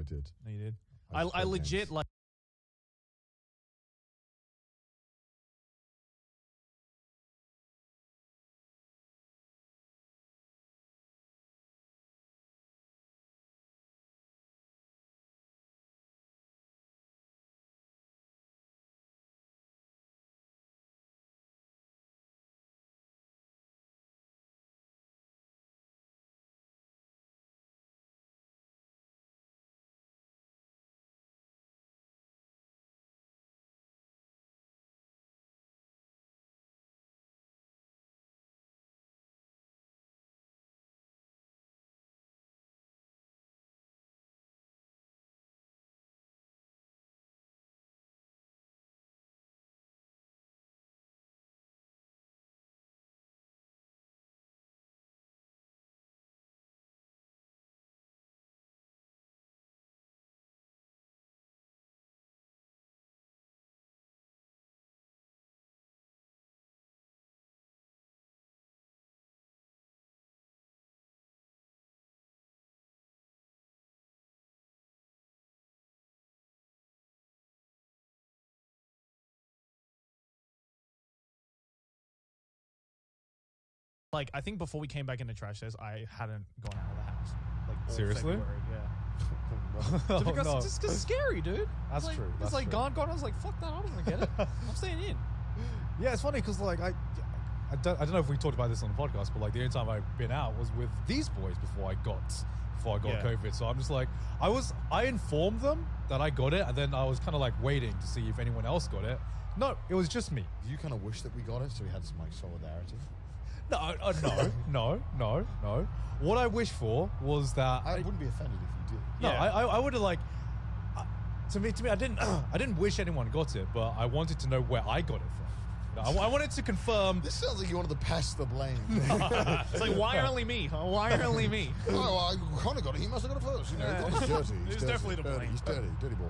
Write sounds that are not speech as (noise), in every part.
I did. No, you did. I I, I legit games. like. Like I think before we came back into Trash Taste, I hadn't gone out of the house. Like all Seriously? February, yeah. (laughs) oh, because no. it's just 'cause it's scary, dude. That's It's like, true, It's like true. gone, gone. I was like, fuck that. I don't want to get it. I'm staying in. (laughs) Yeah, it's funny because like I, I don't, I don't know if we talked about this on the podcast, but like the only time I've been out was with these boys before I got before I got Yeah. COVID. So I'm just like I was I informed them that I got it, and then I was kind of like waiting to see if anyone else got it. No, it was just me. Do you kind of wish that we got it so we had some like solidarity? No, uh, no, no, no, no. What I wished for was that I wouldn't be offended if you did. No, Yeah. I, I, I would have like. uh, To me, to me, I didn't. (clears throat) I didn't wish anyone got it, but I wanted to know where I got it from. You I, I wanted to confirm. This sounds like you wanted to pass the blame. (laughs) It's like why only me? Huh? Why only me? (laughs) oh, I kind of got it. He must have got it first. You know, Yeah. he's dirty. He's He's dirty. definitely to dirty. blame. He's dirty, dirty boy.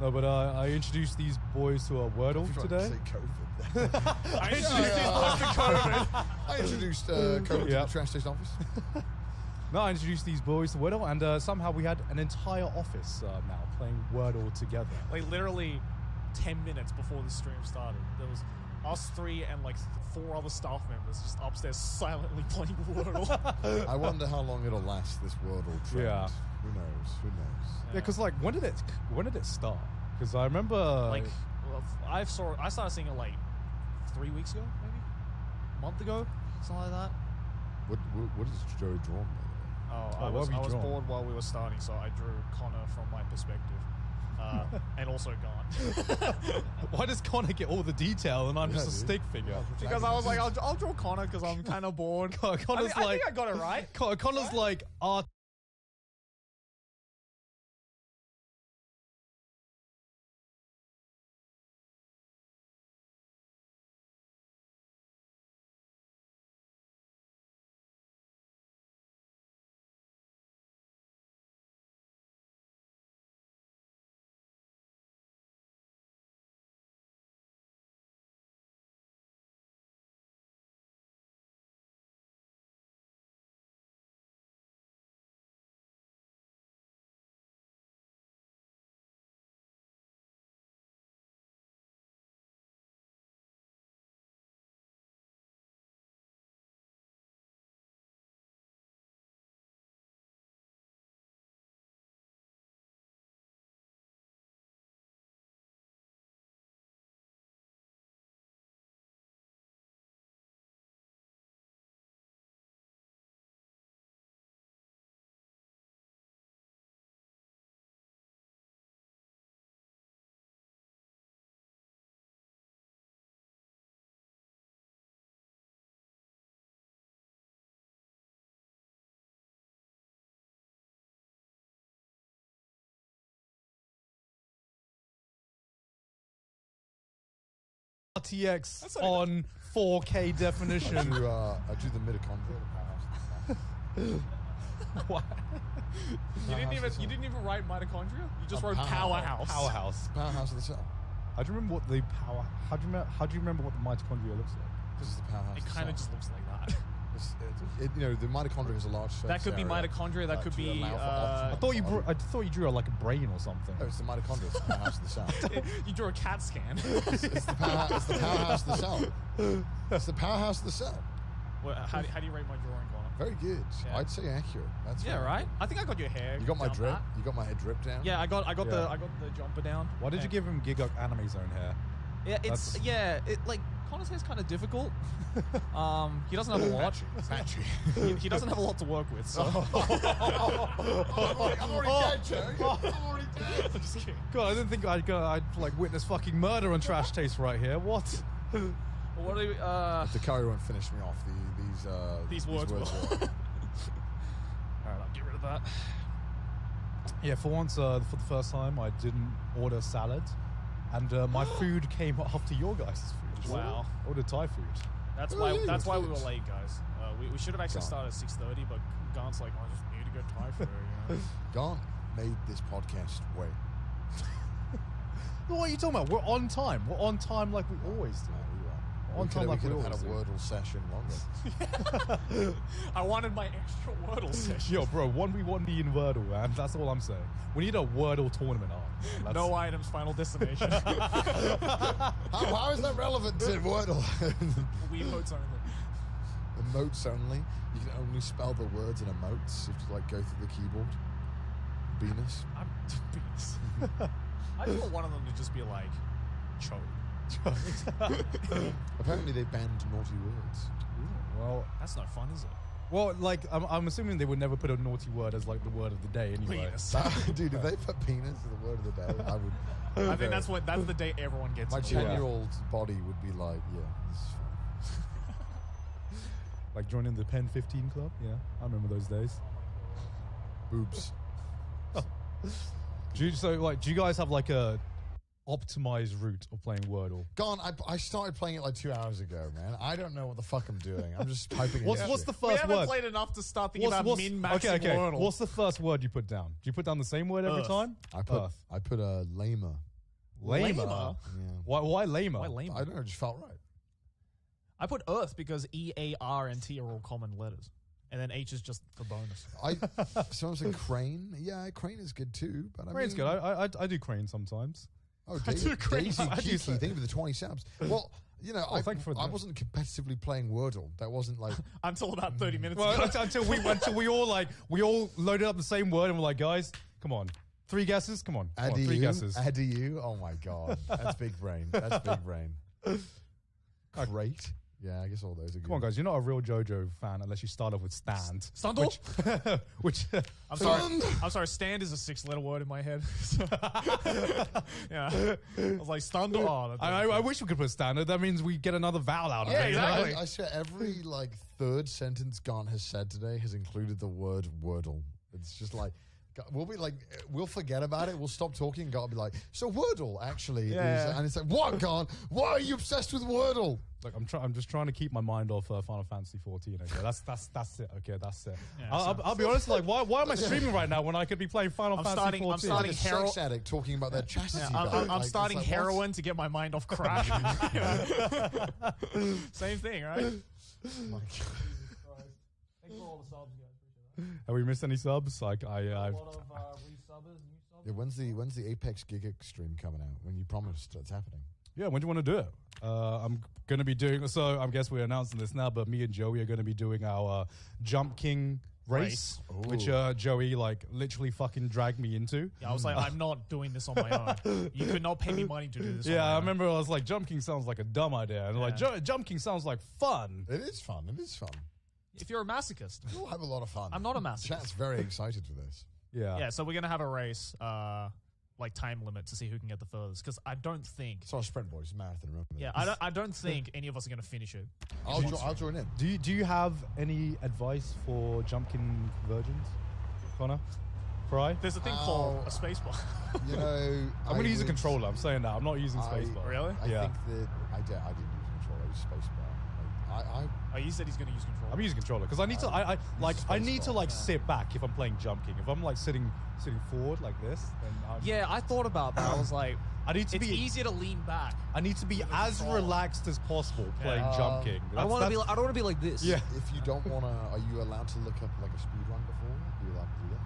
No, but uh, I introduced these boys to a Wordle I'm today. to say COVID. (laughs) I introduced these boys to (laughs) COVID. I introduced uh, COVID Yeah. to the trash station office. (laughs) No, I introduced these boys to Wordle, and uh, somehow we had an entire office uh, now playing Wordle together. Like literally, ten minutes before the stream started, there was us three and like four other staff members just upstairs silently playing Wordle. I wonder how long it'll last. This world will trend. Yeah. Who knows? Who knows? Yeah, because like when did it when did it start? Because I remember like well, I saw I started seeing it like three weeks ago, maybe a month ago, something like that. What, what, what is Joe drawn? By Oh, Oh, I was, I was drawn? bored while we were starting, so I drew Connor from my perspective, uh, (laughs) and also Gone. (laughs) why does Connor get all the detail and I'm Yeah, just a dude. stick figure? because I was like, I'll, I'll draw Connor because I'm kind of bored. (laughs) Con- I, Connor's think- I like think I got it right. Con- Connor's like art. RTX on 4K definition. I drew, uh, I drew the mitochondria. (laughs) What? You didn't even you didn't even write mitochondria. You just A wrote powerhouse. powerhouse. Powerhouse. Powerhouse of the cell. How do you remember what the power? How do you remember? How do you remember what the mitochondria looks like? This is the powerhouse. It kind of just looks like that. It's, it, it, you know, the mitochondria is a large That could be mitochondria. That uh, could be. Uh, I thought you, optimal- br- I thought you drew like a brain or something. No, it's the mitochondria. It's the powerhouse of the cell. (laughs) you drew a CAT scan. (laughs) It's, it's the powerhouse. It's the powerhouse of the cell. It's the powerhouse of the cell. Well, how, do- how do you rate my drawing, Connor? Very good. Yeah. I'd say accurate. That's Yeah, right. I think I got your hair. You got my down drip. pat. You got my head drip down. Yeah, I got I got the I got the jumper down. Why did you give him Gigguk Anime Zone hair? Yeah, it's That's- yeah. It like Connor's hair's kind of difficult. (laughs) um, he doesn't have a lot. Patchy. he, he doesn't have a lot to work with. So (laughs) I'm already, I'm already (laughs) dead, Joe. I'm already dead. I'm just kidding. God, I didn't think I'd go, I'd like witness fucking murder and trash taste right here. What? Well, what do we, uh, The curry won't finish me off. The, these uh, these words will. will. All right, I'll get rid of that. Yeah, for once, uh, for the first time, I didn't order salad, and uh, my food came after your guys' food. Wow. I ordered Thai food. That's Oh, why yeah, that's you why we were late, guys. Uh, we, we should have actually Gone. started at six thirty, but Garnt's like, "Oh, I just need to go Thai food. You know? (laughs) Gaunt made this podcast wait. (laughs) What are you talking about? We're on time. We're on time like we always do. No, we were. On time could, like we we could have had a. Wordle session longer. (laughs) I wanted my extra Wordle session. Yo, bro, one v one me in Wordle, man. That's all I'm saying. We need a Wordle tournament on. No items, final destination. (laughs) how, how is that relevant to Wordle? we emotes only. emotes only. You can only spell the words in emotes if you like go through the keyboard. Venus. I'm (laughs) beats. I just want one of them to just be like, choke. (laughs) Apparently they banned naughty words. Well, That's no fun, is it? well, like I'm, I'm assuming they would never put a naughty word as like the word of the day anyway. Penis. (laughs) Dude, if they put penis as the word of the day, I would. (laughs) I think that's what that's the day everyone gets. My in ten-year-old body would be like, yeah, this is fine. Like joining the Pen 15 club. Yeah, I remember those days. Boobs. Do you, so like, do you guys have like a optimized route of playing Wordle? Gone. I, I started playing it like two hours ago, man. I don't know what the fuck I'm doing. I'm just typing. in What's shit. what's the We first haven't word? played enough to start thinking What's, about what's, min maxing okay, okay. Wordle. What's the first word you put down? Do you put down the same word every Earth. time? I put Earth. I put a lamer. Lamer. Lamer? Uh, yeah. Why? Why lamer? Why lame? I don't know. It just felt right. I put Earth because E, A, R, and T are all common letters, and then H is just for bonus. I (laughs) someone said crane. Yeah, crane is good too. But I Crane's mean, good. I, I I do crane sometimes. Oh, I Daisy, do crane. Daisy I do thank you for the 20 subs. Well, you know, Oh, I, thank you for I wasn't competitively playing Wordle. That wasn't like, (laughs) Until about thirty minutes Well, ago. until, until we (laughs) until we all like we all loaded up the same word and we're like, guys, come on, three guesses. Come on, come on adieu, three guesses. adieu. Oh my God. That's big brain. That's big (laughs) brain. Great. Yeah, I guess all those are good. Come on, guys, you're not a real JoJo fan unless you start off with stand. Standal? Which, (laughs) which I'm sorry. I'm sorry. Stand is a six-letter word in my head. So- (laughs) yeah, I was like stand. Oh, I, I, I wish we could put standard. That means we get another vowel out of Yeah, it. you know? exactly. I, I swear, every like third sentence Garnt has said today has included the word Wordle. It's just like, Ga- we'll be like, we'll forget about it. We'll stop talking. God, will be like, so Wordle actually Yeah. is, and it's like, what, God? Why are you obsessed with Wordle? Like I'm trying. I'm just trying to keep my mind off uh, Final Fantasy 14. Okay, that's that's that's it. Okay, that's it. Yeah, I'll, I'll, I'll be honest. Like, why why am I streaming right now when I could be playing Final I'm Fantasy starting- I'm starting- Like a hero- sex addict talking about their chastity. Yeah, I'm. I'm- I'm Like, starting like, what? heroin to get my mind off crack. (laughs) (laughs) Same thing, right? (laughs) Oh my God. Thanks for all the subs, guys. (laughs) Have we missed any subs? Like I, I've, of uh, resubbers, new subs. Yeah, when's the when's the Apex Gig stream coming out? When you promised it's happening. yeah. When do you want to do it? Uh, I'm going to be doing. So I guess we're announcing this now, but me and Joey are going to be doing our uh, Jump King race, Race. which uh, Joey like literally fucking dragged me into. Yeah, I was like, I'm not doing this on my own. (laughs) You could not pay me money to do this. on Yeah, my I own. remember I was like, Jump King sounds like a dumb idea, and like, Yeah. "Ju- Jump King sounds like fun. It is fun. It is fun. If you're a masochist, We'll have a lot of fun. I'm not a masochist. Chat's very excited for this. Yeah. yeah. So we're gonna have a race, uh, like time limit to see who can get the furthest. Because I don't think, It's not a sprint, boys. Marathon. Remember yeah. I don't, I don't think any of us are gonna finish it. I'll, jo- I'll join in. Do you, do you have any advice for Jump King virgins, Connor? Fry? There's a thing Ow. called a spacebar. (laughs) You know, (laughs) I'm going to use a controller. I'm saying that. I'm not using I- spacebar. Really? I Yeah. think that I, did, I didn't use a controller. I used spacebar. Like, I, I oh, you said he's gonna use controller. I'm using controller because I need to. I, I like. I need to spacebar. like sit back if I'm playing Jump King. If I'm like sitting sitting forward like this, then I'm, yeah, I thought about that. I was (coughs) like, I need to it's be easier to lean back. I need to be as control. relaxed as possible playing Yeah. Jump Uh, King. I want to be. That's- I don't want to be like this. Yeah. If you don't want to, are you allowed to look up like a speed run before? Are you allowed to do that?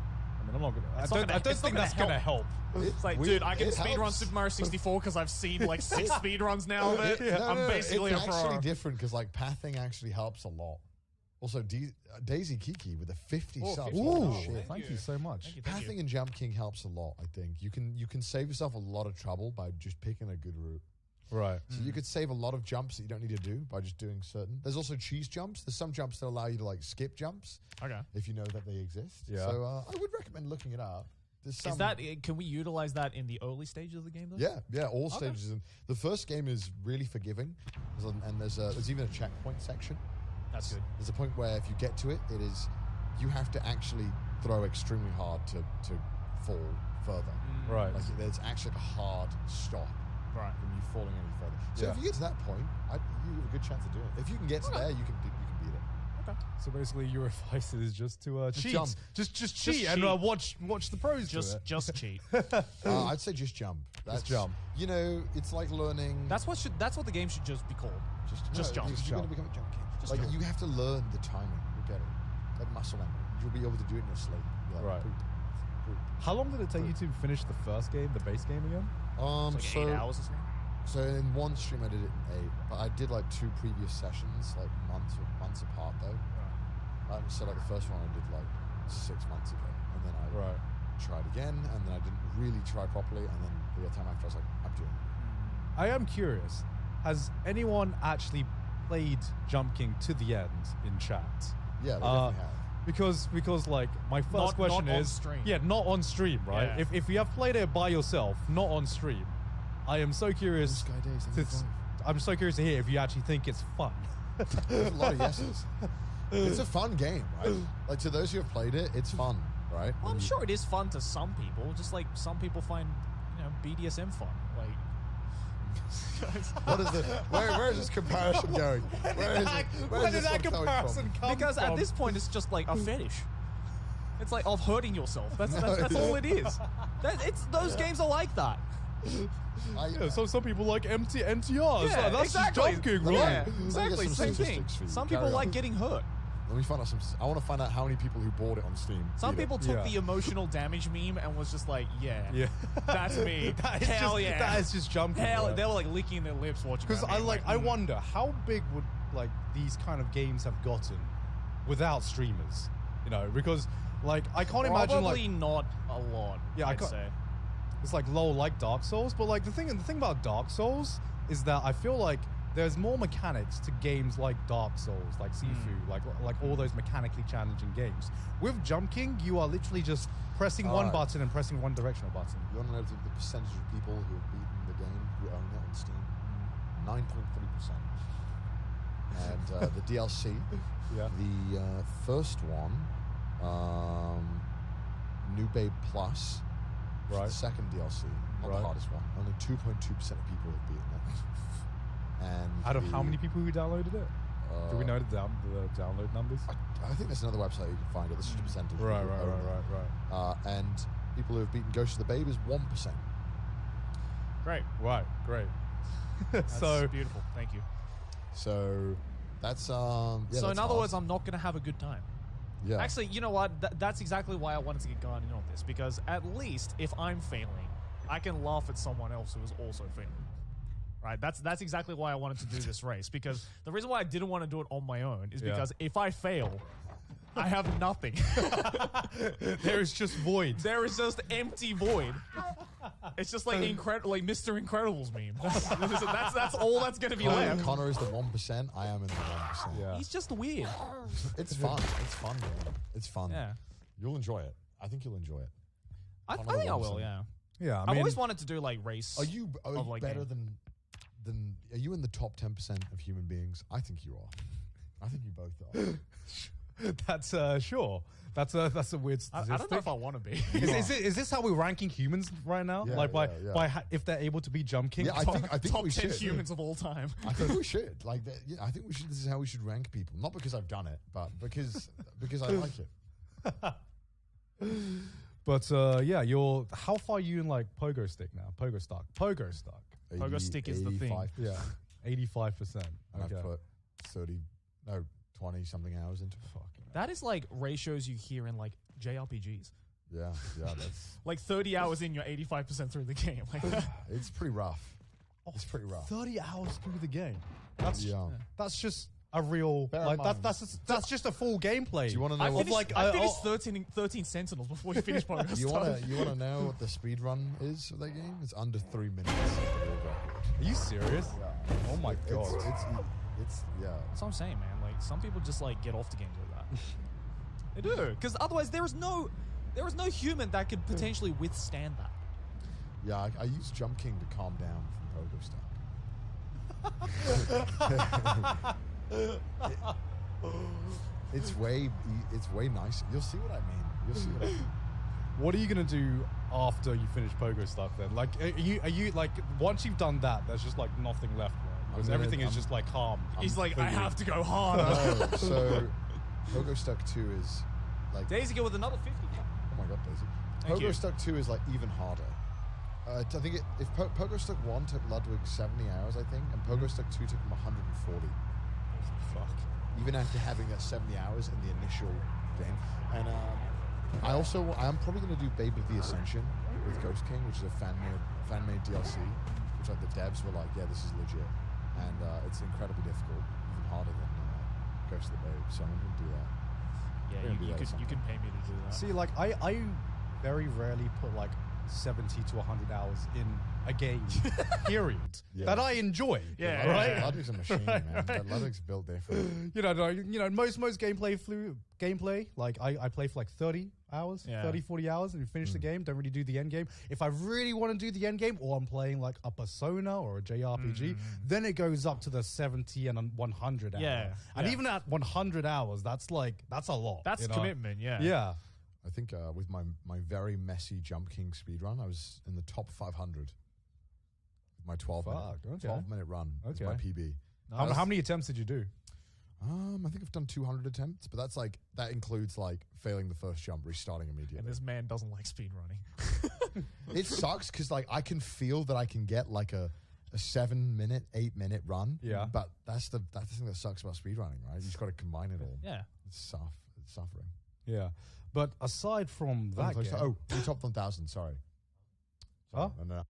I mean, I'm not gonna. I It's not don't, gonna- I don't think gonna that's gonna help. It's like, We- dude, I can it speedrun helps. Super Mario 64 because I've seen like (laughs) six speedruns now of it. No, I'm no, no, basically it's a actually different because like pathing actually helps a lot. Also, D- uh, Daisy Kiki with a 50 Oh, subs. 50. Ooh, Oh, shit. thank you. you so much. Thank you, thank you. Pathing and Jump King helps a lot, I think. You can you can save yourself a lot of trouble by just picking a good route. Right. So Mm. you could save a lot of jumps that you don't need to do by just doing certain. There's also cheese jumps. There's some jumps that allow you to like skip jumps Okay. if you know that they exist. Yeah. So uh, I would recommend looking it up. There's some, Is that? uh, Can we utilize that in the early stages of the game? Though? Yeah, yeah, all Okay. stages. And the first game is really forgiving, There's a- and there's a, there's even a checkpoint section. that's good. There's a point where if you get to it, it is you have to actually throw extremely hard to to fall further. Right. Like there's actually a hard stop Right. from you falling any further. So Yeah. if you get to that point, I, you have a good chance of doing it. If you can get to there, you can do, you can beat it. Okay. So basically, your (laughs) advice is just to uh, cheat, jump. just just Just cheat and cheat. uh, watch watch the pros. do Just it. just cheat. (laughs) Uh, I'd say just jump. That's, jump. You know, it's like learning. That's what should. That's what the game should just be called. just, just jump. You're Just going to jump. become a jump king. Just like jump. you have to learn the timing. You get it. Like muscle memory. You'll be able to do it in your sleep. You're like, Right. poop, poop. How long did it take you to finish the first game, the base game again? Um, It's so like eight hours or something. So in one stream I did it in eight, but I did like two previous sessions, like months months apart though. Um, so like the first one I did like six months ago, and then I Right. tried again, and then I didn't really try properly, and then the other time after I was like, I'm doing it. I am curious. Has anyone actually played Jump King to the end in chat? Yeah, they Uh, definitely have. Because because like my first Not- question not on is stream. yeah not on stream right Yeah. if, if you have played it by yourself not on stream I am so curious Sky Days, to, thank you, five. I'm so curious to hear if you actually think it's fun There's a lot of yeses. (laughs) it's a fun game, right? Like to those who have played it, it's fun, right? Well, I'm sure it is fun to some people. Just like some people find, you know, BDSM fun. Like. What is the where, where is this comparison going? Where is it? Where is this one coming from? come because at this point it's just like a fetish. It's like of hurting yourself. That's that's, that's all it is. That, it's those games are like that. I, yeah, so some people like empty NTRs Yeah, that's exactly. just Jump King right Yeah, let me get exactly. Same thing. statistics for. Some Carry people like on. getting hurt. Let me find out some. I want to find out how many people who bought it on Steam. Some beat it. people took Yeah. the emotional damage meme and was just like, yeah, (laughs) yeah that's me. (laughs) that is Hell just, yeah. that is just Jump King Hell, right? they were like licking their lips watching. Because I meme, like, I mm. wonder how big would like these kind of games have gotten without streamers, you know? Because like I can't imagine like Probably not a lot. Yeah, I I'd can't- say. it's like low like Dark Souls, but like the thing the thing about Dark Souls is that I feel like there's more mechanics to games like Dark Souls, like Sifu, like like all those mechanically challenging games. With Jump King, you are literally just pressing one Alright. button and pressing one directional button. You want to know the, the percentage of people who have beaten the game who own it on Steam? Nine point three percent. And uh, the DLC, (laughs) Yeah. the uh, first one, um, New Babe Plus, Right. the second DLC, not Right. the hardest one. Only two point two percent of people have beaten it. (laughs) And Out of how many people who downloaded it? Do we uh, know the, down, the download numbers? I, I think there's another website you can find it. This is the percentage. of Right, right, right, right, right. Uh, and people who have beaten Ghost of the Babe is one percent. Great. Right, great. (laughs) That's so beautiful. Thank you. So that's um. Yeah, so that's in other hard. words, I'm not going to have a good time. yeah. Actually, you know what? Th- that's exactly why I wanted to get going in on this because at least if I'm failing, I can laugh at someone else who is also failing. Right? That's that's exactly why I wanted to do this race because the reason why I didn't want to do it on my own is Yeah. because if I fail, I have nothing. (laughs) there is just void. there is just empty void. It's just like incredible, like Mr. Incredibles meme. (laughs) That's, that's that's all that's going to be Connor, left. Connor is the one percent. I am in the one percent. Yeah. He's just weird. It's fun. It's fun, man. It's fun. Yeah. You'll enjoy it. I think you'll enjoy it. I, I think I will. Yeah. Yeah, I I've mean, always wanted to do like race. Are you, are you like, better game. than than? Are you in the top ten percent of human beings? I think you are. I think you both are. (laughs) that's uh, sure. That's a that's a weird I, statistic. I don't know if I want to be. Is, is, it, is this how we're ranking humans right now? Yeah, like by yeah, yeah. by ha- if they're able to be jump king? Yeah, I think I think top we 10 should. humans of all time. I think we (laughs) should. Like, that, yeah, I think we should. This is how we should rank people. Not because I've done it, but because because I like it. (laughs) But uh, yeah, you're how far are you in like pogo stick now? Pogo stock. Pogo stock. Pogo stick is the thing. 85. Yeah, eighty-five percent. And Okay. I've put 30, no, 20 something hours into it. Fucking. That is like ratios you hear in like JRPGs. Yeah, yeah, (laughs) that's, Like 30 hours in, you're 85% through the game. Like, it's (laughs) pretty rough. It's oh, pretty rough. Thirty hours through the game. That's Yeah. that's just a real Bear like that's that's just, that's just a full gameplay. Do you want to know I what, finished, like, I uh, finished oh- 13, 13 Sentinels before you finished Pogo you want to you want to (laughs) know what the speed run is of that game? It's under three minutes. Of the world record. Are you serious? Yeah. Oh my It's, god. it's it's yeah. That's what I'm saying, man. Like, some people just like get off the games like that. (laughs) they do. Because otherwise, there is no. There is no human that could potentially withstand that. Yeah, I, I use Jump King to calm down from Pogo (laughs) Stuck. It's way e- it's way nicer. You'll see what I mean. You'll see what I mean. What are you gonna do after you finish Pogo Stuck then? Like, are you are you like once you've done that, there's just like nothing left, right? Because gonna- everything is I'm- just like calm. He's like, I have to go harder. No, so (laughs) Pogo Stuck 2 is like Daisy go with another 50. Oh my god, Daisy. Thank Pogo you. Stuck 2 is like even harder. Uh, I think it, if po- Pogo Stuck 1 took Ludwig 70 hours, I think, and Mm-hmm. Pogo Stuck 2 took him 140. Fuck. Even after having that 70 hours in the initial game. And um, I also, I'm probably going to do Babe of the Ascension with Ghost King, which is a fan-made, fan-made DLC, which like the devs were like, yeah, this is legit. And uh, it's incredibly difficult, even harder than uh, Ghost of the Babe. So I'm going to do that. Yeah, you, do you could you can pay me to do that. See, like I I very rarely put like seventy to hundred hours in a game. (laughs) period. Yeah. That I enjoy. Yeah, Ludwig's- Right. Ludwig's a (laughs) machine, man. But Ludwig's built different. (gasps) you know, no, you know, most most gameplay flu gameplay, like I, I play for like 30 hours, Yeah. 30, 40 hours, and you finish Mm. the game, don't really do the end game. If I really want to do the end game, or I'm playing like a Persona or a JRPG, Mm. then it goes up to the 70 and 100 hours. Yeah, And yeah. even at 100 hours, that's like, that's a lot. That's you know? commitment, yeah. Yeah. I think uh, with my my very messy Jump King speedrun, I was in the top 500. With my 12 Fuck, minute, okay. 12 minute run. was my Okay. PB. How, how many attempts did you do? Um, I think I've done 200 attempts, but that's like that includes like failing the first jump, restarting immediately. And this man doesn't like speed running. (laughs) it sucks because like I can feel that I can get like a a seven minute, eight minute run. Yeah. But that's the that's the thing that sucks about speedrunning, right? You just got to combine it all. Yeah. It's suff. It's suffering. Yeah. But aside from that, to- game, oh, we topped 1,000. Sorry. Huh? No, no.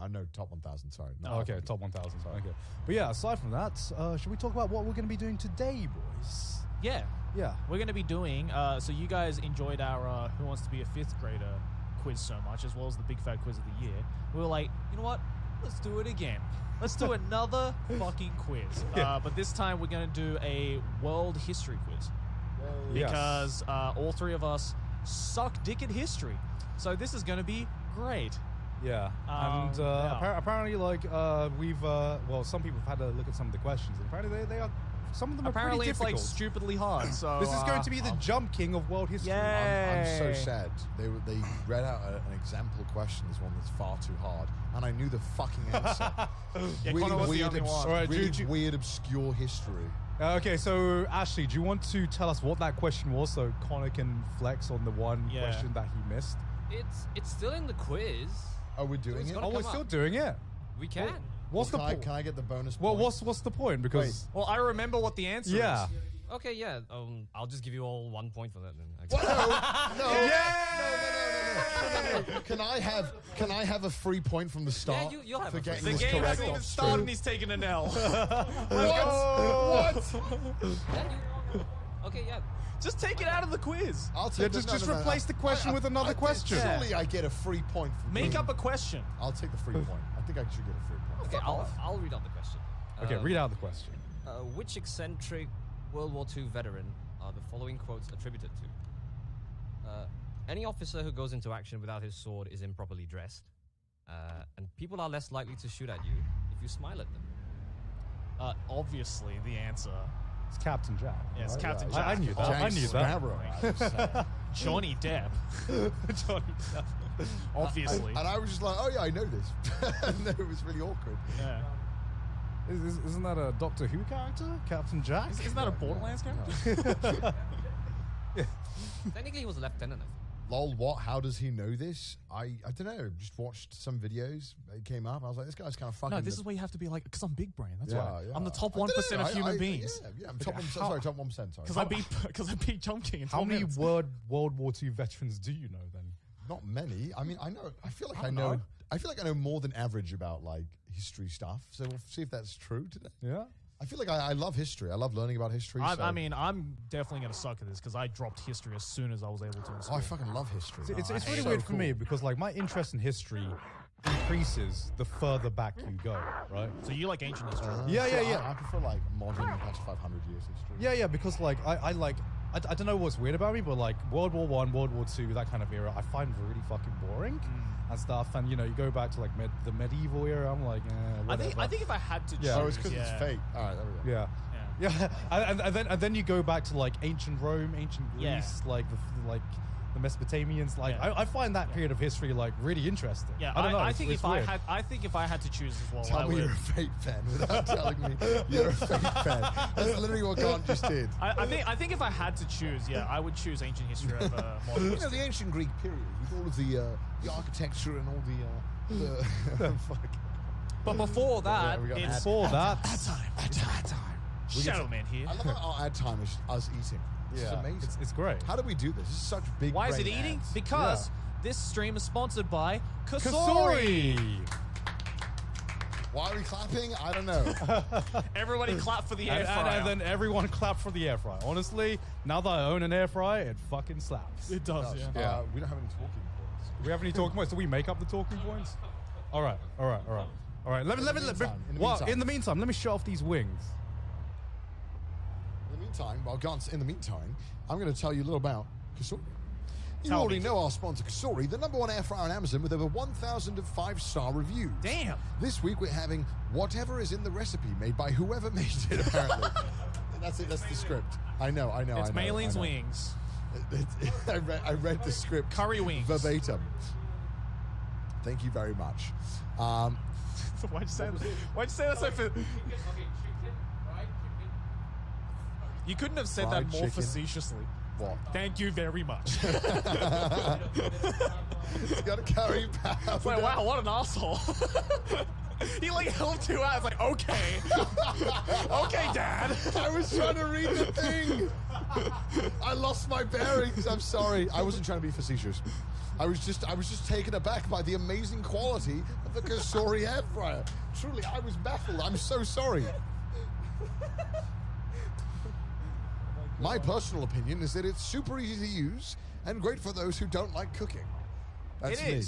I know top 1,000. Sorry. Oh, okay, top 1,000. sorry. Okay. But yeah, aside from that, uh, should we talk about what we're going to be doing today, boys? Yeah. Yeah. We're going to be doing. Uh, so you guys enjoyed our uh, Who Wants to Be a Fifth Grader quiz so much, as well as the Big Fat Quiz of the Year. We were like, you know what? Let's do it again. Let's do (laughs) another fucking quiz. Yeah. Uh, but this time we're going to do a world history quiz Yes. because uh, all three of us suck dick at history. So this is going to be great. Yeah, Um, and uh, yeah. appar- apparently, like uh, we've uh, well, some people have had a look at some of the questions. And apparently, they, they are some of them Apparently are pretty it's difficult. like stupidly hard. (clears throat) So this is going uh, to be the jump king of world history. I'm, I'm so sad. They were- they read out a, an example question as one that's far too hard, and I knew the fucking answer. (laughs) Yeah, really Connor was the weird, only obs- one. Alright, really Jude, you- weird, obscure history. Uh, okay, so Ashley, do you want to tell us what that question was so Connor can flex on the one Yeah. question that he missed? It's it's still in the quiz. Are we doing it? Oh, we're still doing it. We can. What's the point? can I get the bonus? Well, point? what's what's the point? Because Well, I remember what the answer yeah, is. Okay, yeah. Um, I'll just give you all one point for that then. I guess. What? No, no, no, no, no, no, no, no. Can I have can I have a free point from the start? you- you'll have for a free getting The this game correct? hasn't even started and he's taken an L. What? What? Yeah, you- okay, yeah. Just take it out of the quiz. I'll take Yeah, the- just- no, just no, no, replace the question I- with another I- question. Surely I get a free point. For Make doing- up a question. I'll take the free (laughs) point. I think I should get a free point. Okay, I'll, I'll read out the question. okay. Um, read out the question. Uh, which eccentric World War II veteran are the following quotes attributed to? Uh, any officer who goes into action without his sword is improperly dressed, uh, and people are less likely to shoot at you if you smile at them. Uh, obviously, the answer. It's Captain Jack. Yeah, it's right? Captain I- I Jack. knew that. I knew that. Sparrow, I was saying. (laughs) Johnny Depp. (laughs) Johnny Depp. (laughs) Obviously. And I was just like, oh yeah, I know this. and then it was really awkward. yeah. Is, is, isn't that a Doctor Who character, Captain Jack? Is- Isn't that a Borderlands character? Technically, he was a lieutenant. I think. Lol, what? How does he know this? I I don't know. Just watched some videos. It came up. I was like, this guy's kind of fucking. No, this the- is where you have to be like, because I'm big brain. That's Yeah, why. yeah. I'm the top I one know, of human I- beings. Yeah, yeah. I'm top one. how- Sorry, top one percent. Sorry. Because (laughs) I beat because I beat Jump King in How 12 many minutes. World World War II veterans do you know then? Not many. I mean, I know. I feel like I I, know, know. I feel like I know more than average about like history stuff. So we'll see if that's true today. Yeah. I feel like I, I love history. I love learning about history. I, so- I mean, I'm definitely gonna suck at this because I dropped history as soon as I was able to. oh. I fucking love history. It's, it's, it's really hate weird so for me because like my interest in history increases the further back you go, right? so you like ancient history? Uh, Yeah, so yeah, I- yeah. I, prefer like modern past 500 years history. Yeah, yeah, because like I, I like I, I don't know what's weird about me, but like World War One, World War Two, that kind of era, I find really fucking boring Mm. and stuff. And you know, you go back to like med- the medieval era, I'm like, eh, I think I think if I had to choose, Yeah. Oh, it's because yeah. it's fake. All right, there we go. yeah. Yeah. Yeah, (laughs) and, and, and then and then you go back to like ancient Rome, ancient Yeah. Greece, like the like the Mesopotamians. Like Yeah. I, I find that period of history like really interesting. Yeah, I I, don't know. I it's- think if I had, I think if I had to choose as well, I Tell me would. you're a fake fan without telling me you're a fake fan. That's literally what Garnt just did. I, I think I think if I had to choose, yeah, I would choose ancient history over (laughs) modern You know, the ancient Greek period with all of the uh, the architecture and all the uh, the (laughs) (laughs) fuck. But before that, we got it's ad- Before that, time. At time. Shadow Man here. I love how our ad time is us eating. This is yeah, amazing. it's, it's great. how do we do this? This is such big. Why is it eating? ads. Because this stream is sponsored by Cosori. Cosori. Why are we clapping? I don't know. (laughs) Everybody clap for the air And, and, fryer. and then everyone clap for the air fryer. Honestly, now that I own an air fryer, it fucking slaps. it does, yeah. Yeah. Uh, we don't have any talking points. Do we have any talking points? Do we make up the talking points? All right, all right, all right, all right. Let me, In let me, the let me. in the well, meantime. in the meantime, let me show off these wings. Meantime, while Garnt's in the meantime, I'm going to tell you a little about Cosori. You Tell already me. know our sponsor, Cosori, the number one air fryer on Amazon with over 1,000 five-star reviews. Damn. This week we're having whatever is in the recipe made by whoever (laughs) made it, apparently. that's it, that's the script. I know, I know, It's I know. Maylene's I know. wings. (laughs) I, read, I read the script Curry wings. verbatim. Thank you very much. Um, (laughs) Why'd you say that? Why'd you say that so You couldn't have said Fried that more chicken. facetiously. what? Thank you very much. (laughs) You got to carry power. Wait, wow, what an asshole. (laughs) he like held two out. Like, okay. (laughs) okay, Dad. I was trying to read the thing. I lost my bearings. I'm sorry. I wasn't trying to be facetious. I was just I was just taken aback by the amazing quality of the Cosori air fryer. Truly, I was baffled. I'm so sorry. My personal opinion is that it's super easy to use and great for those who don't like cooking. That's It me.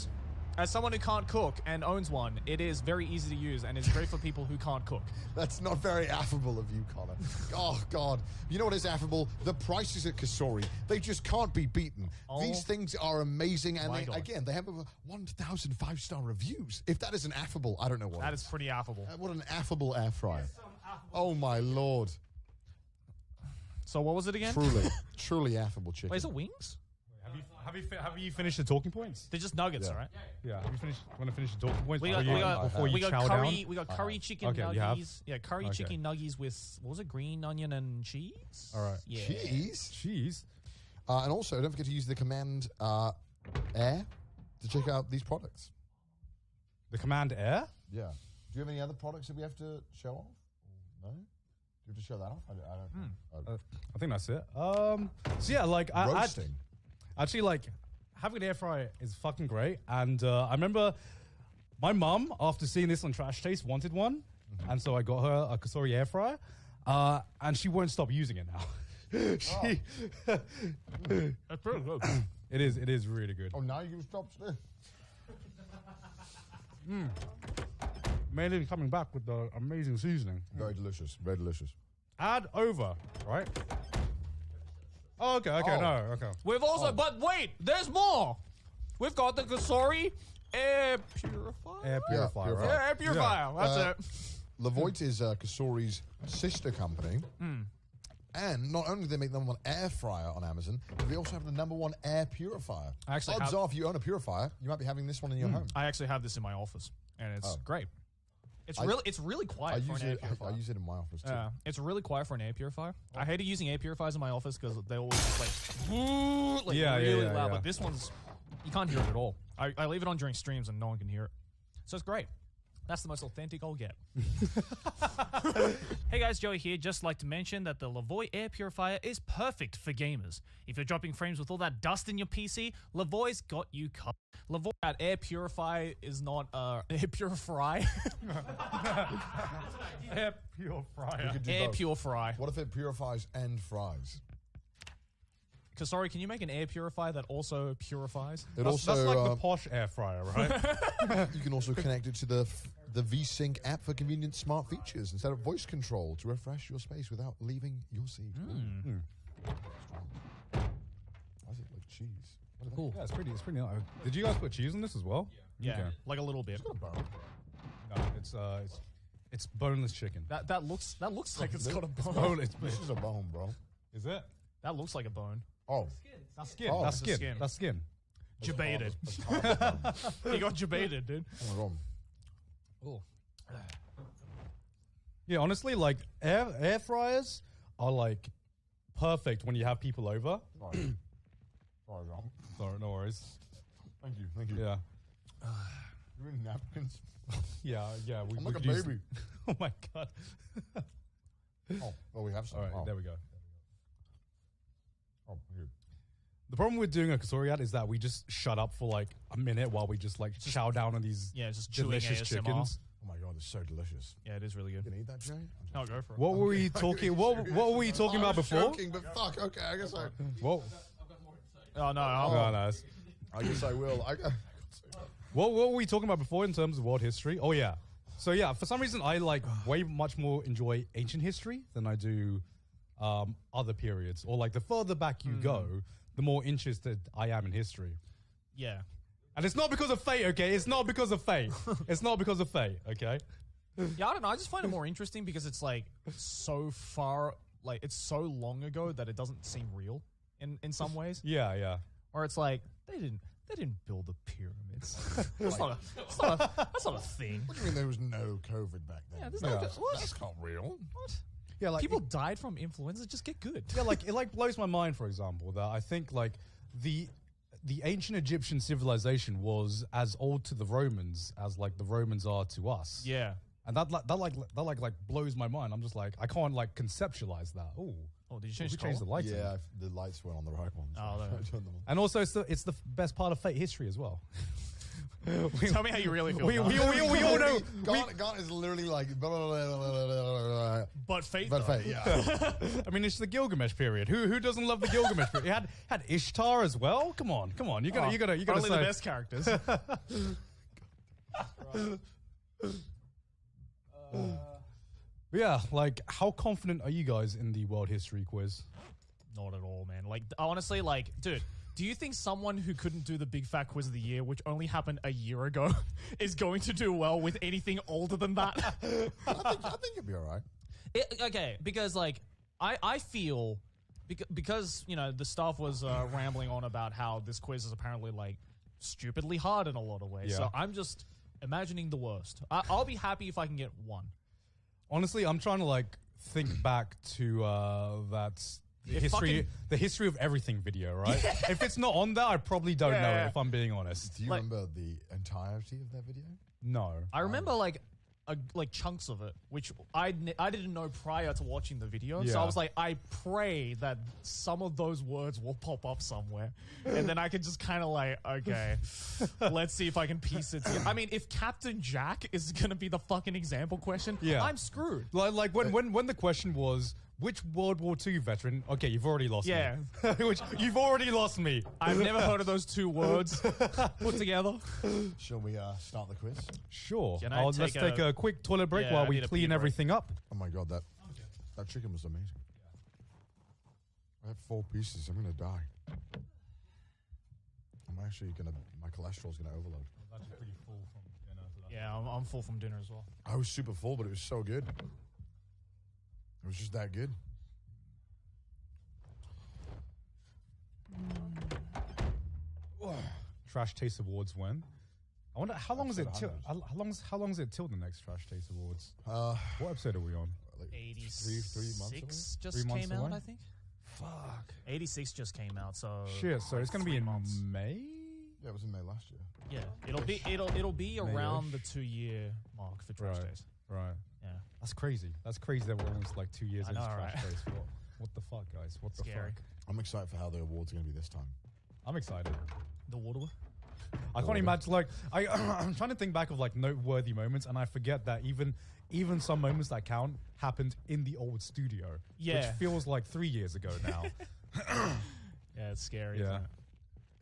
As someone who can't cook and owns one, it is very easy to use and is great for people who can't cook. (laughs) That's not very affable of you, Connor. oh, God. You know what is affable? The prices at Cosori. They just can't be beaten. Oh. These things are amazing. And they, again, they have over 1,000 five star reviews. If that isn't affable, I don't know what That is. is pretty affable. Uh, What an affable air fryer. Oh, my Lord. So what was it again? Truly, (laughs) truly affable chicken. Wait, is it wings? Have you, have you, fi- have you finished the talking points? They're just nuggets, Yeah. right? Yeah. Have you finished? Want to finish the talking points We before got, you, we got, before you we got chow curry, down? we got curry chicken Okay, you have? nuggies. Yeah, curry Okay. chicken nuggies with what was it? Green onion and cheese. All right. Yeah. Cheese. Cheese. Uh, and also, don't forget to use the command uh, air to check out these products. The command air. Yeah. Do you have any other products that we have to show off? No. Do you have to show that off? I, don't- I don't. know. Uh, I think that's it. Um, so yeah, like I, I, Roasting. actually like having an air fryer is fucking great. And uh, I remember my mum, after seeing this on Trash Taste, wanted one, and so I got her a Cosori air fryer, uh, and she won't stop using it now. (laughs) she, (laughs) That's pretty good. it is it is really good. oh, now you stop still. Mainly coming back with the amazing seasoning. Very delicious. Very delicious. Add over, right? Oh, okay, okay, Oh. no, okay. We've also, but wait, there's more. We've got the Cosori air purifier. Air purifier, purifier. right? Yeah, air purifier. That's Uh, it. Levoit is uh, Cosori's sister company. Hmm. And not only do they make the number one air fryer on Amazon, but they also have the number one air purifier. I actually Odds have- are, if you own a purifier, you might be having this one in your home. I actually have this in my office, and it's Oh. great. It's I- really, it's really I quiet for use an it. I, purifier. I use it in my office too. Yeah, it's really quiet for an air purifier. I hated using air purifiers in my office because they always just like, (laughs) like Yeah, yeah, really yeah, loud. yeah. But this one's you can't hear it at all. I, I leave it on during streams and no one can hear it, so it's great. That's the most authentic I'll get. (laughs) hey guys, Joey here. Just like to mention that the Levoit air purifier is perfect for gamers. If you're dropping frames with all that dust in your PC, Levoit's got you covered. Lavoy that air purifier is not uh, (laughs) air purifier. (laughs) Air purifier. You could do air both. purifier. What if it purifies and fries? Cosori, can you make an air purifier that also purifies? It That's, also that's like uh, the posh air fryer, right? (laughs) (laughs) you can also connect it to the f- the VeSync app for convenient smart features instead of voice control to refresh your space without leaving your seat. Ooh. Why is it like cheese? What is that? Cool. yeah, it's pretty. It's pretty. Nice. Did you guys put cheese in this as well? Yeah, Okay. like a little bit. It's got a bone. No, it's uh, it's it's boneless chicken. That that looks that looks like it's got a bone. Boneless. This is a bone, bro. Is it? That looks like a bone. Oh, That's skin. Oh, that's it's a skin. skin. Oh, that's (laughs) skin. Jebaited. That's hard as bone. he got jebaited, dude. Oh my god. Yeah, honestly, like air air fryers are like perfect when you have people over. Sorry. (clears throat) Sorry, bro. Sorry, no worries. Thank you. Thank you. Yeah, (sighs) You mean napkins? (laughs) yeah, yeah. We, I'm we like a could use- baby. (laughs) oh my god. Oh, well, we have some. All right, oh. there we go. Oh, here. The problem with doing a Cosori ad is that we just shut up for like a minute while we just like chow down on these Yeah, just chewing delicious ASMR. chickens. Oh my god, it's so delicious. Yeah, it is really You good. can eat that, Jay? I'm I'll go for it. What were we (laughs) talking? What what were we talking about before? Joking, but fuck. Okay, I guess I. What? Oh no, I'll, oh, No, no. it's- I guess I will. I, I, What, what were we talking about before in terms of world history? Oh yeah. So yeah, for some reason I like way much more enjoy ancient history than I do um, other periods. Or like the further back you go, the more interested I am in history. yeah. And it's not because of fate, okay? It's not because of fate. (laughs) it's not because of fate, okay? Yeah, I don't know. I just find it more interesting because it's like so far, like it's so long ago that it doesn't seem real in in some (laughs) ways. Yeah, yeah. Or it's like they didn't they didn't build the pyramids. (laughs) that's, not a, that's, not a, that's not a thing. what do you mean there was no COVID back then? Yeah, there's Yeah. no what? That's not real. what? Yeah, like People died from influenza. Just get good. yeah, like (laughs) it like blows my mind, for example, that I think like the the ancient Egyptian civilization was as old to the Romans as like the Romans are to us. Yeah. And that like that like that like like blows my mind. I'm just like I can't like conceptualize that. Oh, Oh, did you we change the changed the lights. Yeah, the lights weren't on the right ones. Oh, (laughs) there. I turned them on. And also, it's the it's the best part of Fate history as well. (laughs) we, (laughs) Tell me how you really feel. we, we, we, we all know. we- Garnt, Garnt is literally like. Blah, blah, blah, blah, blah, blah, blah, blah. but faith. But though. fate, yeah. (laughs) I mean, it's the Gilgamesh period. Who who doesn't love the Gilgamesh period? It had had Ishtar as well. Come on, come on. You gotta oh, you gotta you gotta Only say. the best characters. (laughs) Yeah, like how confident are you guys in the world history quiz? Not at all, man. Like honestly, like, dude, do you think someone who couldn't do the big fat quiz of the year, which only happened a year ago, (laughs) is going to do well with anything older than that? (laughs) I think, I think you'll be all right. It- okay, because like I I feel because, because you know the staff was uh, (laughs) rambling on about how this quiz is apparently like stupidly hard in a lot of ways. Yeah. So I'm just imagining the worst. I, I'll be happy if I can get one. Honestly, I'm trying to like think back to uh that If history fucking- the history of everything video, right? (laughs) if it's not on there, I probably don't Yeah, know yeah. it if I'm being honest. Do you Like- remember the entirety of that video? No. I remember like uh, like chunks of it, which I I didn't know prior to watching the video. Yeah. So I was like, I pray that some of those words will pop up somewhere, and then I can just kind of like, okay, (laughs) let's see if I can piece it. together. I mean, if Captain Jack is gonna be the fucking example question, Yeah. I'm screwed. Like, like when, when, when the question was, which World War II veteran? Okay, you've already lost Yeah. me. (laughs) which, you've already lost me. I've never heard of those two words (laughs) put together. Shall we uh, start the quiz? Sure. Can I I'll- let's take take a- a quick toilet break Yeah, while we need a pee clean break. everything up. Oh my god, that that chicken was amazing. I have four pieces. I'm gonna die. I'm actually gonna. My cholesterol's gonna overload. Yeah, I'm, I'm full from dinner as well. I was super full, but it was so good. It was just that good. (sighs) Trash Taste Awards when? I wonder how long is it till? How how long is how long is it till the next Trash Taste Awards? Uh, (sighs) What episode are we on? like Eighty-six three months away? just Three months came out. I think. Fuck. 86 just came out, so Shit. So it's gonna be in months. May. Yeah, it was in May last year. Yeah, it'll be it'll it'll be around the May-ish. two year mark for Trash Right. Days. Right. Yeah, That's crazy. That's crazy that we're almost like two years I into know, Trash right? Taste. What, what the fuck, guys? What the Scary. fuck? I'm excited for how the awards are gonna be this time. I'm excited. the water. I can't imagine like I (clears throat) I'm trying to think back of like noteworthy moments and I forget that even even some moments that count happened in the old studio. Yeah. Which feels like three years ago now. (laughs) Yeah, it's scary. yeah.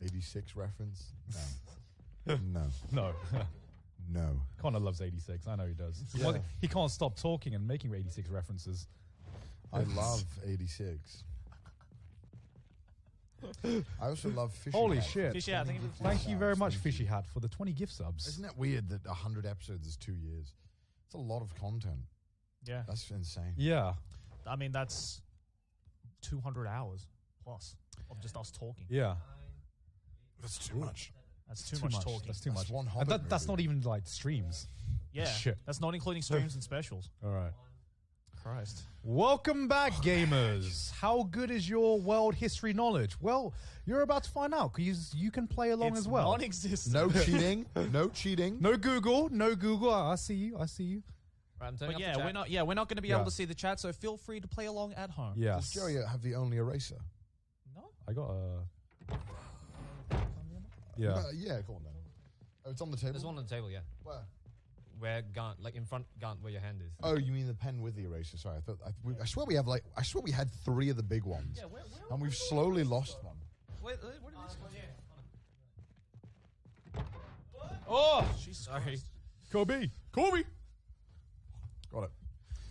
isn't it? 86 reference? (laughs) No. no. No. (laughs) No. Connor loves 86. I know he does. He (laughs) Yeah. wa- He can't stop talking and making 86 references. I love 86. I also love Fishy Holy Hat. shit. Fish, yeah, I think Thank you very much, Fishy Hat, for the 20 gift subs. Isn't it weird that 100 episodes is two years? It's a lot of content. Yeah, That's insane. Yeah. I mean that's 200 hours plus of just us talking. Yeah. That's too much. That's too, much, talking. That's too That's much. one and Hobbit that, that's not even like streams. yeah, Shit. that's not including streams and specials. (laughs) All right. Christ. Welcome back, gamers. How good is your world history knowledge? Well, you're about to find out because you can play along it's as well. non-existent. No (laughs) cheating. No cheating. no Google, no Google. Ah, I see you. I see you. Right, I'm But yeah, we're not. Yeah, we're not going to be Yeah. able to see the chat, so feel free to play along at home. Yes. Does Joey have the only eraser? No. I got a. Yeah. Uh, yeah, go on then. Oh, it's on the table. There's one on the table, yeah. Where? Where Garnt, like in front, Garnt, where your hand is. Oh, you mean the pen with the eraser? Sorry, I thought. I, we, I swear we have like. I swear we had three of the big ones, Yeah, where, where and we've slowly lost them. Wait, wait, where did this come Oh, she's Sorry. Christ. Kobe. Kobe. Got it.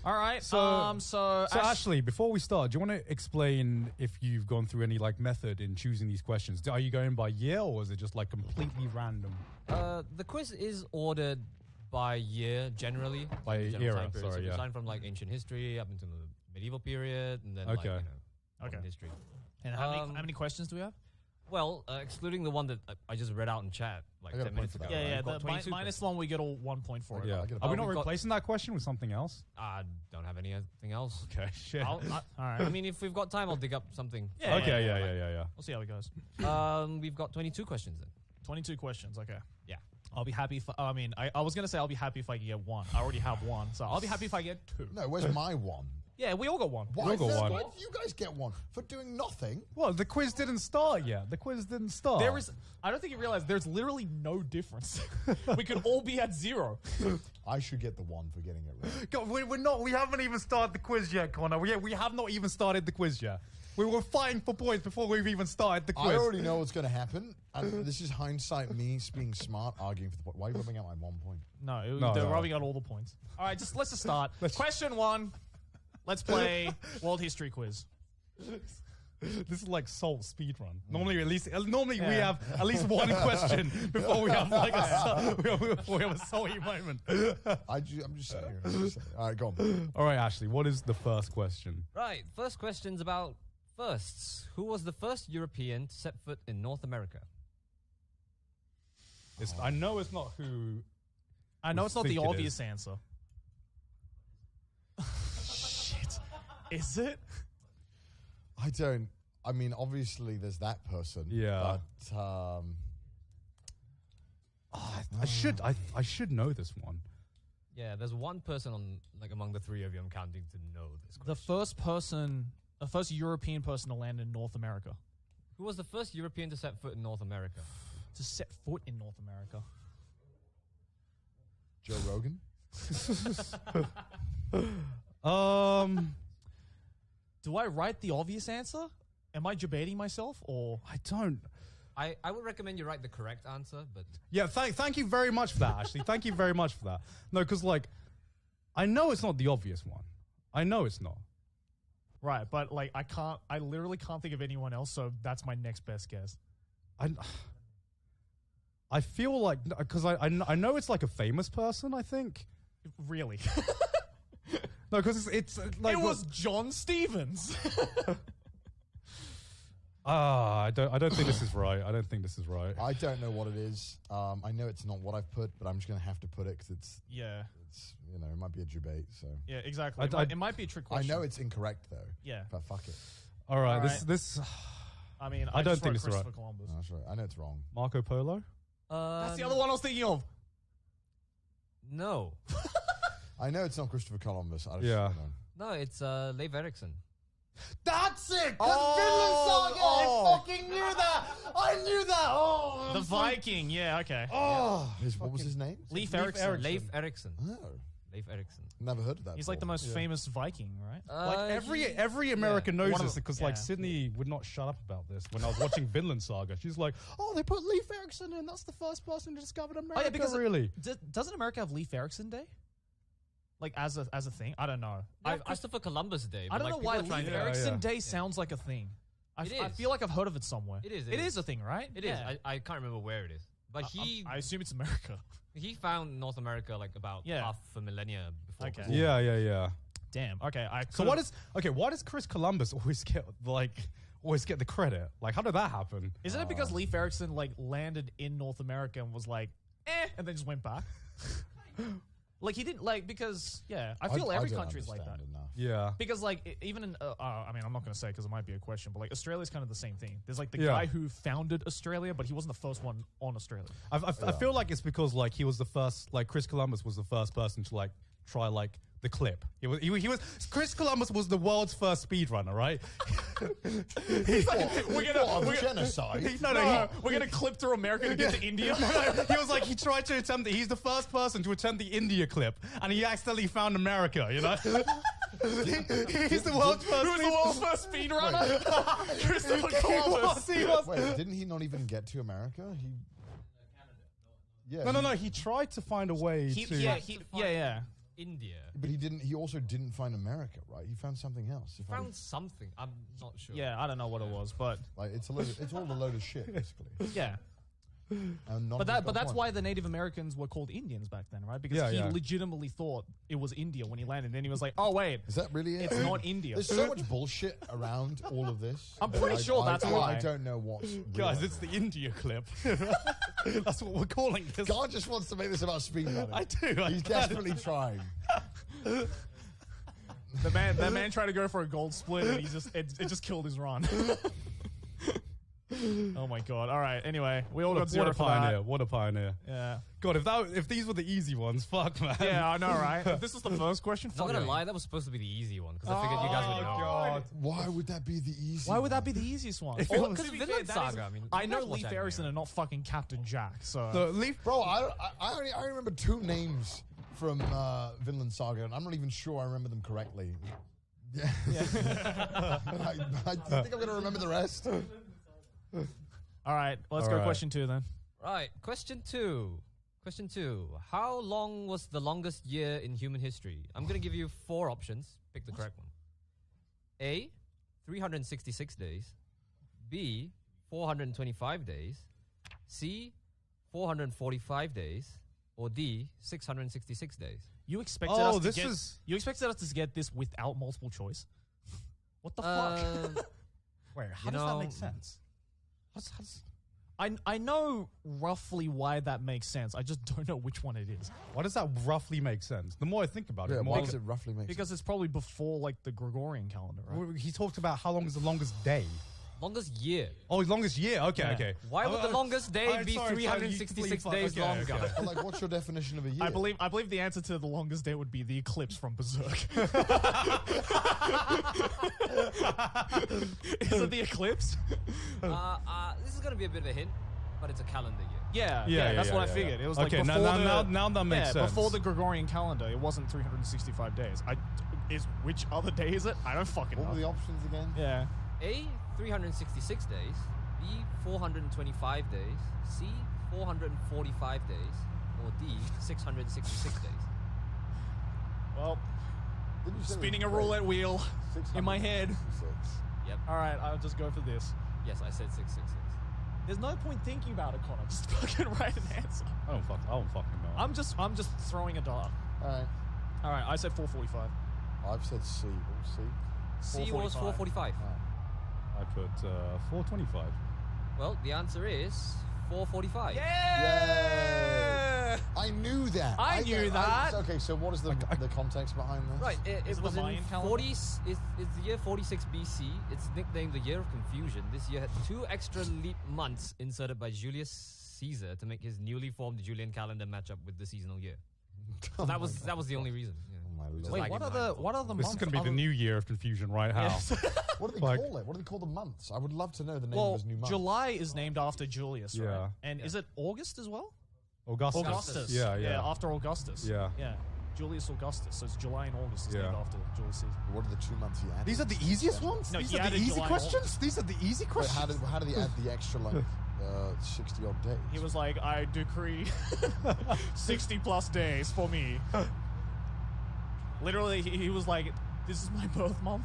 All right. So- um. So, So, Ash- Ashley, before we start, do you want to explain if you've gone through any like method in choosing these questions? Are you going by year or is it just like completely random? Uh, the quiz is ordered by year generally. By the general era, time period. sorry, so we yeah. starting from like ancient history up into the medieval period, and then Okay. like, you know, Okay. history. and how, many, um, how many questions do we have? Well, uh, excluding the one that I, I just read out in chat like I got a 10 point minutes for ago. that, Yeah, right? yeah. We've got The, mi- 22 minus one, we get all one point for it. Yeah. I get a Are we point. not we've got- replacing that question with something else? I don't have anything else. (laughs) Okay. Shit. I'll, I, (laughs) All right. I mean, if we've got time, I'll dig up something. Yeah, okay. Yeah. Yeah. Yeah. Yeah. We'll see how it goes. Um, we've got 22 questions then. 22 questions. Okay. Yeah. I'll be happy if I mean I, I was gonna say I'll be happy if I can get one. I already have one, so I'll be happy if I get two. No, where's my one? Yeah, we all got one. Why, got does- one. why did you guys get one for doing nothing? Well, the quiz didn't start yet. The quiz didn't start. There is I don't think you realize there's literally no difference. (laughs) we could all be at zero. I should get the one for getting it right. God, we- we're not. We haven't even started the quiz yet, Connor. We, we have not even started the quiz yet. We were fighting for points before we've even started the quiz. I already know what's going to happen, and this is hindsight. Me being smart, arguing for the point. Why are you rubbing out my one point? No, it, No, they're no. rubbing out all the points. All right, just let's just start. (laughs) Question one. Let's play world history quiz. This is like Soul speed run. Normally, at least uh, normally we Yeah. have at least one (laughs) question before we have like a Sal- (laughs) (laughs) before we have a salty moment. I ju- I'm just saying. here. I'm just saying. All right, go on. All right, Ashley, what is the first question? Right. First question's about firsts. Who was the first European to set foot in North America? It's, I know it's not who. I know it's not the think it obvious answer. Is it? I don't. I mean, obviously, there's that person. Yeah. But um, I should I I should know this one. Yeah, there's one person on like among the three of you I'm counting to know this. The first person, the first European person to land in North America, Who was the first European to set foot in North America? (sighs) to set foot in North America. Joe Rogan. (laughs) Um, Do I write the obvious answer? Am I debating myself or? I don't. I, I would recommend you write the correct answer, but Yeah, thank thank you very much for that. Actually, (laughs) thank you very much for that. No, because like, I know it's not the obvious one. I know it's not. Right, but like I can't, I literally can't think of anyone else, so that's my next best guess. I. (sighs) I feel like because I, I I know it's like a famous person. I think Really? (laughs) no, because it's, it's uh, like it was John Stevens. (laughs) ah. I don't I don't think this is right. I don't think this is right. I don't know what it is. Um, I know it's not what I've put, but I'm just gonna have to put it because it's yeah, it's you know it might be a debate. So yeah, exactly. I- it, might, I- it might be a trick I know it's incorrect though. Yeah, But fuck it. All right, All this this (sighs) I mean, I I, don't think wrote this is right. Christopher Columbus. No, that's right. I know it's wrong. Marco Polo. That's the Um, other one I was thinking of. No, (laughs) I know it's not Christopher Columbus. I just Yeah. don't know. no, it's uh, Leif Erikson. That's it. Oh, oh. fucking knew that. I knew that. Oh, The Viking. Yeah, okay. Oh, his, what was his name? Leif Leif Erikson. Erikson. Leif Erikson. Oh, Leif Erikson. never heard of that. He's like the before. most Yeah. famous Viking, right? Like Uh, every he- every American knows One of this the- because like yeah. Sydney would not shut up about this when I was watching (laughs) Vinland Saga. She's like, "Oh, they put Leif Erikson in. That's the first person to discover America." Oh yeah, because really, D- doesn't America have Leif Erikson Day? Like as a as a thing? I don't know. I, have I, Christopher Columbus Day. I don't like, know why are trying Leif Yeah, Erikson yeah. Day sounds like a thing. I, It I is. feel like I've heard of it somewhere. It is, It it is is. a thing, right? It is. Yeah. I, I can't remember where it is. But he I, assume it's America. (laughs) he found North America like about Yeah. half a millennia before. Okay. Christ. yeah, yeah, yeah. Damn. Okay. I So what is okay? Why does Chris Columbus (laughs) always get like always get the credit? Like, how did that happen? Isn't it because Leif Erikson like landed in North America and was like, eh, and then just went back? (laughs) like he didn't like because yeah, I feel every don't country is like that. enough. Yeah, Because like even in, uh, uh, I mean, I'm not going to say because it might be a question, but like Australia's kind of the same thing. There's like the Yeah. guy who founded Australia, but he wasn't the first one on Australia. I, I, I feel like it's because like he was the first. Like Chris Columbus was the first person to like try like the clip. He was he, he was Chris Columbus was the world's first speedrunner, right? (laughs) we're gonna, What, we're, genocide? He- (laughs) no, no, no, he- we're gonna clip through America to get to India. (laughs) he was like he tried to attempt. He's the first person to attempt the India clip, and he accidentally found America. You know, He- he's the world's first. Who's the world's first speedrunner? Christopher He Columbus. was, he was. Wait, didn't he not even get to America? He. Yeah. No, no, he- no. He tried to find a way He, to. yeah, he, yeah, yeah. India. But he didn't. He also didn't find America, right? He found something else. If I- Found something. I'm not sure. Yeah, I don't know what it was, but like it's a load. Of, it's all a load of shit, basically. (laughs) yeah. Mm. And But that, but that's one. why the Native Americans were called Indians back then, right? Because Yeah, he yeah. legitimately thought it was India when he landed. Then he was like, "Oh wait, Is that really it? it's not India." There's so much bullshit around all of this. I'm pretty I- sure I- that's I, why. I don't know what. Guys, it's the India clip. (laughs) That's what we're calling this. God just wants to make this about speedrunning. I do. I He's can. desperately trying. The man, that man tried to go for a gold split, and he just it, it just killed his run. (laughs) (laughs) oh my god! All right. Anyway, we all What got a, zero what a for pioneer! that. What a pioneer! Yeah. God, if that if these were the easy ones, (laughs) fuck man. Yeah, I know, right? (laughs) If this was the first question, Not fuck gonna it. lie, that was supposed to be the easy one because I figured you guys would Oh, know. God. Why would that be the easy? Why would that be the easiest one? If it Well, was- to be Vinland fair, that is- Saga, I mean, I know guys watch Leif Erikson and not fucking Captain Jack. So So leave. Bro, I, I, I, only, I remember two names from uh, Vinland Saga, and I'm not even sure I remember them correctly. Yeah. I, I think I'm going to remember the rest. (laughs) all right, let's All go right. question two then. Right. Question two. Question two. How long was the longest year in human history? I'm gonna give you four options. Pick the correct one. A. 366 days. B. 425 days. C. 445 days. Or D. 666 days. You expected Oh, us to this get, is- you expected us to get this without multiple choice. (laughs) What the fuck? Uh, (laughs) Wait, how You does that make sense? How's, how's, I I know roughly why that makes sense. I just (laughs) don't know which one it is why does that roughly make sense? The more I think about it, Yeah, the more why I does it roughly make sense? because it's probably before like the Gregorian calendar, right? He talked about how long is the longest day. Longest year. Oh, longest year. Okay, Yeah. okay. Why would Uh, the uh, longest day alright, be sorry, sorry, 366 completely days fuck- okay, longer? okay. But like, what's your definition of a year? I believe I believe the answer to the longest day would be the eclipse from Berserk. (laughs) Is it the eclipse? uh, uh, this is gonna be a bit of a hint, but it's a calendar year. Yeah, Yeah, yeah, yeah, that's yeah, what I figured. yeah. It was Okay, like before now- the, now- now that makes yeah, Before the Gregorian calendar, it wasn't 365 days. I is which other day is it? I don't fucking know. What were the options again? Yeah. A 366 days, B 425 days, C 445 days, or D 666 days. Well, Didn't you spinning a roulette wheel in my head. 666? Yep. All right, I'll just go for this. Yes, I said 666. There's no point thinking about it, Connor. (laughs) Just fucking write an answer. I don't fuck. I don't fucking know. I'm just I'm just throwing a dart. All right. All right, I said 445. I've said C. What was C? C was 445. I put uh, 425. Well, the answer is 445. Yay! I knew that. I knew that. okay, so what is the, the context behind this? Right, it, Is it it was the in Mayan calendar? 40. It's, it's the year 46 BC. It's nicknamed the Year of Confusion. This year had two extra leap months inserted by Julius Caesar to make his newly formed Julian calendar match up with the seasonal year. So (laughs) that was that was the only reason. Yeah. My lord. Wait, like what are the what are the months? This is going to be the new year of confusion, right? How? Yes. (laughs) What do they Like- call it? What do they call the months? I would love to know the name well, of his new month. July is named after Julius, right? Yeah. And is it August as well? Augustus. Augustus. Yeah, yeah. after Augustus. Yeah. Yeah. Julius Augustus. So it's July and August is Yeah. named after Julius Caesar. What are the two months he added? These are the easiest ones. No, These he are the easy July questions. These are the easy Wait, questions. how did how did he add the extra like (laughs) uh, sixty odd days? He was like, I decree (laughs) 60 plus days for me. Literally, he, he was like, this is my (laughs) birth month.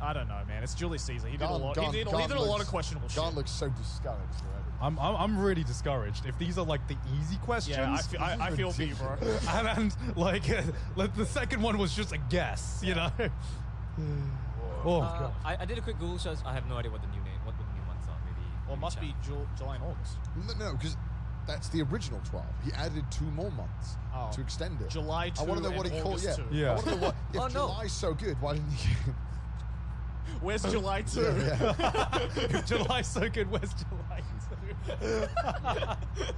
I don't know, man. It's Julius Caesar. He did a lot. Garn- he did, he Garn did a lot of questionable Garn shit. looks so discouraged already. I'm, I'm I'm really discouraged. If these are like the easy questions, Yeah, I feel, I, I feel for you, bro. and, (laughs) and like, (laughs) like the second one was just a guess, you know. oh Uh. I, I did a quick Google search. I have no idea what the new name, what the new months are. Maybe. Well, it maybe must chat. be Ju- July and August. No, no, because that's the original twelve. He added two more months Oh. to extend it. July 2 I want to know what and he called. August Yeah, 2. Yeah. I want to know what. (laughs) If Oh, no. July's so good, why didn't he? (laughs) Where's (laughs) July 2? if July's so good, where's July?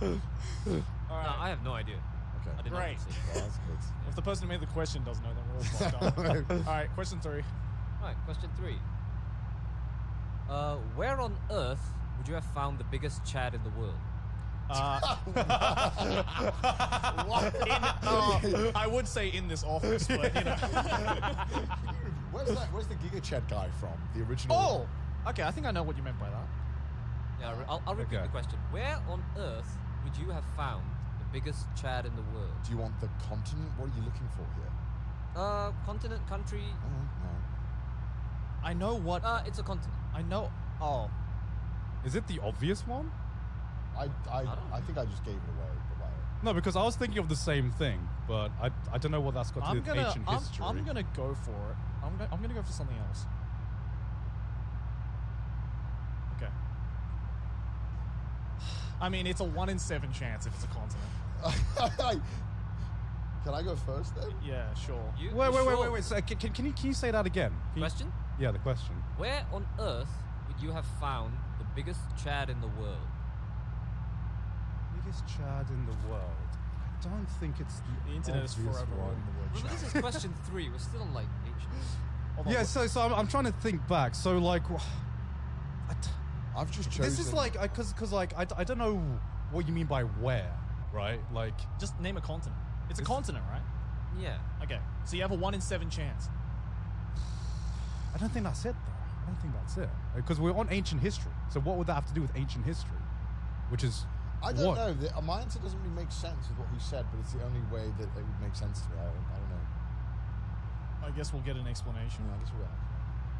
All No. I have no idea. okay. I did not Great. see. Well, that's good. If the person who made the question doesn't know, then we're all fucked up. All right, question three. All right, question three. Uh, where on earth would you have found the biggest Chad in the world? Uh, (laughs) in, uh, I would say in this office, but you know. (laughs) Where's that? Where's the Giga Chad guy from? The original. oh, okay. I think I know what you meant by that. Yeah, I'll, I'll- I'll repeat Okay. the question. Where on earth would you have found the biggest Chad in the world? Do you want the continent? What are you looking for here? Uh, continent, country. Oh, no. I know what. Uh, it's a continent. I know. Oh, Is it the obvious one? I, I, don't I think I just gave it away. No, because I was thinking of the same thing, but I, I don't know what that's got to do I'm with gonna. ancient I'm, history. I'm gonna go for it. I'm gonna. I'm gonna go for something else. Okay. I mean, it's a one in seven chance if it's a continent. (laughs) Can I go first then? Yeah, sure. You, Wait, you wait, wait, sure? wait, wait. So, can, can, can you can you say that again? Can you- Question? yeah, the question. Where on earth would you have found the biggest Chad in the world? Biggest Chad in the world. I don't think it's the, The internet is forever one. ruining the word Remember, chat. this is question three. We're still on like ancient. Hold Yeah, so so I'm, I'm trying to think back. So like, wh- I t- I've just chosen. this is like because because like I, I don't know what you mean by where, right? Like just name a continent. It's a This- continent, right? Yeah. Okay. So you have a one in seven chance. I don't think that's it though. I don't think that's it because we're on ancient history. So what would that have to do with ancient history? Which is I don't what? know. The, my answer doesn't really make sense with what he said, but it's the only way that it would make sense to me. I don't, I don't know. I guess we'll get an explanation. Yeah, I guess we'll.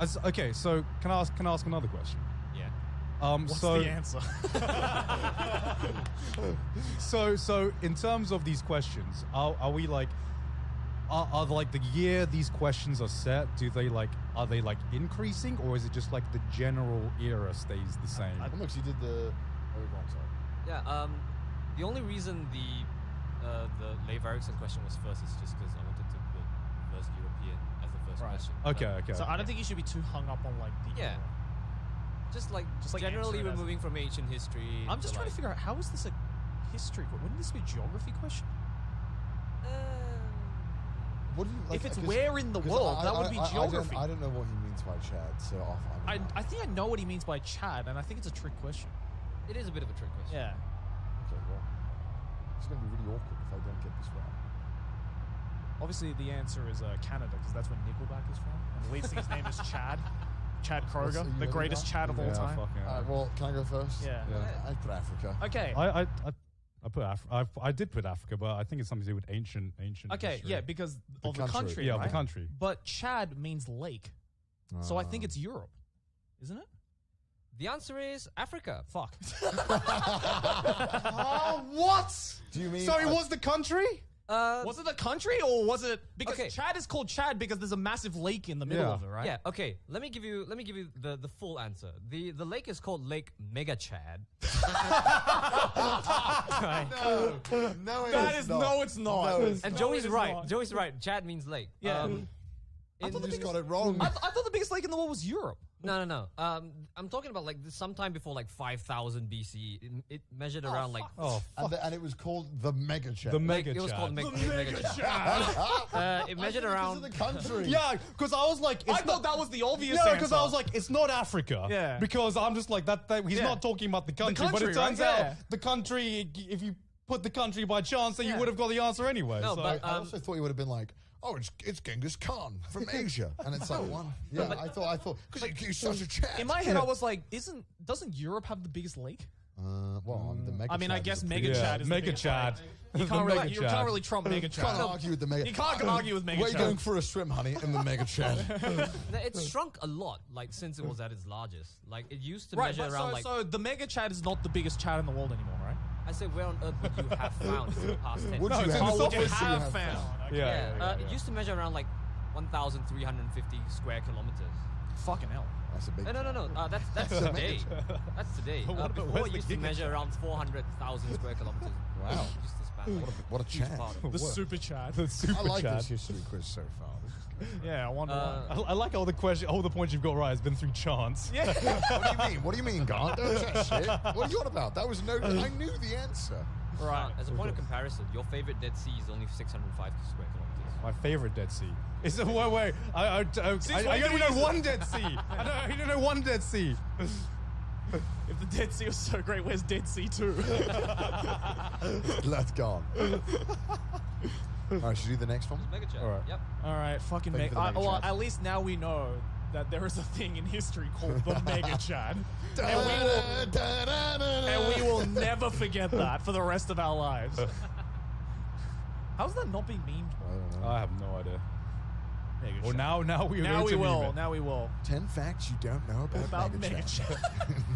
As, okay, so can I ask can I ask another question? Yeah. Um, What's so the answer? (laughs) so so in terms of these questions, are, are we like are, are like the year these questions are set? Do they like are they like increasing or is it just like the general era stays the same? Oh, look, you did the. Oh, go on, sorry. Yeah. Um, the only reason the uh, the Leif Erikson question was first is just because I wanted to put first European as the first first Right. question. Okay, Uh, okay. So I don't think you should be too hung up on like the. Yeah. Just like, Just, like, generally, answer it we're as- moving from ancient history. I'm just trying like, to figure out how is this a history? que- Wouldn't this be a geography question? Uh, What do you, like, If it's 'cause- where in the 'cause world, I- that would I- be I- I don't- geography. I don't, know what he means by Chad, so off. I, I think I know what he means by Chad, and I think it's a trick question. It is a bit of a trick question. Yeah. Okay, well, it's going to be really awkward if I don't get this right. Obviously, the answer is uh, Canada because that's where Nickelback is from, and the lead singer's name is Chad. (laughs) Chad What's- Kroger, the greatest? Chad of all time. fucking. Uh, well, can I go first? Yeah. Yeah. I put Africa. Okay. I, I, I, I put Af- I, I did put Africa, but I think it's something to do with ancient, ancient. Okay. history. Yeah, because The of the country. country. yeah, of right? the country. But Chad means lake, so I think Ah. it's Europe, isn't it? The answer is Africa. Fuck. Oh, (laughs) what? Do you mean? So it was the country? Uh, was it the country or was it because Okay. Chad is called Chad because there's a massive lake in the middle Yeah. of it, right? Yeah. Okay. Let me give you. Let me give you the, the full answer. the The lake is called Lake Mega Chad. (laughs) No, no, it That is is not. no, it's not. No, it's And No, Joey's it is right. not. Joey's right. Chad means lake. Yeah. Um, I thought the You just biggest- got it wrong. I, I thought the biggest lake in the world was Europe. no, no, no. Um, I'm talking about like this- sometime before like 5,000 BC. It, it measured around like. Oh, and, the, and it was called the Mega Chad. the Like, mega it was called Meg- The Mega Mega Chad. Chad. Uh, it measured Because around. of the country. (laughs) Yeah, because I was like, I it's thought not- that was the obvious No, answer. because I was like, it's not Africa. Yeah. Because I'm just like that. that he's Yeah. not talking about the country, but country, it turns right? out Yeah. the country. If you put the country by chance, then Yeah. you would have got the answer anyway. No, so. but, I Um, also thought you would have been like, oh, it's it's Genghis Khan from (laughs) Asia, and it's like one. Yeah, I thought I thought because he's such a Chad. in my head, I was like, isn't doesn't Europe have the biggest lake? uh, well, on the Mega. I mean, I guess is a Mega pretty- yeah, is Mega biggest Chad. (laughs) You can't really, you can't really trump Mega Can't argue with the Mega. You can't argue with Mega We're Chad. going for a swim, honey, in the Mega Chad. (laughs) It's shrunk a lot, like since it was at its largest. Like it used to Right, measure but around so, like. so the Mega Chad is not the biggest Chad in the world anymore, right? I said, where on earth would you have (laughs) found in the past ten? Would No, you it's in have? the software would You you have have found. Okay. Yeah, Yeah, yeah, uh, yeah. it used to measure around like 1,350 square kilometers. Fucking hell. That's a big. No, no, no, no. Uh, that's that's (laughs) That's a today. That's today. What (laughs) Uh, about- before it used to measure around 400,000 square kilometers. Wow. It used to span like What a huge Chad. part The What? Super Chad. the super I like Chad. this history quiz so far. This is good. Yeah, I wonder Uh, why. I, I like all the question, all the points you've got right It's been through chance. Yeah. (laughs) what do you mean? What do you mean, Garnt? Don't say shit. What are you on about? That was no. I knew the answer. right. As a point of comparison, your favorite Dead Sea is only 605 square kilometers. My favorite Dead Sea. Is it wait wait? I I, I, I, what I you only know one Dead Sea. I don't, I don't know one Dead Sea. (laughs) If the Dead Sea was so great, where's Dead Sea 2? (laughs) Let's go. All right, should we do the next one? Mega Chad. All right. Yep. All right, fucking Thank Mega. you for the Uh, Mega well, Chad. at least now we know that there is a thing in history called the (laughs) Mega Chad. (laughs) and, we will, and we will never forget that for the rest of our lives. (laughs) How's that not being memed? I don't know. I have no idea. Mega Well, Chad. now now we now go we to will. meme it. Now we will. Ten facts you don't know about, About Mega Mega Chad.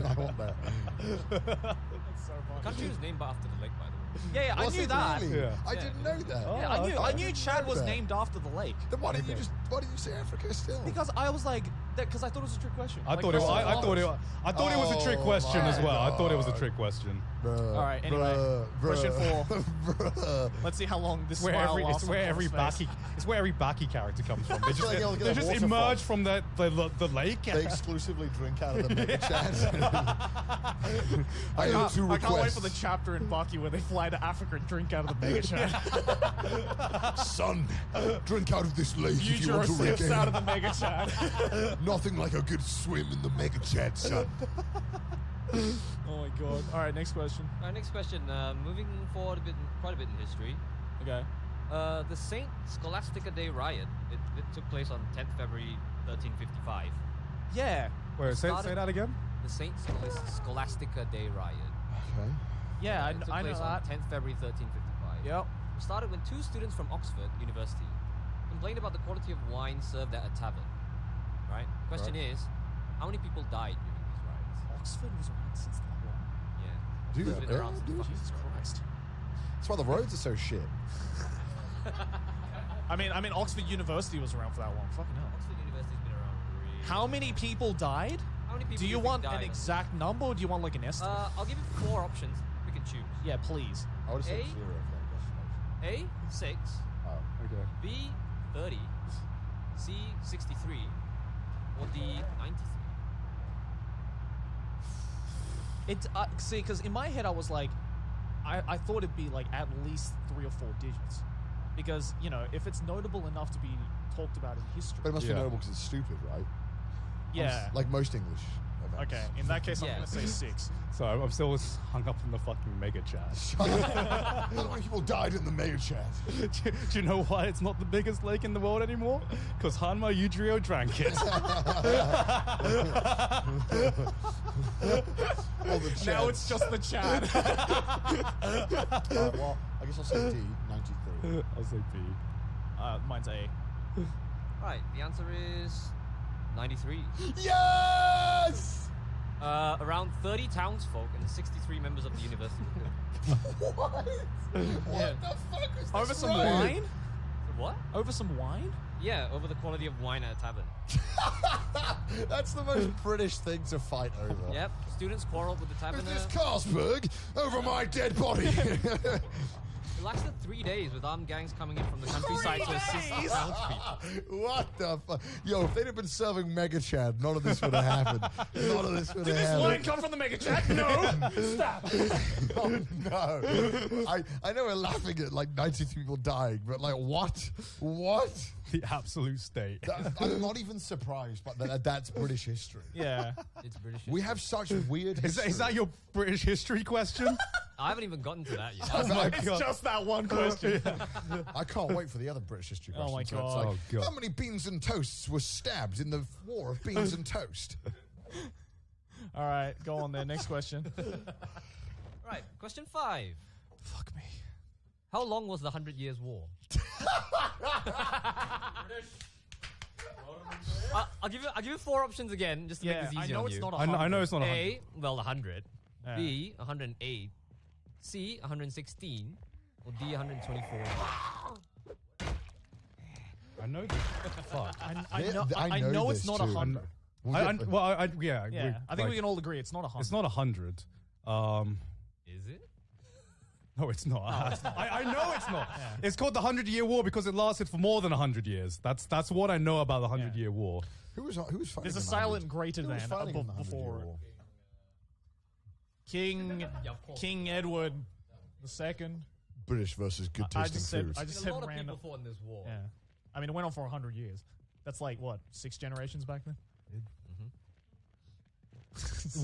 I want that. That's so The funny. country was named after the lake, by the way. (laughs) Yeah, yeah, I Was knew it that. Really? Yeah. I didn't know that. Oh. Yeah, I knew. okay. I knew Chad was named after the lake Then why didn't you just? Why didn't you say Africa still? because I was like, because I thought it was a trick question. I Like, thought it. Chris I, I thought it. I thought it was a oh trick Oh question as my well. I thought it was a trick question. Bruh, All right, anyway, bruh, question bruh, four. (laughs) bruh. Let's see how long this It's where smile every, lasts it's on where Connor's every face. Baki, it's where every Baki character comes from. They just, like, yeah, look at they that just waterfall. emerge from the the, the lake. They exclusively drink out of the (laughs) Mega Chad. I I have can't, two I requests. can't wait for the chapter in Baki where they fly to Africa and drink out of the (laughs) Mega Chad. (laughs) Son, drink out of this lake if you want to sips regain. out of the Mega Chad. (laughs) Nothing like a good swim in the Mega Chad, son. oh my god. All right, next question. All right, next question. Uh, moving forward a bit, quite a bit in history. Okay. Uh, the Saint Scholastica Day riot. It, it took place on 10th February 1355. Yeah. Wait, say, say that again. The Saint Scholastica Day riot. Okay. Yeah, I, it took I know place that. on 10th February 1355. Yep. It started when two students from Oxford University complained about the quality of wine served at a tavern. Right? Question is, how many people died during these riots? Oxford was around since that long. Yeah. Dude, Oxford's been around since dude? Jesus Christ. That's why the roads are so shit. (laughs) I mean, I mean, Oxford University was around for that long. Fucking hell. Oxford University's been around really How many people died? How many people Do you think want an exact number or do you want like an estimate? Uh, I'll give you four options. We can choose. yeah, please. I would have said A? zero if that A, six. was Okay. B, 30. C, 63, or D, 93? It uh, see because in my head I was like, I, I thought it'd be like at least three or four digits, because you know if it's notable enough to be talked about in history. But it must Yeah. be notable because it's stupid, right? yeah. Like most English. Events. okay. In that case, I'm Yeah. gonna say six. So I'm I'm still hung up in the fucking Mega Chad. (laughs) (laughs) How many people died in the Mega Chad? (laughs) do, do you know why it's not the biggest lake in the world anymore? Because Hanma Yujiro drank it. All the now it's just the chat. Alright, well, I guess I'll say D, 93. I'll say B. uh, mine's A. Right, the answer is 93. Yes! Uh, around 30 townsfolk and 63 members of the (laughs) university. What? What the fuck is this? Over some right? wine. what? Over some wine. Yeah, over the quality of wine at a tavern. (laughs) That's the most British thing to fight over. Yep, students quarreled with the Is taverner. this Carlsberg over my dead body? (laughs) It lasted three days with armed gangs coming in from the countryside to assist the townspeople. (laughs) what the fuck? Yo, if they'd have been serving Mega Chad, none of this would have happened. None of this would have happened. come from the Mega Chad? No. Stop. (laughs) Oh no! I, I know we're laughing at like 93 people dying, but like what? What? (laughs) The absolute state. That- I'm not even surprised, but that, that's British history. Yeah. It's British. History. We have such weird. Is that, history. is that your British history question? (laughs) I haven't even gotten to that yet. Oh my It's God. just that one (laughs) question. I can't wait for the other British history Oh questions. my God. like, Oh God. How many beans and toasts were stabbed in the war of beans and toast? All right, go on there. Next question. Right, question five. Fuck me. How long was the Hundred Years' War? Uh, I'll give you. I'll give you four options again, just to Yeah, make this I easier know on it's you. not a I know, I know it's not a hundred. A, well, 100. Yeah. B, 108. C, 116. Or D, 124. I know this. Fuck. I, I know, I I, know know it's not a hundred. We'll I, I, well, I, I, yeah, Yeah, we- I think like, we can all agree it's not a hundred. It's not a hundred. Um, Is it? No, it's not. Oh, (laughs) I, I know it's not. (laughs) It's called the Hundred Year War because it lasted for more than hundred years. That's that's what I know about the Hundred Yeah. Year War. who was who was fighting? There's a silent hundred- greater who than fighting above the before War? King Yeah. King Edward the second. British versus good I tasting just said food. I There's just a said lot of random. people fought in this war. Yeah, I mean it went on for a hundred years. That's like what six generations back then. Mm-hmm.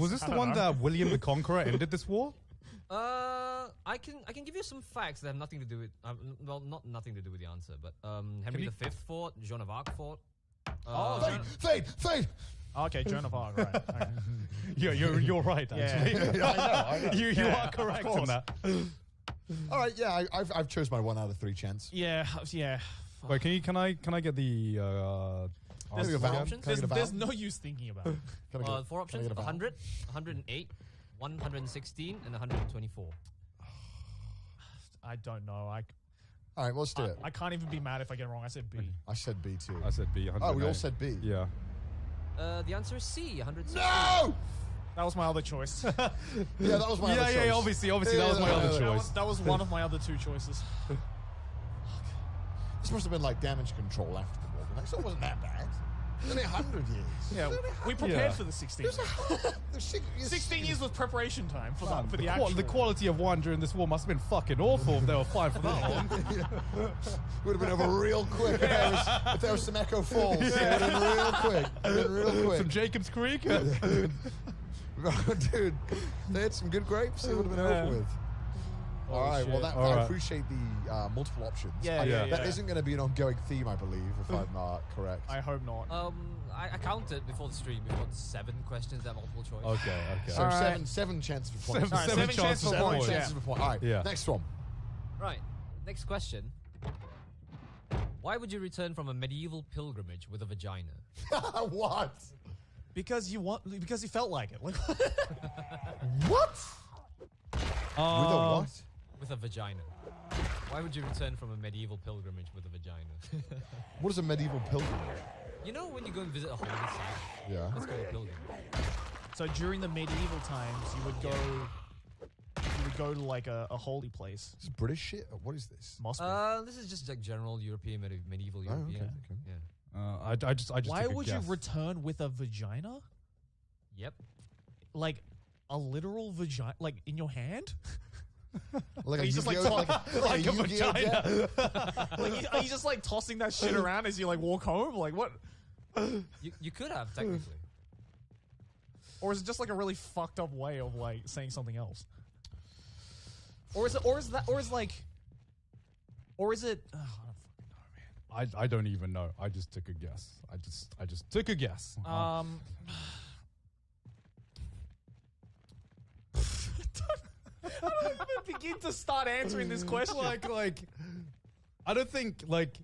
Was this (laughs) I the one know. that William the Conqueror ended this war? Uh, I can I can give you some facts that have nothing to do with um, well not nothing to do with the answer, but um Henry you- V fought, Joan of Arc fought. Oh, Uh, Fade, fade, fade. Okay, Joan of Arc, right? Okay. (laughs) Yeah, you're you're right. Yeah. Actually, (laughs) Yeah, I know, I know. you you Yeah, are correct on that. (laughs) All right, yeah, I, I've I've chose my one out of three chance. yeah, yeah. Wait, can you can I can I get the uh, There's Can I get a four options? There's, there's no use thinking about it. Uh, four options: get a vowel? 100, 108, 116, and 124. (sighs) I don't know. I, All right, let's do I, it. I can't even be mad if I get it wrong. I said B. I said B too. I said B. Oh, we all 108. said B. Yeah. Uh, the answer is C, 116. No! That was my other choice. that, (laughs) Yeah, that was my yeah, other yeah, choice. obviously, obviously, Yeah, that was my yeah, other yeah, yeah. choice. was, that was one of my other two choices. (laughs) This must have been like damage control after the war. Like, so it wasn't that bad. It's only 100 years. Yeah, we prepared Yeah. for the 16 There's years. six- there's 16 years was preparation time for the, for the, the, actual. the quality of wine during this war must have been fucking awful if they were fine for that (laughs) long. Would have been over real quick if, there was, if there was some Echo Falls. It would have been real quick. It would have been real quick. Some Jacobs Creek. (laughs) (laughs) Dude, they had some good grapes. It would have been over with. All Holy right, well, that, All I right. appreciate the uh, multiple options. Yeah, I- yeah, yeah. That yeah. not going to be an ongoing theme, I believe, if I'm not correct. I hope not. Um, I, I counted before the stream. We've got seven questions that are multiple choice. okay, okay. so All right. seven, seven chances for points. Seven- All right, seven seven chances chances for for points. points. Yeah. chances for points. All right, Yeah. next one. Right. Next question. Why would you return from a medieval pilgrimage with a vagina? (laughs) what? Because you want. Because you felt like it. Like, (laughs) What? With a Um, what? With a vagina. Why would you return from a medieval pilgrimage with a vagina? (laughs) What is a medieval pilgrimage? you know when you go and visit a holy site? Yeah. That's called a pilgrimage. so during the medieval times, you would go. You would go to like a, a holy place. This is British shit? Or What is this? Must be. Uh, this is just like general European, medi- medieval Oh, European. okay, okay. Yeah. Uh, I, I just I just Why took a would guess. you return with a vagina? Yep. Like a literal vagina, like in your hand? (laughs) (laughs) Like He's just like, to- (laughs) like, like a Yu-Gi-Oh vagina. deck. (laughs) like, you- are you just like tossing that shit around as you like walk home? Like what? You, you could have technically. Or is it just like a really fucked up way of like saying something else? Or is it? Or is that? Or is like? Or is it? Oh, I don't fucking know, man. I, I don't even know. I just took a guess. I just I just took a guess. Uh, Um. (sighs) (sighs) (sighs) I don't even begin to start answering this question. like like I don't think like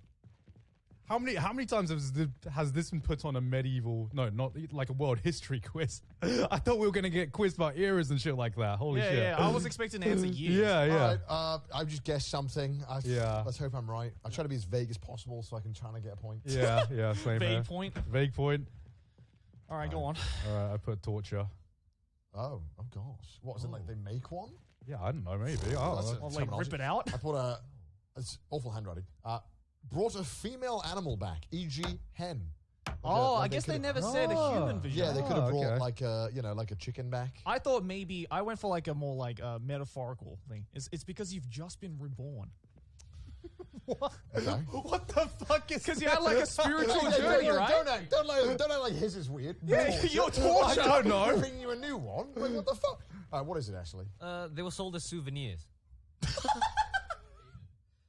how many how many times has this, has this been put on a medieval no not like a world history (laughs) quiz? I thought we were gonna get quizzed about eras and shit like that. Holy yeah, shit! yeah. I was expecting to answer (laughs) years. yeah, yeah. All right, uh, I've just guessed something. I, Yeah. Let's hope I'm right. I try to be as vague as possible so I can try to get a point. Yeah, yeah, (laughs) same Vague here. point. Vague point. All right, go on. All right, I put torture. Oh, oh gosh. What is it like? They make one? Yeah, I don't know, maybe. I Well, that's know. a- Or like terminology. rip it out. I put a. It's awful handwriting. Uh, brought a female animal back, e.g., hen. Like a- Oh, like I guess they could've- never said a Oh. human vagina. Yeah, they could have Oh, brought okay. like a you know like a chicken back. I thought maybe I went for like a more like a metaphorical thing. It's, it's because you've just been reborn. (laughs) Okay. What the fuck is? Because you had like a (laughs) spiritual Hey, hey, journey, don't, right? Don't act, don't, act, don't act like his is weird. Yeah, Bullshit. your torture. (laughs) I don't know. Bring you a new one. Wait, what the fuck? Uh, what is it, Ashley? Uh, they were sold as souvenirs. (laughs)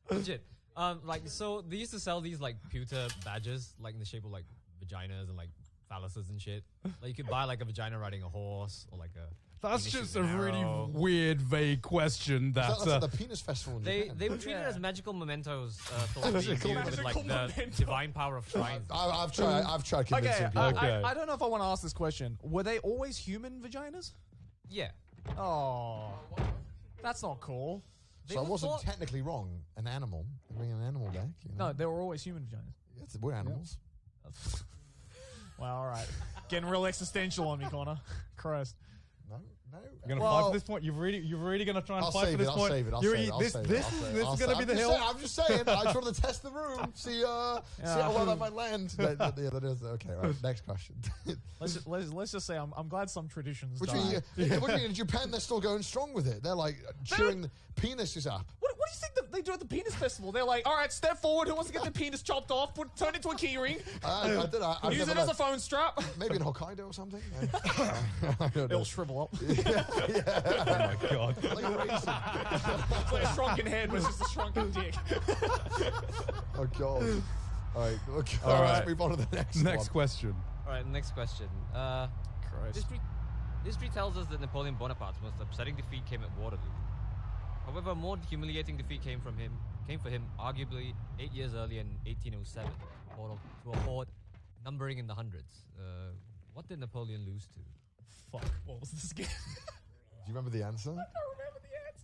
Legit. Um, like so, they used to sell these like pewter badges, like in the shape of like vaginas and like phalluses and shit. Like you could buy like a vagina riding a horse or like a. That's just a shooting really weird, vague question. That's, That that's uh, at the penis festival in They Japan. they were treated Yeah. as magical mementos, uh, thought to be Magical with like the divine power of shrines. I, I've tried. I've tried convincing Okay, people. I, Okay. I, I don't know if I want to ask this question. Were they always human vaginas? yeah. Oh, that's not cool. They so I wasn't thought- technically wrong. An animal. Bring an animal back. You know? No, they were always human vaginas. We're animals. (laughs) Wow, all right. Getting real existential on me, Connor. Christ. No. You're gonna Well- fight for this point. You've really, you're really gonna try and I'll fight for it. this I'll point. save it. I'll You're save it. I'll this, save it. this, I'll is- it. this I'll is gonna it. be the I'm just hill. saying- I'm just saying. I just want to test the room. (laughs) See, uh, see Yeah. how well that might land. That- that- yeah, that is okay. Right. (laughs) Next question. Let's just, let's, let's just say I'm, I'm glad some traditions Which die. mean, yeah, what do you mean in Japan? They're still going strong with it. They're like cheering. The penis is up. What do you think that they do at the penis festival? They're like, all right, step forward. Who wants to get their penis chopped off? Put, turn it into a key ring. (laughs) I, I don't know. I've Use never it as a phone strap. (laughs) Maybe in Hokkaido or something. (laughs) I don't know. It'll shrivel up. Oh my god. Like a raisin. it's like a shrunken head, but it's just a shrunken dick. Oh god. All right. Okay. All All right. right. Let's move on to the next. Next one. question. All right, next question. Uh, Christ. history, history tells us that Napoleon Bonaparte's most upsetting defeat came at Waterloo. However, a more humiliating defeat came from him came for him arguably eight years earlier in 1807 to a horde, to a horde numbering in the hundreds. Uh, what did Napoleon lose to? Fuck. What was this again? Do you remember the answer? I don't remember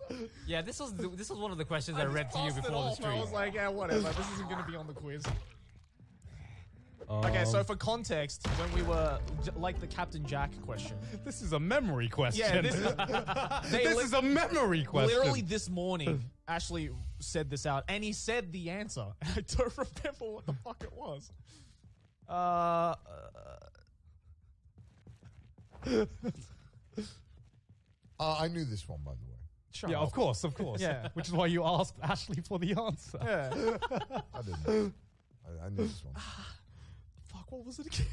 the answer. Yeah, this was the, this was one of the questions I, just read to you passed it before the off. I was like, yeah, whatever. This isn't going to be on the quiz. Okay, so Um, for context, when we were like the Captain Jack question, (laughs) this is a memory question. Yeah, this is- (laughs) This li- is a memory question. literally this morning, Ashley said this out, and he said the answer. (laughs) I don't remember what the fuck it was. Uh, Uh, I knew this one, by the way. shut Yeah, up. of course, of course. Yeah. Which is why you asked Ashley for the answer. Yeah. I didn't. I, I knew this one. (sighs) (sighs) (sighs) fuck, what was it again?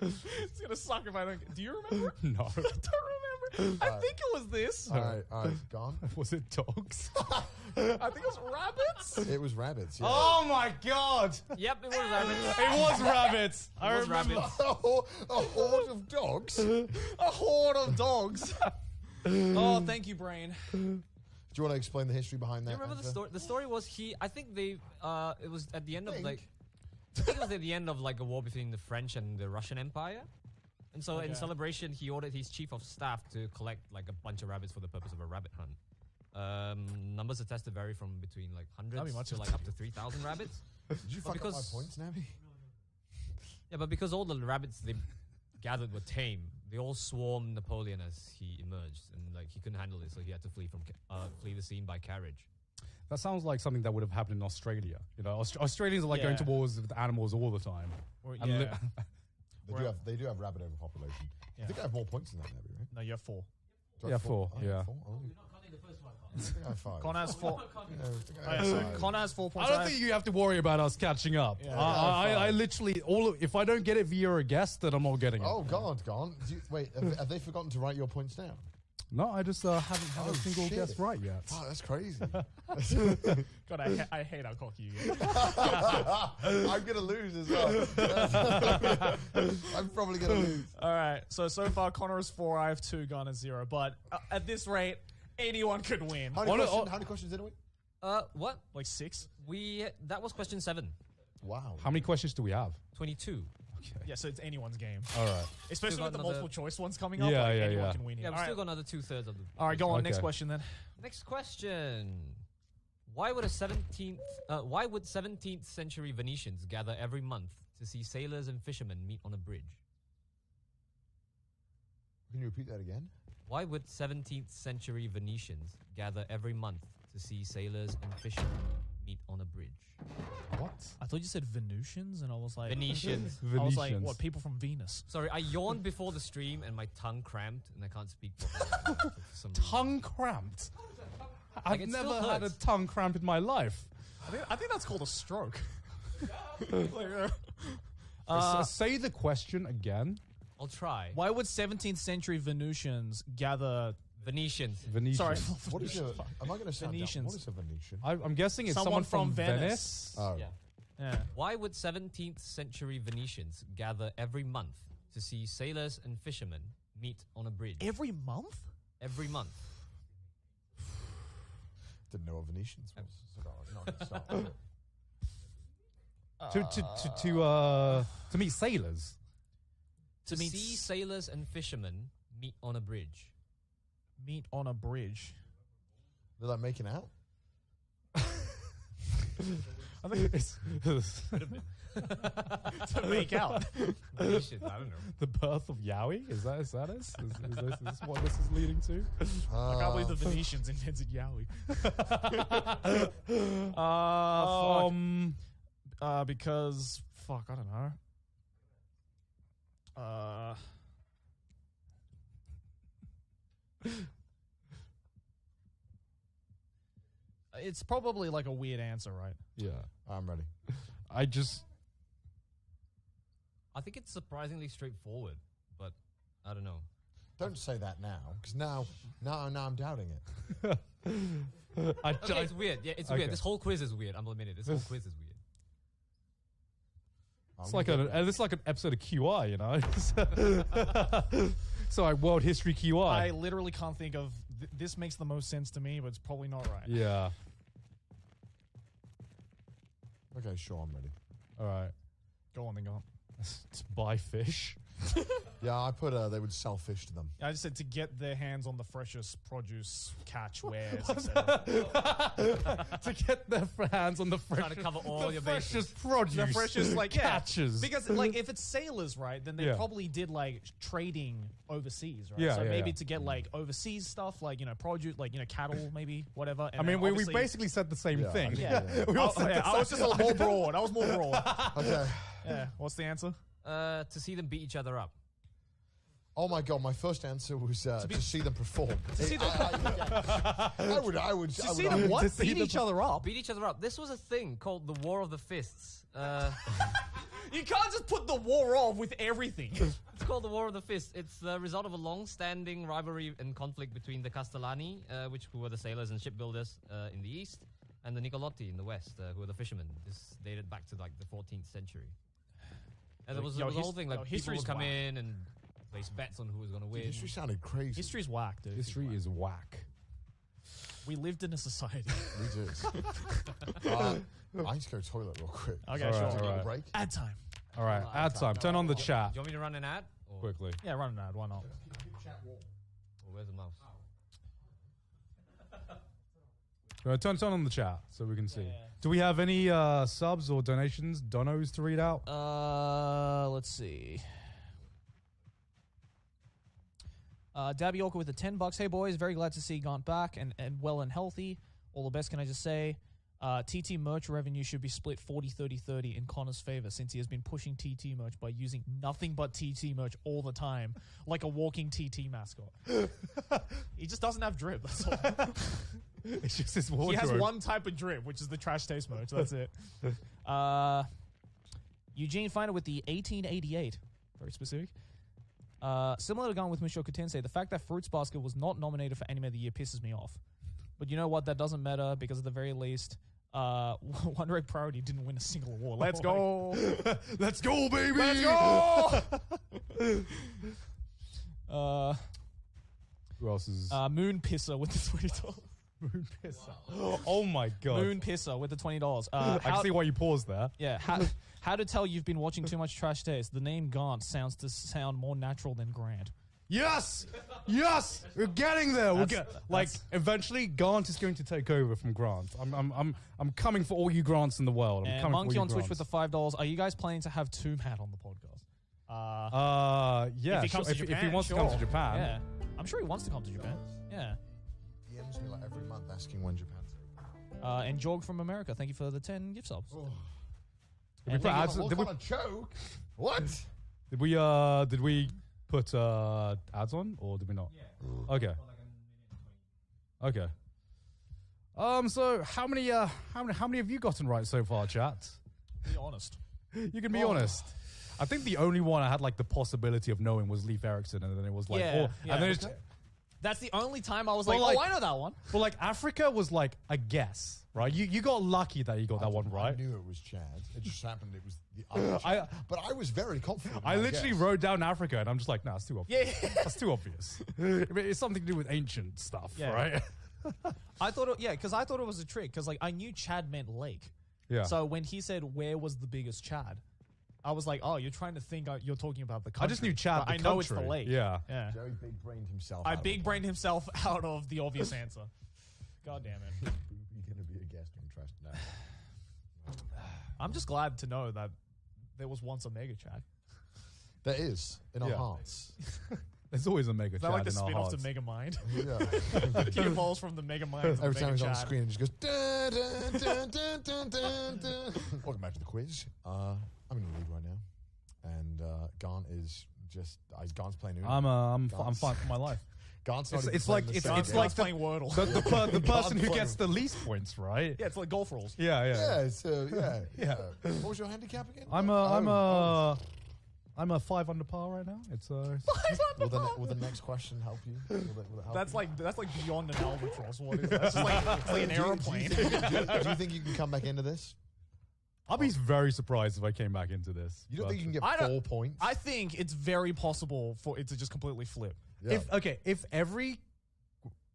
it's gonna suck if I don't. Do you remember? (laughs) No. (laughs) I don't remember. I think it was this. All right. All right. Gone. (laughs) Was it dogs? I think it was rabbits. It was rabbits. Yeah. oh my god! yep, it was rabbits. It was rabbits. I was remember. rabbits. a horde of dogs. Do A horde of dogs. oh, thank you, brain. Do you want to explain the history behind that? Do you remember the answer? story? The story was he. I think they. Uh, it was at the end of Think. like. I think it was at the end of like a war between the French and the Russian Empire, and so in celebration he ordered his chief of staff to collect like a bunch of rabbits for the purpose of a rabbit hunt. Um, numbers are tested vary from between like hundreds much to like up to three thousand rabbits. (laughs) Did you fuck up my because- points, Navi? Yeah, but because all the rabbits they gathered were tame, they all swarmed Napoleon as he emerged, and like he couldn't handle it, so he had to flee from uh, flee the scene by carriage. That sounds like something that would have happened in Australia. You know, Aust- Australians are like going to wars with animals all the time. Or- And li- yeah. (laughs) They We're- do have they do have rabbit overpopulation. I think I have more points than that, maybe, right? No, you have four. Do I Yeah, have four, Oh, I have yeah. four? Oh. (laughs) I think I have five. Con has four. Yeah, I think I Oh, have five. Con has four points. I don't think you have to worry about us catching up. Yeah. I, I, Yeah, I literally all. If I don't get it via a guest, then I'm not getting it. Oh God, gone. Do you, wait, have, have they forgotten to write your points down? No, I just uh, haven't had Oh, a single shit. guess right yet. Oh, that's crazy. (laughs) God, I, ha- I hate how cocky you get. (laughs) I'm gonna lose as well. (laughs) I'm probably gonna lose. All right. So so far, Connor is four. I have two. Gun is zero. But uh, at this rate, anyone could win. How many, no, questions, oh. how many questions did we? Uh, what? Like six. We that was question seven. Wow. How many questions do we have? 22. Yeah. So it's anyone's game. All right. Especially Still with got the another- multiple choice ones coming up. Yeah, like, yeah, anyone yeah. can win here. Yeah, we've All still right. got another two thirds of them. All right, go on. Next Okay. question then. Next question. Why would a 17th uh, why would 17th century Venetians gather every month to see sailors and fishermen meet on a bridge? Can you repeat that again? Why would 17th century Venetians gather every month to see sailors and fishermen meet on a bridge? What? I thought you said Venusians, and I was like, Venetians. I was like, Venetians. what? People from Venus? Sorry, I yawned before the stream and my tongue cramped and I can't speak properly. for some (laughs) reason. Tongue cramped. I've it still never had a hurts. tongue cramp in my life. I think, I think that's called a stroke. (laughs) Like, uh, S- say the question again. I'll try. why would 17th century Venusians gather? Venetians. Venetian. Sorry, What is (laughs) a? Am I going to sound Venetians. Dumb? What is a Venetian? I, I'm guessing it's Someone someone, from from, Venice. Venice. Oh, Yeah. yeah. Why would 17th century Venetians gather every month to see sailors and fishermen meet on a bridge? Every month? Every month. didn't know what Venetians was. So no, no, to to to to uh to meet sailors. To, meet see s- sailors and fishermen meet on a bridge. Meet on a bridge. They're like making out. (laughs) I think It's (laughs) (laughs) to make out. Venetians, I don't know. the birth of yaoi. Is that is that it? Is, is, this, is this what this is leading to? I can't believe the Uh, Venetians invented yaoi. uh, fuck. Um, Uh, because fuck, I don't know. Uh, it's probably like a weird answer, right? yeah. I'm ready. I just I think it's surprisingly straightforward, but I don't know. Don't say that now, because now, now, now I'm doubting it. (laughs) I, Okay, I it's weird. Yeah, it's Okay. weird. This whole quiz is weird. I'm admitting. This whole quiz is weird. it's I'm like gonna a get- it's like an episode of QI, you know. (laughs) (laughs) so like World History QI. I literally can't think of. Th- this makes the most sense to me, but it's probably not right. yeah. Okay, sure, I'm ready. All right. Go on, then go on. (laughs) To buy fish. (laughs) Yeah, I put uh, they would sell fish to them. I just said to get their hands on the freshest produce, catch, (laughs) wares, etc. (laughs) to get their hands on the freshest, Trying to cover all the your freshest bases. produce, the freshest, like yeah, catches. Because like if it's sailors, right, then they Yeah. probably did like trading overseas, right? Yeah, so yeah, maybe yeah. to get like overseas stuff, like you know, produce, like you know, cattle, maybe whatever. I mean, we, we basically said the same Yeah, thing. I mean, Yeah. yeah. we all I, said yeah, I was just a little more broad. I was more broad. Okay. Yeah. What's the answer? Uh, to see them beat each other up. Oh my god, my first answer was uh, to, see them perform. (laughs) To see them- I, I- I would, I would, To I would see them what? to see Beat them each other up. Beat each other up. This was a thing called the War of the Fists. Uh, (laughs) You can't just put the war off with everything. (laughs) it's called the War of the Fists. It's the result of a long-standing rivalry and conflict between the Castellani, uh, which were the sailors and shipbuilders uh, in the east, and the Nicolotti in the west, uh, who were the fishermen. This dated back to like the 14th century. And there was, Yo, there was a his- whole thing yo, like people history's would come whack. in and place bets on who was going to win. History sounded crazy. History's whack, dude. History is whack. We lived in a society. (laughs) We did. (laughs) uh, I need to go to the toilet real quick. Okay, All sure. right, Take a all right. break. Ad time. All right, ad time. Turn on the chat Do you want me to run an ad? Or, quickly. Yeah, run an ad. Why not? or where's the mouse? Uh, turn turn on the chat so we can see. Do we have any uh, subs or donations, donos to read out? Uh, let's see. Uh, Dabby Orca with the 10 bucks. Hey, boys, very glad to see Garnt back and, and well and healthy. All the best, can I just say? Uh, TT merch revenue should be split 40 30 30 in Connor's favor since he has been pushing TT merch by using nothing but TT merch all the time, like a walking TT mascot. (laughs) he just doesn't have drip, that's all. (laughs) (laughs) It's just his he has one type of drip, which is the trash taste merch. That's it. (laughs) Uh, Eugene Finder with the 1888. Very specific. Uh, similar to Gone with Mushoku Tensei, the fact that Fruits Basket was not nominated for Anime of the Year pisses me off. But you know what? That doesn't matter because at the very least, uh, (laughs) Wonder Egg Priority didn't win a single award. Let's go. Let's go, baby. Let's go. uh, Who else is uh, Moon Pisser with the dollars. Moon Pisser? (gasps) Oh my god. Moon Pisser with the twenty dollars. Uh, (laughs) I can see why you paused there. Yeah, how, (laughs) how to tell you've been watching too much Trash Taste? The name Garnt sounds to sound more natural than Grant. Yes, yes, we're getting there. That's- get like eventually Grant is going to take over from Grant. I'm, I'm, I'm, I'm coming for all you Grants in the world. I'm coming Monkey for all on Twitch with the five dollars. Are you guys planning to have two Matt on the podcast? Uh, Uh, yeah. if he sure, if, if he wants sure. to come to Japan, yeah, I'm sure he wants to come to Japan. Yeah. DMs me like every month asking when Japan's. Uh, and Jorg from America, thank you for the ten gift subs. Did we And put thank you- ads? Did we, a joke? What? did we, uh, did we put uh ads on or did we not? Okay. Okay. Um. So how many? Uh. How many? How many have you gotten right so far, chat? Be honest. (laughs) You can be Oh. honest. I think the only one I had like the possibility of knowing was Leif Erikson, and then it was like, Yeah, oh, yeah. and then it's, That's the only time I was like, like- oh, I know that one. well, like Africa was like a guess, right? You you got lucky that you got that one right. I knew it was Chad. It just happened it was the other (laughs) I- But I was very confident. I literally guess. wrote down Africa, and I'm just like, nah, it's too obvious. Yeah. That's too obvious. I mean, it's something to do with ancient stuff, Yeah. right? (laughs) I thought, it, yeah, because I thought it was a trick. Because like I knew Chad meant lake. yeah. So when he said where was the biggest Chad, I was like, oh, you're trying to think uh, you're talking about the country. I just knew Chad. the I know it's the country. lake. Yeah. Yeah. Joey big brained himself. I out of big brained himself (laughs) out of the obvious answer. God damn it. plan. (laughs) You're going to be a guest on Trash. No. (sighs) I'm just glad to know that there was once a Mega Chad. There is in our Yeah. hearts. (laughs) There's always a mega Is that Chad like the in our spin off to hearts. Mega Mind? Yeah. he evolves from the Mega Mind. to Every the time Mega he's on Chad. screen, it just goes. Dun, dun, dun, dun, dun, dun, dun. Welcome back to the quiz. Uh, I'm in the lead right now, and uh, Garnt is just. Uh, Garnt's playing. Uno. I'm uh, I'm fi- I'm Garnt's- fine for my life. (laughs) Garnt's not It's- even it's playing like- the it's- same it's game. like God's playing Wordle. The the, per, the person who gets the least points, right? yeah, it's like golf rules. Yeah, yeah. Yeah, so yeah, (laughs) Yeah. yeah. What was your handicap again? I'm a I'm Oh, a I'm a five under par right now. It's uh (laughs) Will the, will the next question help you? Will that, will it help That's you? like that's like beyond an albatross. What is that? It's just like, it's like an Do you- aeroplane. Do you, think, do, you, do you think you can come back into this? I'll be very surprised if I came back into this. You don't but- think you can get I don't- four points? I think it's very possible for it to just completely flip. yeah. if okay, if every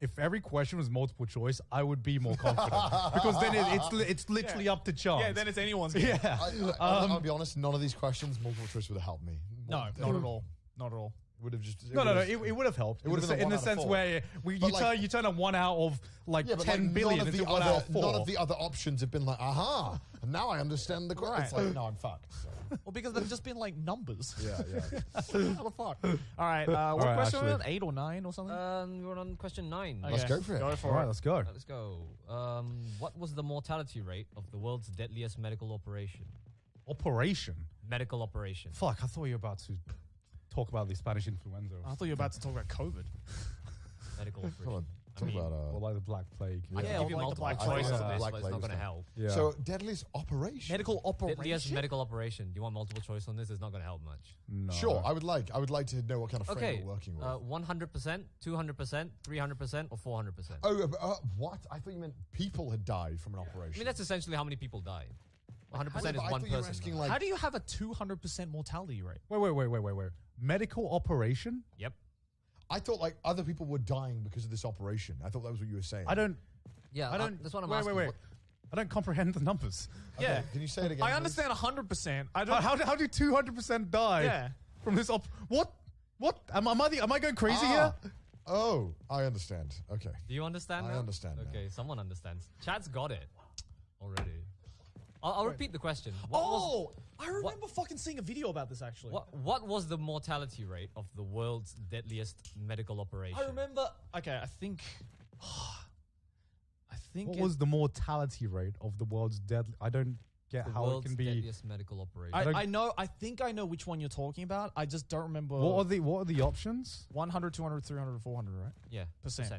if every question was multiple choice, I would be more confident (laughs) because then it, it's li- it's literally Yeah. up to chance. Yeah, then it's anyone's game. yeah. I, I, I'll, I'll be honest. None of these questions, multiple choice, would have helped me. No, not at all. Not at all. Would have just. No, no, no. It, it would have helped. It would've in been the, a in the out of sense four. where we, But you like- turn you turn a one out of like Yeah, but ten like, billion none of into the one other, out of four. None of the other options have been like, aha, and now I understand the question. It's Right. like, no, I'm fucked. So, Well, because they've just been like numbers. yeah, yeah. (laughs) How the fuck? All right. Uh, what right, question are we on? Ashley. Eight or nine or something? Um, we're on question nine. Okay, let's go for it. Go for All right, it. let's go. Let's go. Um, what was the mortality rate of the world's deadliest medical operation? Operation. Medical operation. Fuck, I thought you were about to talk about the Spanish influenza I thought you were about to talk about COVID. (laughs) Medical Come on, talk mean, about or uh, like the Black Plague. I Yeah, can or give you like the multiple Black choice Plague. on this, Black but it's not going to not- help. Yeah. So deadliest operation. Medical operation. Deadliest medical operation. Do you want multiple choice on this? It's not going to help much. no. Sure, I would like. I would like to know what kind of frame Okay. we're working with. Uh, 100%, 200%, 300%, or 400%? oh, uh, uh, what? I thought you meant people had died from an operation. I mean, that's essentially how many people died. 100% is I one thought you were person. asking like. How do you have a 200% mortality rate? Wait, wait, wait, wait, wait, wait. Medical operation? Yep. I thought like other people were dying because of this operation. I thought that was what you were saying. I don't. Yeah, I don't. that's what I'm wait, asking. wait, wait. What- I don't comprehend the numbers. Okay, Yeah. Can you say it again? I please? understand 100%. I don't. how, do- how do two hundred percent die Yeah. from this op? What? What? Am, am I the, am I going crazy here? Ah. Oh, I understand. Okay. Do you understand I now? understand now. Okay, someone understands. Chad's got it already. I'll, I'll repeat the question. What was, Oh, I remember fucking seeing a video about this actually. what, what was the mortality rate of the world's deadliest medical operation? I remember. Okay, I think. (sighs) I think What it- was the mortality rate of the world's deadly? I don't get The how it can be. deadliest medical operation. I, don't- I know. I think I know which one you're talking about. I just don't remember. What are the What are the options? 100, 200, 300, 400, right? yeah, Percent.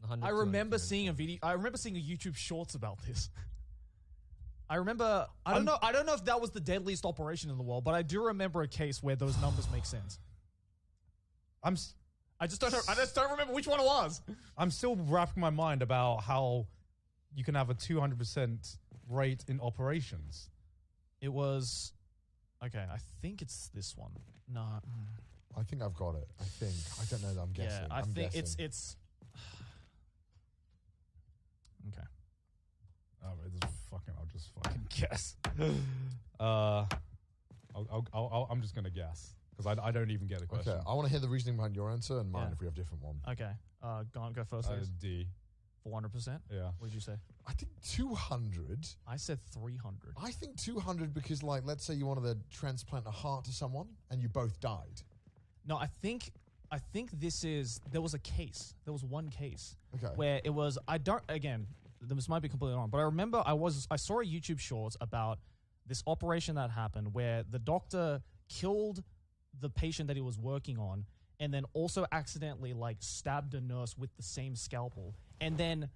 100, I remember seeing a video. I remember seeing a YouTube Shorts about this. (laughs) I remember. I don't I'm- know. I don't know if that was the deadliest operation in the world, but I do remember a case where those numbers make sense. I'm s- I just don't. know- I just don't remember which one it was. I'm still wrapping my mind about how you can have a 200 percent rate in operations. It was. Okay, I think it's this one. No. I think I've got it. I think. I don't know. I'm guessing. Yeah, I I'm think it's guessing. it's. (sighs) Okay. Oh, it's fucking. I'll just fucking guess. (sighs) uh, I'll, I'll, I'll, I'll, I'm just gonna guess because I, I don't even get the question. Okay, I want to hear the reasoning behind your answer and mine Yeah. if we have different one. Okay. Uh, go on, go first. Uh, please. D. Four hundred percent. Yeah. What did you say? I think 200. I said three hundred. I think 200 because, like, let's say you wanted to transplant a heart to someone and you both died. No, I think I think this is there was a case. There was one case Okay. where it was I don't again this might be completely wrong, but I remember I was I saw a YouTube short about this operation that happened where the doctor killed the patient that he was working on and then also accidentally like stabbed a nurse with the same scalpel. And then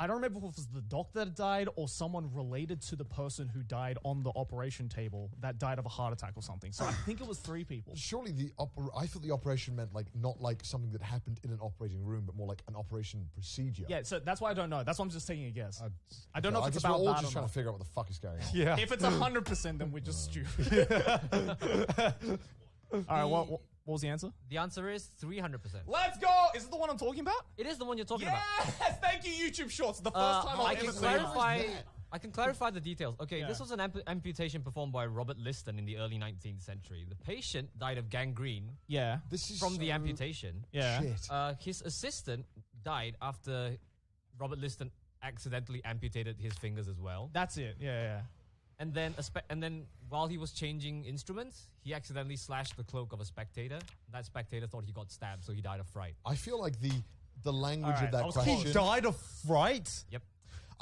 I don't remember if it was the doctor that died or someone related to the person who died on the operation table that died of a heart attack or something. So I (sighs) think it was three people. Surely the oper- I thought the operation meant like not like something that happened in an operating room, but more like an operation procedure. Yeah, so that's why I don't know. That's why I'm just taking a guess. Uh, I don't know I if it's guess we're about all that just or trying not. to figure out what the fuck is going on. yeah. If it's hundred percent, then we're just (laughs) stupid. (laughs) All right, what, what what was the answer? The answer is 300%. Let's go. Is it the one I'm talking about? It is the one you're talking about. Yes, thank you, YouTube Shorts. The first about. time Uh, I I've can ever seen clarify. What is that? I can clarify the details. Okay, this was an ampu- amputation performed by Robert Liston in the early 19th century. The patient died of gangrene Yeah, This is from the amputation. yeah. Shit. Uh, his assistant died after Robert Liston accidentally amputated his fingers as well. That's it. Yeah, yeah. And then, a spe- and then, while he was changing instruments, he accidentally slashed the cloak of a spectator. That spectator thought he got stabbed, so he died of fright. I feel like the the language Alright, of that I was he question. died of fright. Yep.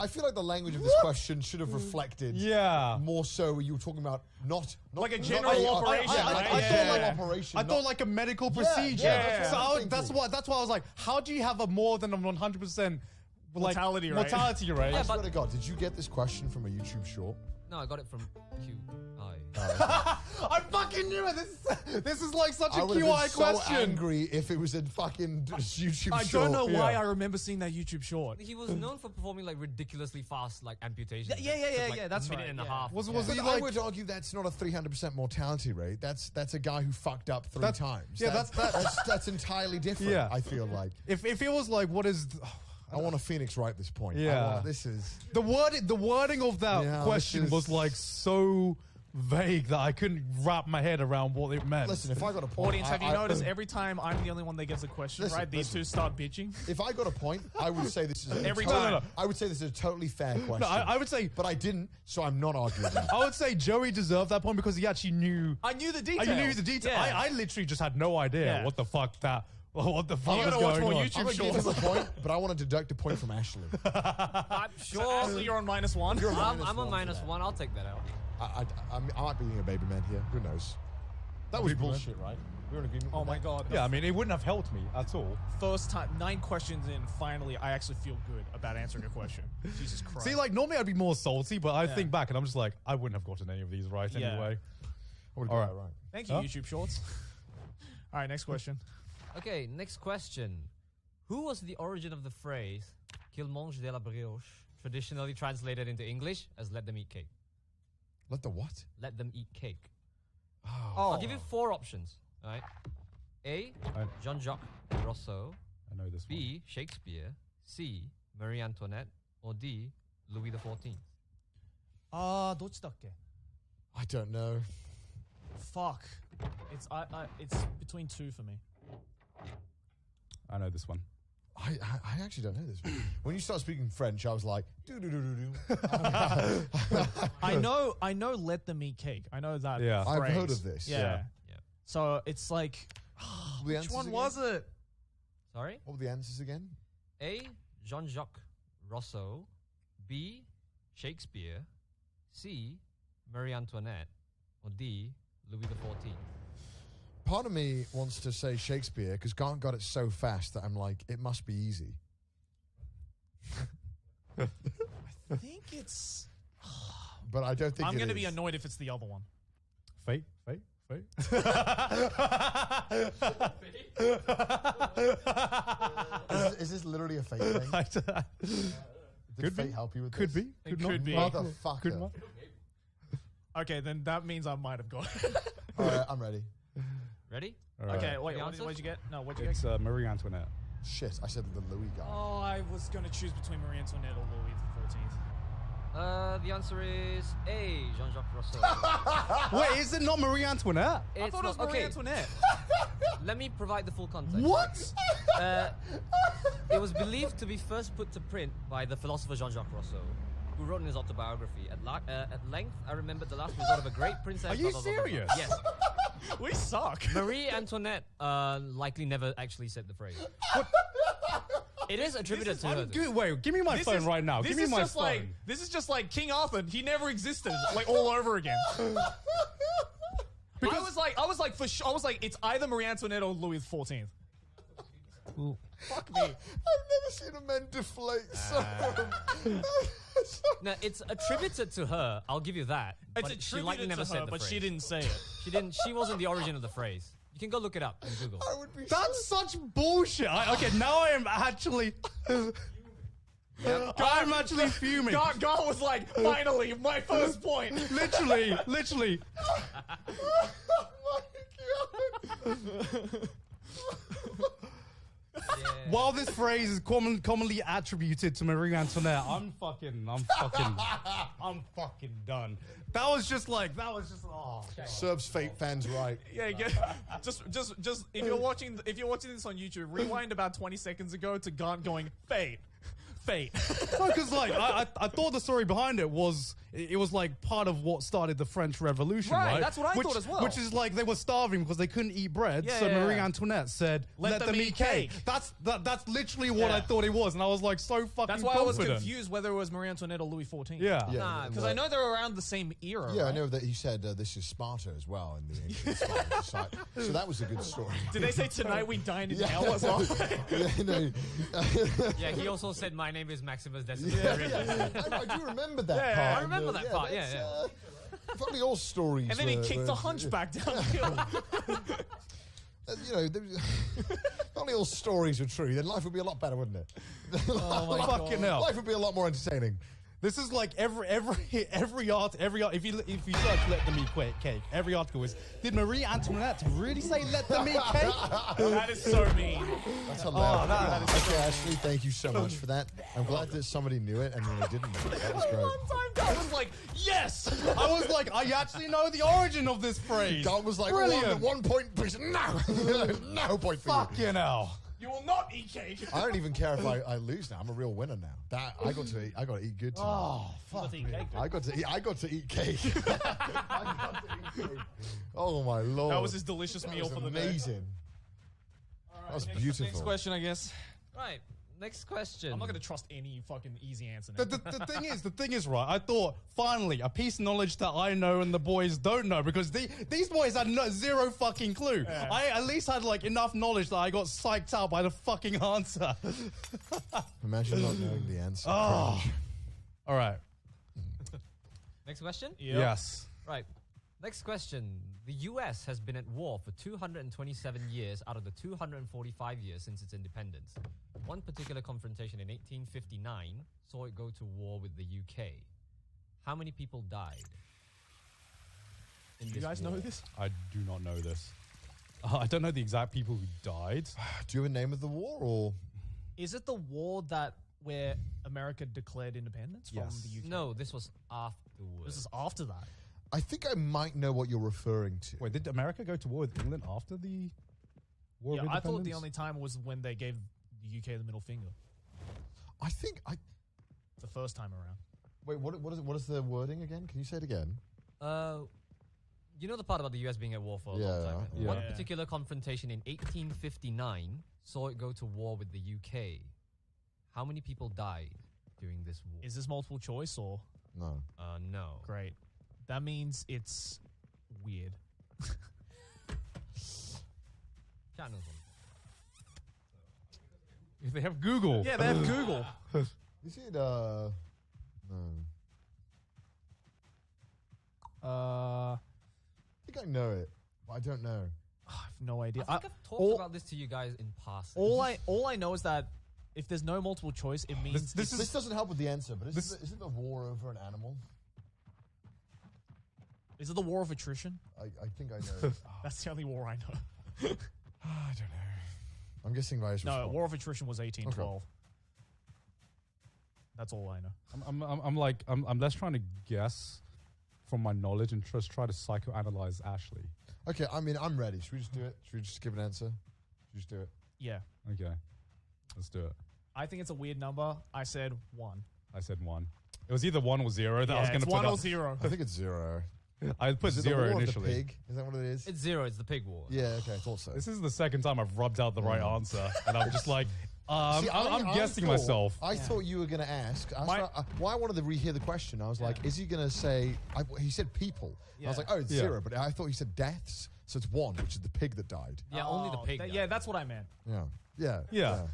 I feel like the language of this question should have reflected. Yeah. More so, you were talking about not, not Like a general a- operation, yeah, I, right? I, I Yeah. thought like operation. I not- thought like a medical Yeah, procedure. yeah, that's so what I'm that's why that's why I was like, how do you have a more than a one hundred percent Mortality rate. Mortality rate. Yeah, I but- swear to God, did you get this question from a YouTube short? No, I got it from QI. (laughs) I fucking knew it. This is, this is like such a I would have QI been so question. angry if it was a fucking YouTube I short. don't know why yeah. I remember seeing that YouTube short. He was known for performing like ridiculously fast like amputations. Yeah, yeah, that yeah, took, like, yeah, that's a minute right, and a yeah. half. Was- Yeah. was But he I like- would argue that's not a 300% mortality rate. That's that's a guy who fucked up three That- times. yeah, That- that's- that's that's entirely different. Yeah. I feel like If if it was like, what is I want a phoenix right this point. I Yeah. want- this is the word? The wording of that Yeah, question is- was like so vague that I couldn't wrap my head around what it meant. listen. If I got a point, Audience, I- have you I- noticed every time I'm the only one that gets a question Listen, right, these listen. two start bitching? If I got a point, I would say this is a (laughs) Every totally- time. No, no, no. I would say this is a totally fair question. no, I, I would say but I didn't, so I'm not arguing. (laughs) I would say Joey deserved that point because he actually knew. I knew the I knew the detail. Yeah. I, I literally just had no idea Yeah. what the fuck that. What the fuck You was gotta watch going more on. YouTube I'm gonna give shorts. him a point, but I want to deduct a point from Ashley. (laughs) I'm So, sure. Ashley, you're on minus one. You're I'm, minus I'm a one for that. one. I'll take that out. I, I, I'm- I might be being a baby man here. Who knows? That was Baby man? bullshit, right? We're in agreement. Oh with my that? god. Yeah, I mean, it wouldn't have helped me at all. First time, nine questions in, finally, I actually feel good about answering a question. (laughs) Jesus Christ. See, like normally I'd be more salty, but I Yeah. think back and I'm just like, I wouldn't have gotten any of these right Yeah. anyway. I would've All right. right. Thank you, Huh? YouTube Shorts. (laughs) All right, next question. Okay, next question. Who was the origin of the phrase qu'il mange de la brioche, traditionally translated into English as let them eat cake? Let the what? Let them eat cake. Oh. I'll give you four options. All right. A. Jean Jacques Rousseau. I know this B. One. Shakespeare. C. Marie Antoinette. Or D. Louis XIV. Ah, uh, 도치다께. I don't know. Fuck. It's I, I. It's between two for me. I know this one. I, I, I actually don't know this. One. (clears throat) When you start speaking French, I was like, doo doo doo doo doo. I know I know let them eat cake. I know that. Yeah. I've phrase. heard of this. Yeah. Yeah. Yeah. So it's like (gasps) The which answers one again? was it? Sorry. What were the answers again? A. Jean Jacques Rousseau, B. Shakespeare, C. Marie Antoinette, or D. Louis XIV? Part of me wants to say Shakespeare because Garnt got it so fast that I'm like, it must be easy. I think it's. (sighs) But I don't think I'm going to be annoyed if it's the other one. Fate, fate, fate. (laughs) Is, is this literally a fate thing? (laughs) Did Could fate be. help you with this? Could this? be. It Could, could be. Motherfucker. Could not. Okay, then that means I might have got it. All right, I'm ready. Ready? All right. okay, wait, The what, answer? what'd you get? No, what'd you It's get? uh, Marie Antoinette. Shit, I said the Louis guy. Oh, I was going to choose between Marie Antoinette or Louis XIV. Uh, the answer is A. Jean Jacques Rousseau. (laughs) Wait, is it not Marie Antoinette? I It's thought it was not- Marie okay, Antoinette. (laughs) Let me provide the full context. What? Uh, it was believed to be first put to print by the philosopher Jean-Jacques Rousseau, who wrote in his autobiography, at, la- uh, at length, I remember the last resort of a great princess. Are you blah, blah, blah, blah, blah." serious? Yes. (laughs) we suck. Marie Antoinette uh, likely never actually said the phrase. (laughs) It is attributed to her. I'm. Wait, give me my This phone is- right now. Give me is my just phone. like this is just like King Arthur. He never existed, like all over again. (laughs) I was like, I was like, for sure, I was like, it's either Marie Antoinette or Louis XIV. Fuck me. (laughs) I've never seen a man deflate ah. so. (laughs) No, it's attributed to her. I'll give you that. It's but she likely never to said her, the but phrase. she didn't say it. She didn't. She wasn't the origin of the phrase. You can go look it up on Google. I would be That's so- such bullshit. I, okay, now I am actually. (laughs) I'm actually fuming. God, God was like, finally, my first point. Literally, literally. Oh my God. While this phrase is common, commonly attributed to Marie Antoinette, I'm fucking, I'm fucking, (laughs) I'm fucking done. That was just like, that was just, oh. Serves fate fans right. Yeah, yeah. (laughs) just, just, just. If you're watching, if you're watching this on YouTube, rewind about 20 seconds ago to Garnt going fate, fate. Because like, I, I, I thought the story behind it was, it, it was like part of what started the French Revolution, Right, right? that's what I which, thought as well. Which is like they were starving because they couldn't eat bread. Yeah, so yeah, Marie yeah. Antoinette said, "Let, them, eat cake." That's that, that's literally what I thought it was, and I was like so fucking. That's why I was confused whether it was Marie Antoinette or Louis XIV. Yeah. Yeah, Nah, because I know they're around the same era. Yeah, I know that he said uh, this is Sparta as well in the ancient Spartan society. So that was a good story. (laughs) Did they say tonight we dine in hell as (laughs) yeah, no. Yeah, he also said, "My name is Maximus Decimus." yeah, yeah. I, I do remember that Yeah, part. Remember that part, yeah, yeah. Uh, probably all stories. (laughs) and then he were- kicked were- the hunchback down the hill. (laughs) Uh, you know, there if only all stories were true, then life would be a lot better, wouldn't it? (laughs) Oh my Fucking hell. Life would be a lot more entertaining. This is like every every (laughs) every art every art. If you if you search "let them eat quick cake," every article is did Marie Antoinette really say "let them eat cake"? (laughs) that is so mean. That's oh, hilarious. Oh, that- okay, Ashley, thank you so much for that. I'm glad that somebody knew it and then they didn't know it. That was great. One time Garnt was like, yes. I was like, I actually know the origin of this phrase. God was like, Brilliant. one, one point, please. (laughs) No, no point for you. Fucking hell. You will not eat cake. I don't even care if I, I lose now. I'm a real winner now. That I got to eat. I got to eat good tonight. Oh fuck. eat cake. I got to eat. I got to eat cake. (laughs) I got to eat cake. Oh my lord! That was his delicious That meal was for the day. amazing. That was beautiful. Next question, I guess. right. Next question. I'm not going to trust any fucking easy answer. The, Now. the, the thing is, the thing is, right? I thought finally a piece of knowledge that I know and the boys don't know because the, these boys had no, zero fucking clue. I at least had like enough knowledge that I got psyched out by the fucking answer. (laughs) Imagine not knowing the answer. Oh. All right. Next question. Yep. Yes. Right. Next question. The U.S. has been at war for 227 years out of the 245 years since its independence. One particular confrontation in 1859 saw it go to war with the U.K. How many people died? in You this guys know this? I do not know this. Uh, I don't know the exact people who died. (sighs) Do you have a name of the war or? Is it the war that where America declared independence from the UK? No, this was afterwards. This is after that. I think I might know what you're referring to. Wait, did America go to war with England after the War yeah, of I thought the only time was when they gave the UK the middle finger. I think I. The first time around. Wait, what? What is? What is the wording again? Can you say it again? Uh, you know the part about the U.S. being at war for a Yeah, long time. right? yeah. One Yeah. particular confrontation in 1859 saw it go to war with the U.K. how many people died during this war? Is this multiple choice or No. uh, no. great? That means it's weird. Chat knows one. If they have Google. Yeah, they have Google. (laughs) Is it, uh. No. Uh, I think I know it, but I don't know. (sighs) I have no idea. I think I- I, have talked all- about this to you guys in past. all I all I know is that if there's no multiple choice, it means this This doesn't help with the answer, but is, This- it, the, is it the war over an animal? Is it the war of attrition? I, I think I know. (laughs) That's the only war I know. (laughs) Ah, I don't know. I'm guessing by his No, response. War of Attrition was 1812. That's all I know. I'm, I'm, I'm, I'm like, I'm, I'm less trying to guess from my knowledge and just try to psychoanalyze Ashley. Okay, I mean, I'm ready. Should we just do it? Should we just give an answer? Should we just do it? Yeah. Okay, let's do it. I think it's a weird number. I said one. I said one. It was either one or zero that I was Yeah, going it's to one put or up. zero. I think it's zero. I put Is it the zero war of initially. the pig? Is that what it is? it's zero. It's the pig war. yeah, okay, I thought so. This is the second time I've rubbed out the right mm. answer, and I'm just like, um, See, I'm, I- I'm guessing thought- myself. I thought you were going to ask. I, My- try- I, uh, why I wanted to rehear the question. I was like, is he going to say? I, he said people. I was Yeah. like, oh, it's Yeah. zero. But I thought he said deaths, so it's one, which is the pig that died. Yeah, only the Oh, pig. that- yeah, that's what I meant. Yeah, yeah, Yeah.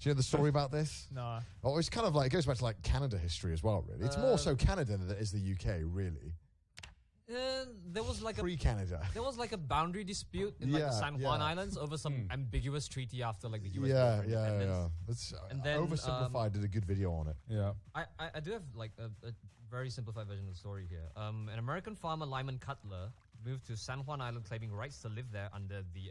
Do you know the story about this? No. Oh, it's kind of like it goes back to like Canada history as well. Really, it's uh, more so Canada than it is the UK. Really, Uh, there was like a pre-Canada. there was like a boundary dispute in like Yeah, the San Juan yeah. Islands over some ambiguous treaty after like the US. Yeah, yeah, yeah. It's, uh, And then, oversimplified. did a good video on it. yeah. I, I, I do have like a, a very simplified version of the story here. Um, an American farmer, Lyman Cutler, moved to San Juan Island claiming rights to live there under the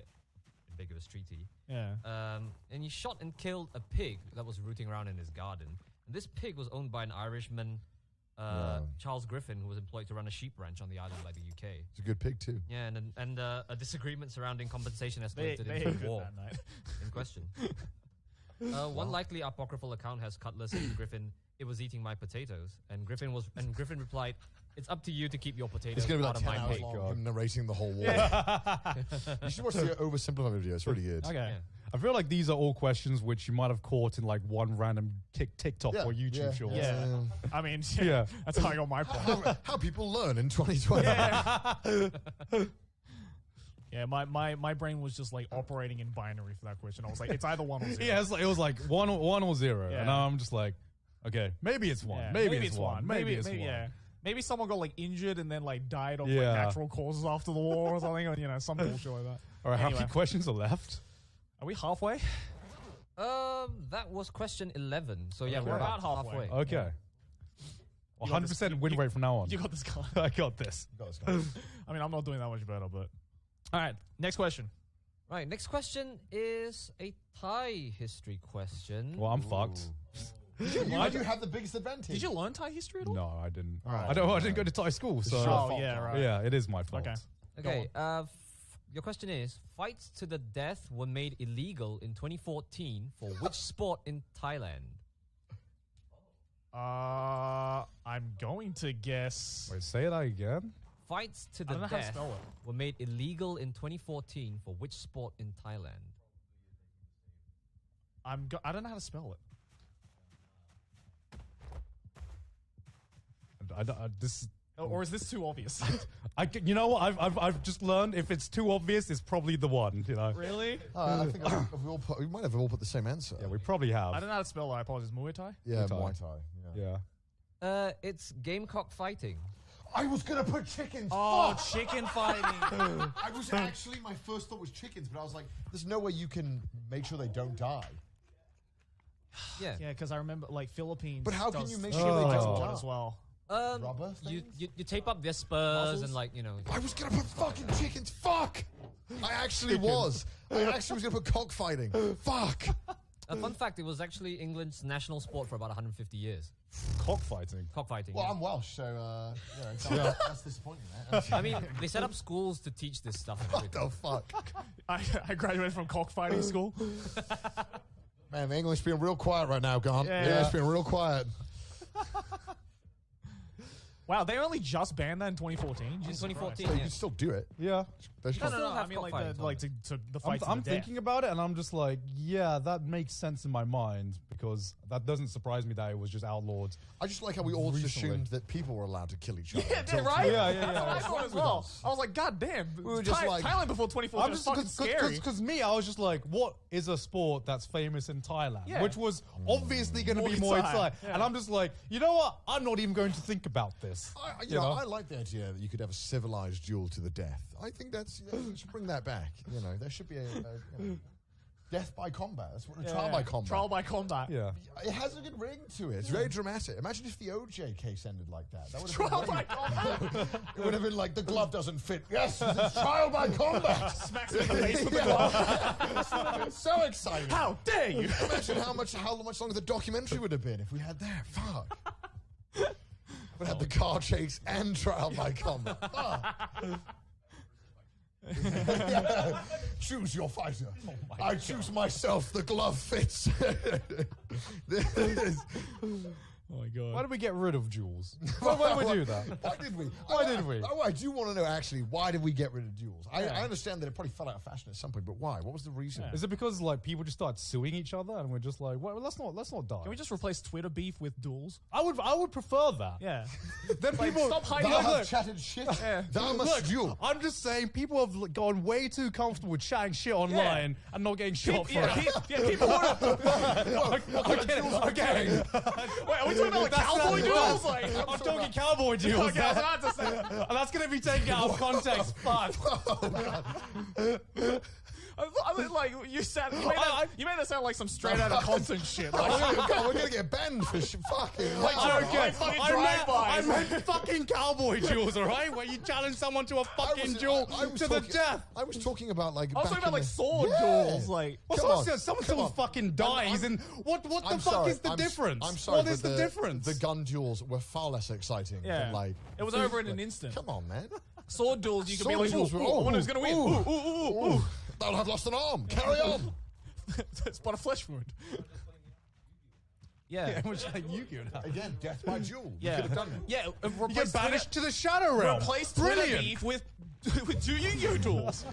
ambiguous treaty. Yeah. Um, and he shot and killed a pig that was rooting around in his garden. And this pig was owned by an Irishman, uh, Yeah. Charles Griffin, who was employed to run a sheep ranch on the island by the UK. It's a good pig too. Yeah, and and, and uh, a disagreement surrounding compensation They, escalated they into ate war (laughs) in question. (laughs) Uh, one likely apocryphal account has Cutler saying to Griffin, "It was eating my potatoes," and Griffin was and Griffin replied, "It's up to you to keep your potatoes It's going to be out like of 10 my hours pig." long, him narrating the whole war. (laughs) you should watch the oversimplified video. It's really good. Okay. Yeah. I feel like these are all questions which you might have caught in like one random kick TikTok Yeah, or YouTube yeah, short. Yeah. Um, I mean, (laughs) yeah, Yeah. that's how I got my point. how, how people learn in 2020. (laughs) Yeah, my, my, my brain was just like operating in binary for that question. I was like, it's either one or (laughs) zero. Yeah, it's like, it was like one, or, one or zero, Yeah. and I'm just like, okay, maybe it's one, Yeah, maybe, it's, one, maybe, Maybe, it's maybe, one. yeah. Maybe someone got like injured and then like died of Yeah. like natural causes after the war or something, or you know, some bullshit like that. All right, how many questions are left? Are we halfway? Um, that was question eleven. So yeah, Okay. we're about halfway. Okay, You got 100 this- percent win you- rate from now on. You got this guy. (laughs) I got this. (laughs) I mean, I'm not doing that much better, but all right. Next question. Right. Next question is a Thai history question. Well, I'm fucked. (laughs) Why do you have the biggest advantage? Did you learn Thai history at all? No, I didn't. Alright. I don't. I didn't go to Thai school, so Oh, yeah, right. yeah, it is my fault. Okay. Okay. Uh, f- your question is: Fights to the death were made illegal in 2014 for which sport in Thailand? Uh, I'm going to guess. Wait, say that again. Fights to the don't know how to death were made illegal in 2014 for which sport in Thailand? I'm. Go- I don't know how to spell it. I, don't- I- this. Or- Or is this too obvious? (laughs) I, c- you know what? I've, I've, I've just learned if it's too obvious, it's probably the one. You know. really? Uh, I think I think we, all put, we might have all put the same answer. Yeah, we probably have. I don't know how to spell it. I apologize. Muay Thai? yeah, Muay Thai. Muay Thai. Yeah. Yeah. Uh, it's gamecock fighting. I was gonna put chickens. Oh, Fuck! chicken fighting. (laughs) I was actually my first thought was chickens, but I was like, "There's no way you can make sure they don't die." Yeah. yeah, because I remember like Philippines. But how can does you make chicken sure they don't die? as well? Um, Rubber you, things? you you tape up their spurs Muzzles? and like you know. I was gonna put fucking chickens. Fuck! I actually was. I actually was gonna put cockfighting. Fuck! A fun fact: it was actually England's national sport for about 150 years. Cockfighting. Cockfighting. Well, yeah. I'm Welsh, so uh, you know, that's, that's disappointing. Man. (laughs) I mean, they set up schools to teach this stuff. and what the fuck, I, I graduated from cockfighting school. man? The English being real quiet right now, Gone. Yeah. The English being real quiet. Wow, they only just banned that in 2014. In 2014, So Christ. you can still do it. Yeah. They should No, no, Still no. have I mean, like, cockfighting, the, like to, to the I'm, fight to I'm the thinking death. about it, and I'm just like, yeah, that makes sense in my mind because that doesn't surprise me that it was just outlawed. I just like how we all just Recently. assumed that people were allowed to kill each other. (laughs) Yeah, until- right? Yeah, yeah, That's yeah. what I What's thought as well. I was like, God damn. We were just Thai- like- Thailand before 2014 I'm was just fucking cause, scary. Because me, I was just like, what is a sport that's famous in Thailand? Yeah. Which was obviously going to be Muay Muay Thai, Thai. yeah. And I'm just like, you know what? I'm not even going to think about this. I, I- you, You know, know? I like the idea that you could have a civilized duel to the death. I think that's you know, we should bring that back. You know, there should be a, a you know, death by combat. That's what Yeah, trial yeah. by combat. Trial by combat. Yeah. It has a good ring to it. It's very dramatic. Imagine if the OJ case ended like that. That would have Trial been by combat. (laughs) It would have been like the glove doesn't fit. Yes, it's trial by combat. (laughs) Smacks me in the face with the glove. This would have been so exciting. How dare you? Imagine how much how much longer the documentary would have been if we had that. Fuck. We had the car chase and trial by combat. Fuck. (laughs) Ah. (laughs) choose your fighter. Oh I choose myself. The glove fits. (laughs) This- Oh my god. Why did we get rid of duels? Why, (laughs) why did we do that? Why did we? Why I- did we? Uh, oh, I do want to know actually why did we get rid of duels? I, I understand that it probably fell out of fashion at some point, but why? What was the reason? Is it because like people just started suing each other and we're just like, well, let's not let's not die. Can we just replace Twitter beef with duels? I would I would prefer that. Yeah. (laughs) Then Like, people stop hiding Thou Look, hast chatted shit. Yeah. Thou must Look, duel. I'm just saying people have gone way too comfortable with chatting shit online and not getting shot for yeah, it. pe- yeah, people want to. (laughs) okay, okay. Wait, are we (laughs) talking about like cowboy duels? Like, I'm talking cowboy duels. okay, I was about to say. and (laughs) that's going to be taken out of context. Fuck. (laughs) I mean, like you said, you made, I- that, you made that sound like some straight (laughs) out of Compton shit. Like, (laughs) Oh, God, we're gonna get banned for sh- fucking. Like, wow. okay. Like fucking I meant, I meant fucking cowboy duels, all right? Where you challenge someone to a fucking was- duel I- I to the death. I was talking about like. I was talking about like sword Yeah. duels. Like, Well, someone on, says someone come still fucking dies, I'm- and what what the I'm fuck sorry, is the difference? I'm sorry, what but the, difference? The gun duels were far less exciting yeah, than like. it was over in an instant. Come on, man. (laughs) Sword duels, you could be like, ooh, were- ooh, ooh, who's gonna win. ooh, Ooh, ooh, ooh, ooh. Ooh, thou have lost an arm. Carry (laughs) on. Spot a flesh wound. Yeah. yeah Which like you could have. Again, death by duel. Yeah. You could have done it. Yeah. uh, You Replace get banished Twitter, to the shadow realm. replace Twitter Brilliant. beef with (laughs) with two Yu-Gi-Oh duels.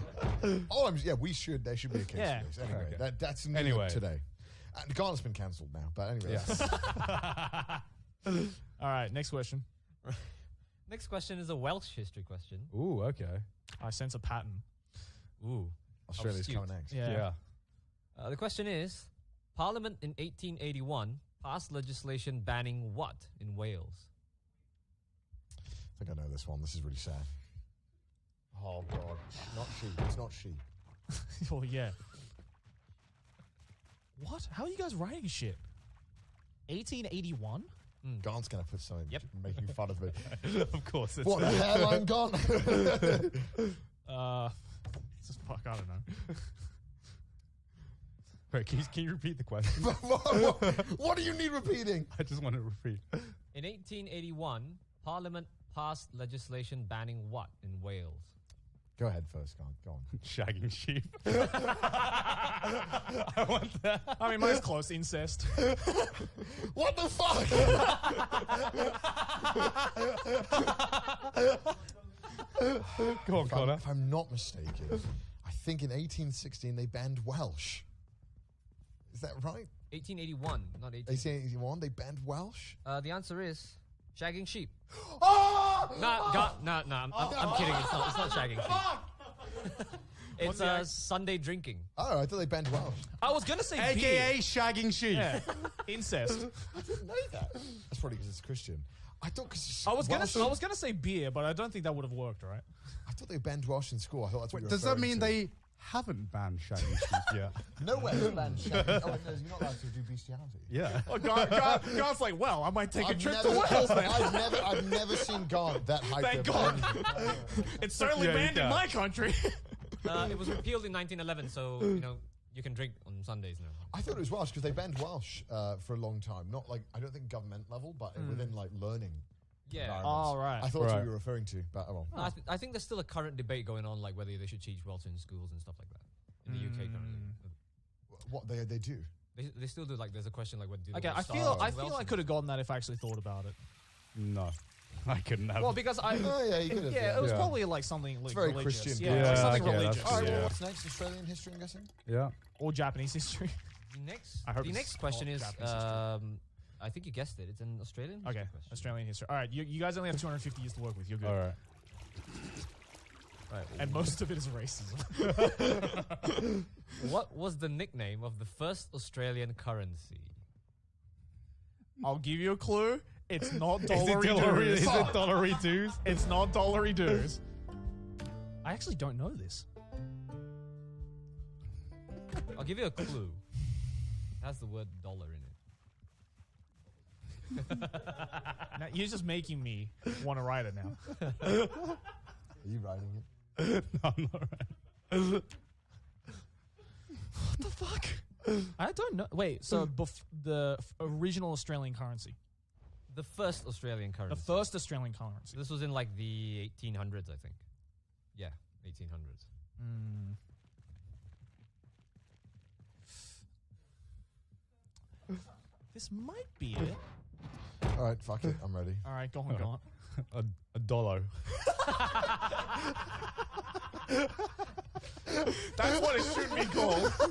All I'm yeah, we should. There should be a case Yeah. for this. Anyway, Okay. that, that's new Anyway. today. And Garner's been cancelled now, but anyway. Yes. (laughs) All right, next question. Next question is a Welsh history question. Ooh, okay. I sense a pattern. Ooh. Australia's Obscure. coming next. Yeah. Yeah. Uh, the question is Parliament in 1881 passed legislation banning what in Wales? I think I know this one. This is really sad. Oh god, not sheep. It's not sheep. (laughs) oh yeah. What? How are you guys writing shit? 1881? Garnt's gonna put something Yep. making fun of me. (laughs) of course. It's what the hairline gone? (laughs) Uh, just fuck. I don't know. (laughs) Wait, can you, can you repeat the question? what, (laughs) what- what do you need repeating? I just want to repeat. In 1881, Parliament passed legislation banning what in Wales? Go ahead first, Garnt. Go on. (laughs) Shagging sheep. I want that. I mean, mine's close. Incest. What the fuck? Go on, if, I'm, if I'm not mistaken, I think in 1816 they banned Welsh. Is that right? 1881, not 18. 1881 they banned Welsh. Uh, the answer is shagging sheep. Oh! Nah, ga- nah, nah. I'm, I'm, I'm kidding. It's not. It's not shagging sheep. (laughs) It's uh, Sunday drinking. Oh, I thought they banned Welsh. I was gonna say AKA beer. shagging sheep. Yeah. (laughs) Incest. (laughs) I didn't know that. That's probably because it's Christian. I thought because I was gonna. Welsh, I was gonna say beer, but I don't think that would have worked, right? I thought they banned Welsh in school. I thought that's what Wait, you does that mean to. they haven't banned shagging sheep yet? (laughs) Nowhere they banned shagging. Oh, wait, no, you're not allowed to do bestiality. (laughs) Yeah. Oh, God, God, God's like, well, I might take a I've trip never, to Wales then. I've never, I've never seen God that hyped Thank God. (laughs) It's certainly Yeah, banned in my country. Uh, it was repealed in 1911, so you know you can drink on Sundays now. I thought it was Welsh because they banned Welsh uh, for a long time. Not like I don't think government level, but within like learning. Yeah. environments. Oh, right. I thought that's what Right. you were referring to, but oh well. No, I, th- I think there's still a current debate going on, like whether they should teach Welsh in schools and stuff like that in the UK currently. What they they do? They, they still do like there's a question like what do they Okay, want I to feel start I with feel Welsh I and- could have gotten that if I actually thought about it. No. (laughs) I couldn't have. Well, because I (laughs) Oh yeah, you could have. yeah, it was Yeah. probably like something like very religious. Christian. Yeah, Yeah, like something okay, religious that's- All right, well, Yeah. what's next? Australian history, I'm guessing. yeah. or Japanese history. (laughs) Next, I hope the it's next question not is. Japanese history. Um, I think you guessed it. It's an Australian. history Okay, question. Australian history. All right, you, you guys only have 250 years to work with. You're good. All right. Right. And most of it is racism. what was the nickname of the first Australian currency? I'll give you a clue. It's (laughs) not Is it dollary dollary? dues. Is it dollary dues? (laughs) It's not dollary dues. I actually don't know this. I'll give you a clue. It has the word dollar in it. (laughs) Now, you're just making me want to write it now. Are you writing it? no, I'm not right. What the fuck? I don't know. Wait, so (clears throat) bef- the f- original Australian currency, The first Australian currency. the first Australian currency. This was in like the 1800s, I think. Yeah, 1800s. Mm. This might be it. All right, fuck it. I'm ready. All right, go on, go on. A, a dollar. (laughs) That's what it should be called. (laughs)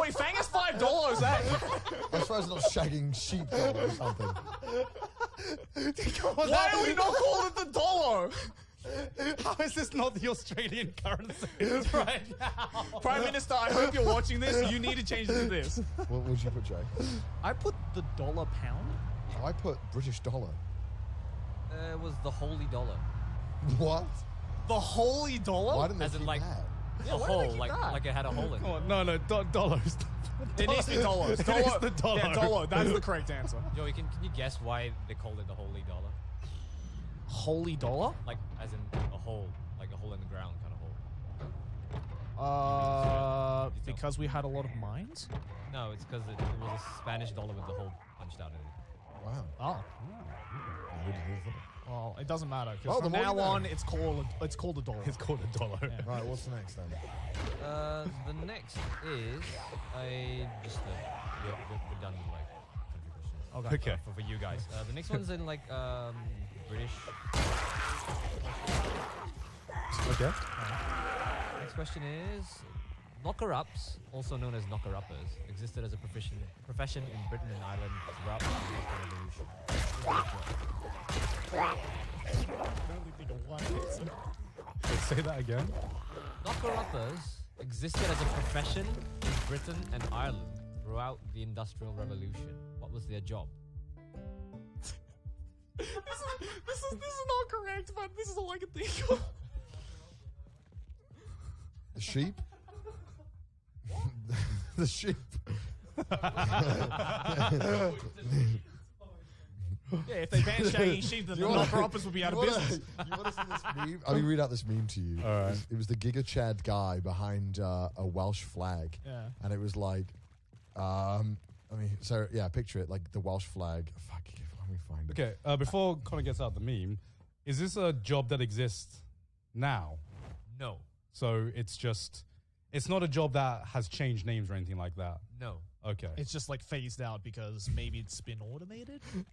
Wait, Fang is five dollars. That I suppose not shagging sheep doll or something. why are we not calling it the dollar? How is this not the Australian currency right now? Prime Minister, I hope you're watching this. You need to change it to this. What would you put, Jay? I put the dollar pound. I put British dollar. Uh, it was the holy dollar. What? The holy dollar. Why didn't they As in, like- that? A why do they hole, like that? like it had a hole in Come it. on, no, no, do- (laughs) dollars. It needs to be dollars. Dollar, is the dollar. Yeah, dollar. That's the correct answer. Joey, can, can you guess why they called it the holy dollar? Holy dollar? Like, as in a hole, like a hole in the ground kind of hole. Uh, You tell. because we had a lot of mines. No, it's because it, it was a Spanish dollar with the hole punched out in it. Wow. Oh, Who did you think? Well, it doesn't matter Well, because the from more you now know. on, it's called it's called a dollar. It's called a dollar. Yeah. Right, what's the next then? Uh, the next is I just uh, we're, we're, we're done with like country questions. Okay. Okay. For, for you guys, uh, the next one's in like um British. Okay. Next question is knocker-ups, also known as knocker-uppers, existed as a profession profession in Britain and Ireland throughout the Industrial Revolution. Say that again. Knocker-uppers existed as a profession in Britain and Ireland throughout the Industrial Revolution. What was their job? this, is, this is this is not correct, but this is all I can think of. The sheep? (laughs) the sheep. Yeah, if they banned shagging sheep, then (laughs) the You wanna- knocker-uppers would be out of you wanna- business. (laughs) You want to see this meme? Let me read out this meme to you. All right. It was, it was the Giga Chad guy behind uh, a Welsh flag. Yeah. And it was like, um, I mean, so yeah, picture it like the Welsh flag. Fuck, let me find it. Okay. Uh, before Connor gets out the meme, is this a job that exists now? No. So it's just, it's not a job that has changed names or anything like that. No. Okay. It's just like phased out because maybe it's been automated. (laughs)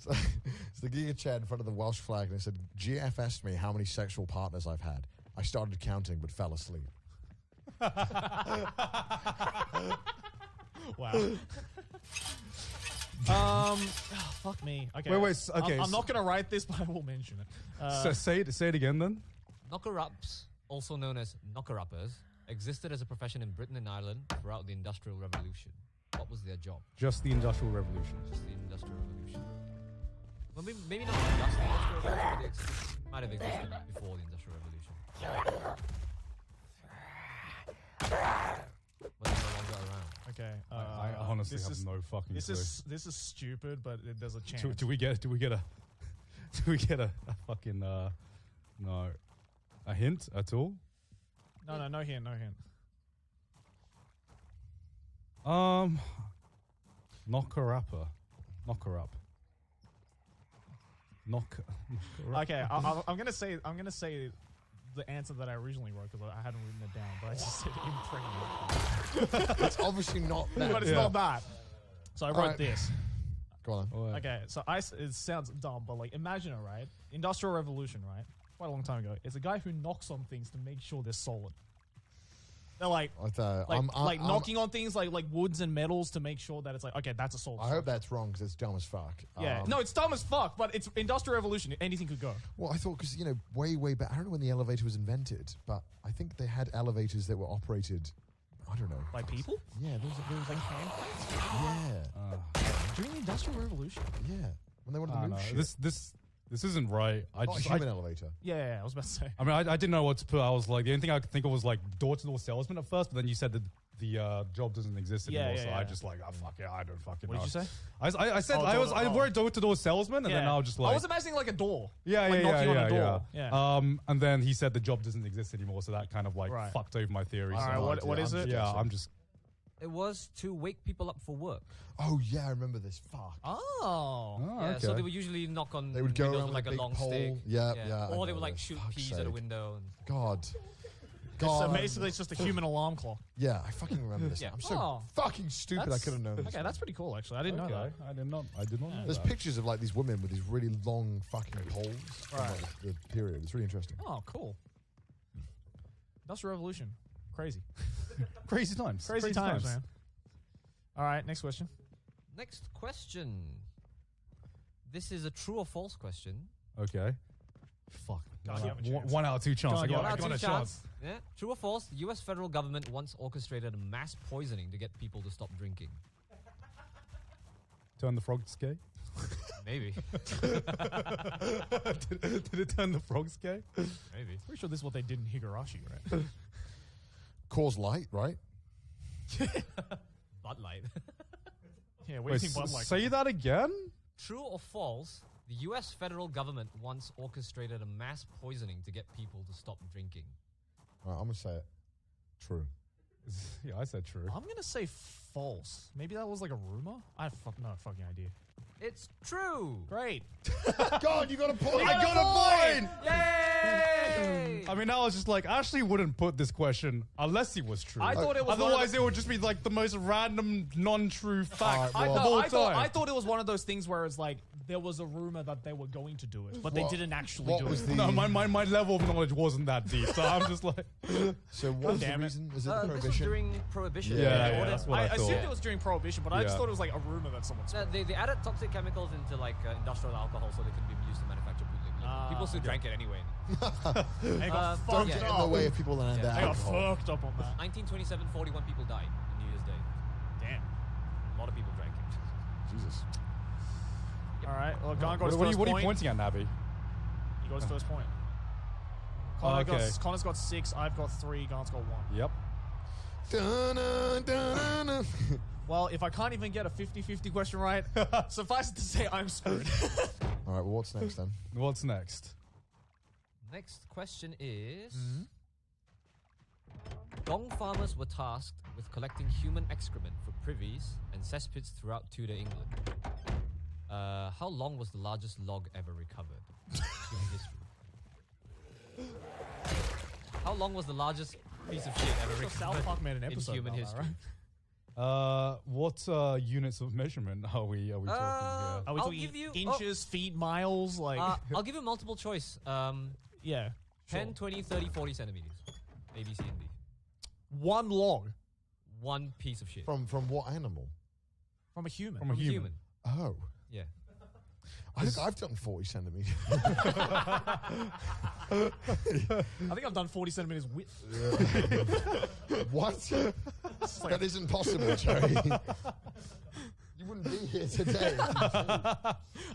So, it's the Giga Chad in front of the Welsh flag, and it said, GF asked me how many sexual partners I've had. I started counting but fell asleep. (laughs) Wow. um, oh, fuck me. Okay. Wait, wait, s- I'm- okay, I'm, not gonna write this, (laughs) but I will mention it. Uh, so say it. Say it again then. Knocker-ups, also known as knocker-uppers, existed as a profession in Britain and Ireland throughout the Industrial Revolution. What was their job? Just the Industrial Revolution. Just the Industrial Revolution. Well, maybe, maybe not just the Industrial Revolution, but it ex- might have existed before the Industrial Revolution. But they're no longer around. okay. Uh, I, I honestly this have is, no fucking This clue. is this is stupid, but it, there's a chance. do, do we get? Do we get a? (laughs) Do we get a, a fucking uh, no, a hint at all? No, no, no hint, no hint. Um, knocker upper, knocker up, knock. knocker up. Okay, I, I, I'm gonna say I'm gonna say the answer that I originally wrote because I hadn't written it down, but I just said impregnate. (laughs) It's obviously not that. but it's Yeah. not that. So I wrote Alright. this. Go on. Okay, so I s- it sounds dumb, but like imagine it, right? Industrial Revolution, right? Quite a long time ago. It's a guy who knocks on things to make sure they're solid. They're like, like, I'm, I'm, like I'm- knocking on things like like woods and metals to make sure that it's like, okay, that's a solid. I hope that's wrong because it's dumb as fuck. Yeah, Um, no, it's dumb as fuck, but it's industrial revolution. Anything could go. Well, I thought because you know, way way back. I don't know when the elevator was invented, but I think they had elevators that were operated. I don't know. By people? Yeah, there was, there was Like hand yeah, During the industrial revolution? yeah. When they wanted to move shit. This this this isn't right. I Not a just I, human elevator. Yeah, yeah, yeah, I was about to say. I mean I, I didn't know what to put. I was like the only thing I could think of was like door to door salesman at first, but then you said that the uh, job doesn't exist Yeah, anymore. yeah, so yeah. I just like oh, fuck it, I don't fucking What know. did you say? I, I, I said Oh, I was I oh. were door to door salesman, and then I was just like I was imagining like a door. yeah, like yeah, knocking yeah, on a yeah, door. yeah. Yeah. Um, and then he said the job doesn't exist anymore, so that kind of like Right. fucked over my theory. All so right, I'm what, like, what yeah, is I'm it? just- Yeah. I'm just It was to wake people up for work. Oh yeah, I remember this. Fuck. Oh. oh, yeah, okay. so they would usually knock on They would go windows around with like a a long big pole. stick. Yeah, yeah, I Or they would like this. shoot Fuck's peas at a window. And God. So basically, it's just a human alarm clock. yeah, I fucking remember this. Yeah. I'm so Oh. fucking stupid. I could have known. This. Okay, that's pretty cool, actually. I didn't okay. know that. I did not. I did not know There's that. pictures of like these women with these really long fucking poles from like, the period. It's really interesting. Oh, cool. That's a revolution. (laughs) Crazy. Crazy times. Crazy, times, man. All right, next question. next question. This is a true or false question. Okay. Fuck. God, one, you out, have a one- chance. one out of two chance. God, I got, have I a got a Two chance. Yeah. True or false? The U.S. federal government once orchestrated a mass poisoning to get people to stop drinking. Turn the frogs gay. Maybe. (laughs) did, did it turn the frogs gay? Maybe. Pretty sure this is what they did in Higurashi, right? (laughs) Cause light, right? (laughs) Bud Light. (laughs) yeah, what do you Wait, think Bud Light? say that again? True or false? The U.S. federal government once orchestrated a mass poisoning to get people to stop drinking. All right, I'm gonna say it. True. (laughs) Yeah, I said true. I'm gonna say false. Maybe that was like a rumor. I have fuck no fucking idea. It's true. Great. (laughs) God, you got a point. I got a point! Yay! (laughs) I mean, I was just like, I actually wouldn't put this question unless it was true. I thought it was one of Otherwise, the- it would just be like the most random, non-true fact Alright, I well- of thought, all I, thought. I thought it was one of those things where it's like there was a rumor that they were going to do it, but they What- didn't actually what do was it. the- no, my, my, my level of knowledge wasn't that deep, so I'm just like, So what was the damn it. reason? Is it Uh, the this was prohibition? during Prohibition. Yeah, They yeah, ordered- that's what I I, assumed thought. it was during Prohibition, but I just Yeah. thought it was like a rumor that someone. Uh, they, they added toxic chemicals into like uh, industrial alcohol so they can be used to manufacture bootleg liquor. Ah, People still okay. drank it anyway. (laughs) They got Uh, fucked Don't get up. in the way of people and Yeah. their They got alcohol. fucked up on that. 1927, 41 people died on New Year's Day. Damn. A lot of people drank it. Jesus. All right. Well, Gon got what, his what are you, first what are you pointing at, Navi? He got his first point. Oh, Connor okay. got, Connor's got six. I've got three. Gon's got one. Yep. Dun-dun, (laughs) dun-dun. Well, if I can't even get a 50-50 question right, (laughs) suffice it to say I'm screwed. (laughs) All right. Well, what's next then? What's next? Next question is Mm-hmm. Gong farmers were tasked with collecting human excrement for privies and cesspits throughout Tudor England. Uh, how long was the largest log ever recovered in (laughs) history? How long was the largest piece of shit ever recovered South Park made an in episode human about that, history? right? Uh, what uh, units of measurement are we are we talking Uh, here? Are we I'll talking give you- oh. inches, feet, miles? Like, Uh, (laughs) I'll give you multiple choice. Um, yeah. 10, sure. 20, 30, 40 centimeters. A, B, C, and D. One log One piece of shit. From from what animal? from a human. From a From a human. Oh, Yeah. I think I've done forty centimeters. (laughs) I think I've done 40 centimeters width. (laughs) what? that isn't possible, Jerry. you wouldn't be here today. (laughs)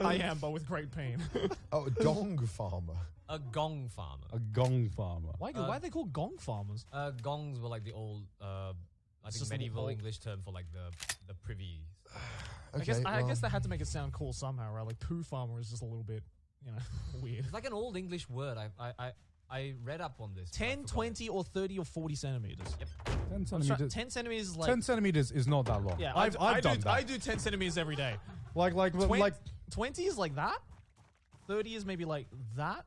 I am, but with great pain. oh, a dong farmer. A gong farmer. A gong farmer. Why, Uh, why are they called gong farmers? Uh, gongs were like the old, uh, I It's think a medieval English term for like the the privy. I guess Okay, I, well, guess they had to make it sound cool somehow, right? Like poo farmer is just a little bit, you know, (laughs) weird. It's like an old English word. I I I, I read up on this. but 10, 20, or 30 or 40 centimeters. Yep. 10 I was centimeters. 10 centimeters is like. 10 centimeters is not that long. yeah, I've, I, I've I done do, that. I do 10 centimeters every day. (laughs) like, like, Twen- like, 20 is like that. 30 is maybe like that.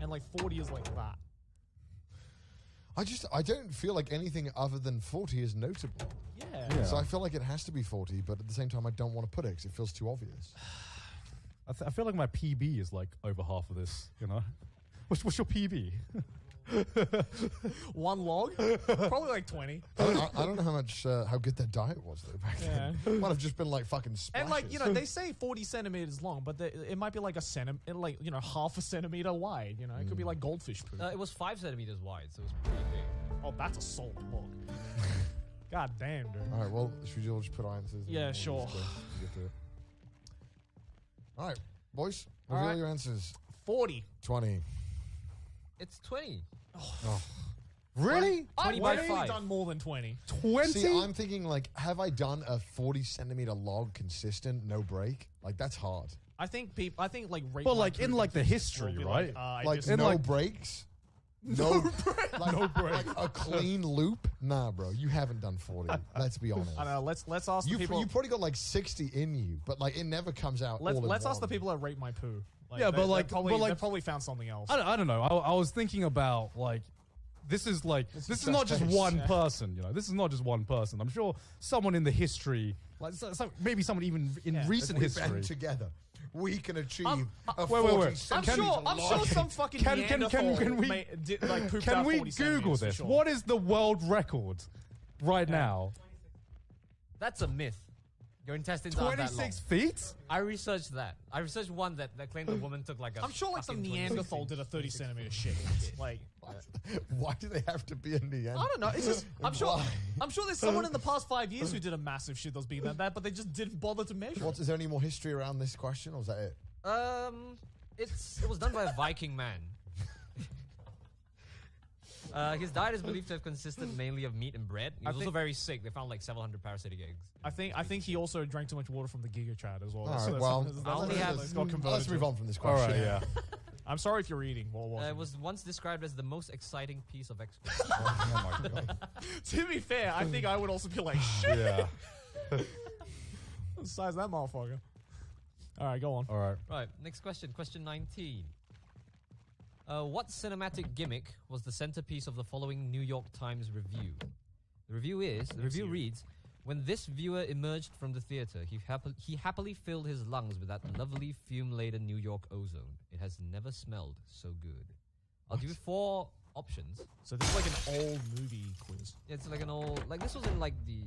And like 40 is like that. I just I don't feel like anything other than forty is notable. Yeah. Yeah. So I feel like it has to be forty, but at the same time I don't want to put it because it feels too obvious. (sighs) I, th- I feel like my PB is like over half of this, you know? What's, what's your PB? (laughs) (laughs) One log, probably like twenty. I don't, I, I don't know how much uh, how good their diet was though back then. (laughs) Might have just been like fucking splashes. And like you know, they say forty centimeters long, but the, it might be like a centimeter, like you know, half a centimeter wide. You know, it could be like goldfish poo. Uh, it was five centimeters wide, so it was pretty big. oh, that's a solid log. (laughs) God damn, dude. All right, well, should we all just put our answers? and Yeah, we'll sure. just get (sighs) to? All right, boys, reveal right. your answers. Forty. Twenty. It's 20. Really? I've 20 by definitely five. done more than twenty. 20? See, I'm thinking like, have I done a 40 centimeter log consistent, no break? Like that's hard. I think people. I think like rate But, my like, in, like, the history, right? Like, uh, like in, no like- breaks. No, (laughs) like, no break. Like a clean loop? Nah, bro, you haven't done 40. (laughs) Let's be honest. I don't know. Let's let's ask You, the people. you probably got like 60 in you, but like it never comes out. let's all in let's ask the one. people that rate my poo. Like, Yeah, they- but, like- probably, but, like- probably found something else. I don't, I don't know. I, I was thinking about like this is like this, is is not just just one face. person. You know, this is not just one person. I'm sure someone in the history, like so, so- maybe someone even in Yeah. Recent we history. band together, we can achieve I'm- a uh, wait, wait, 40 wait. I'm sure. I'm sure some fucking Can- can- can- can we- ma- did, like Can out we Google this? sure. What is the world record right now? That's a myth. Your intestines aren't that long. 26 feet? I researched that. I researched one that, that claimed the woman took like a. I'm sure like some fucking 26 Neanderthal feet. did a 30 centimeter shit. Like (laughs) Why do they have to be in the end? I don't know. It's just I'm sure. Why? I'm sure there's someone in the (laughs) past five years who did a massive shit that's bigger than that, but they just didn't bother to measure. What, is there any more history around this question, or is that it? Um, it's it was done by a Viking man. Uh, his diet is believed to have consisted mainly of meat and bread. He I was also very sick. They found like several hundred parasitic eggs. I think I think he also drank too much water from the Giga Chat as well. All So right, that's- well, that's- that's I only have- it's got converted let's move on from this All question. right, yeah. I'm sorry if you're eating while Uh, watching. it was once described as the most exciting piece of excrement. (laughs) oh my god. (laughs) to be fair, I think I would also be like, shit, Yeah. (laughs) size that motherfucker. All right, go on. All right. right, next question. Question 19. Uh, what cinematic gimmick was the centerpiece of the following New York Times review? The review is the review reads When this viewer emerged from the theater, he, he happily filled his lungs with that lovely fume laden New York ozone. It has never smelled so good. I'll give you four options. So this is like an old movie quiz. It's like an old, like this was in like the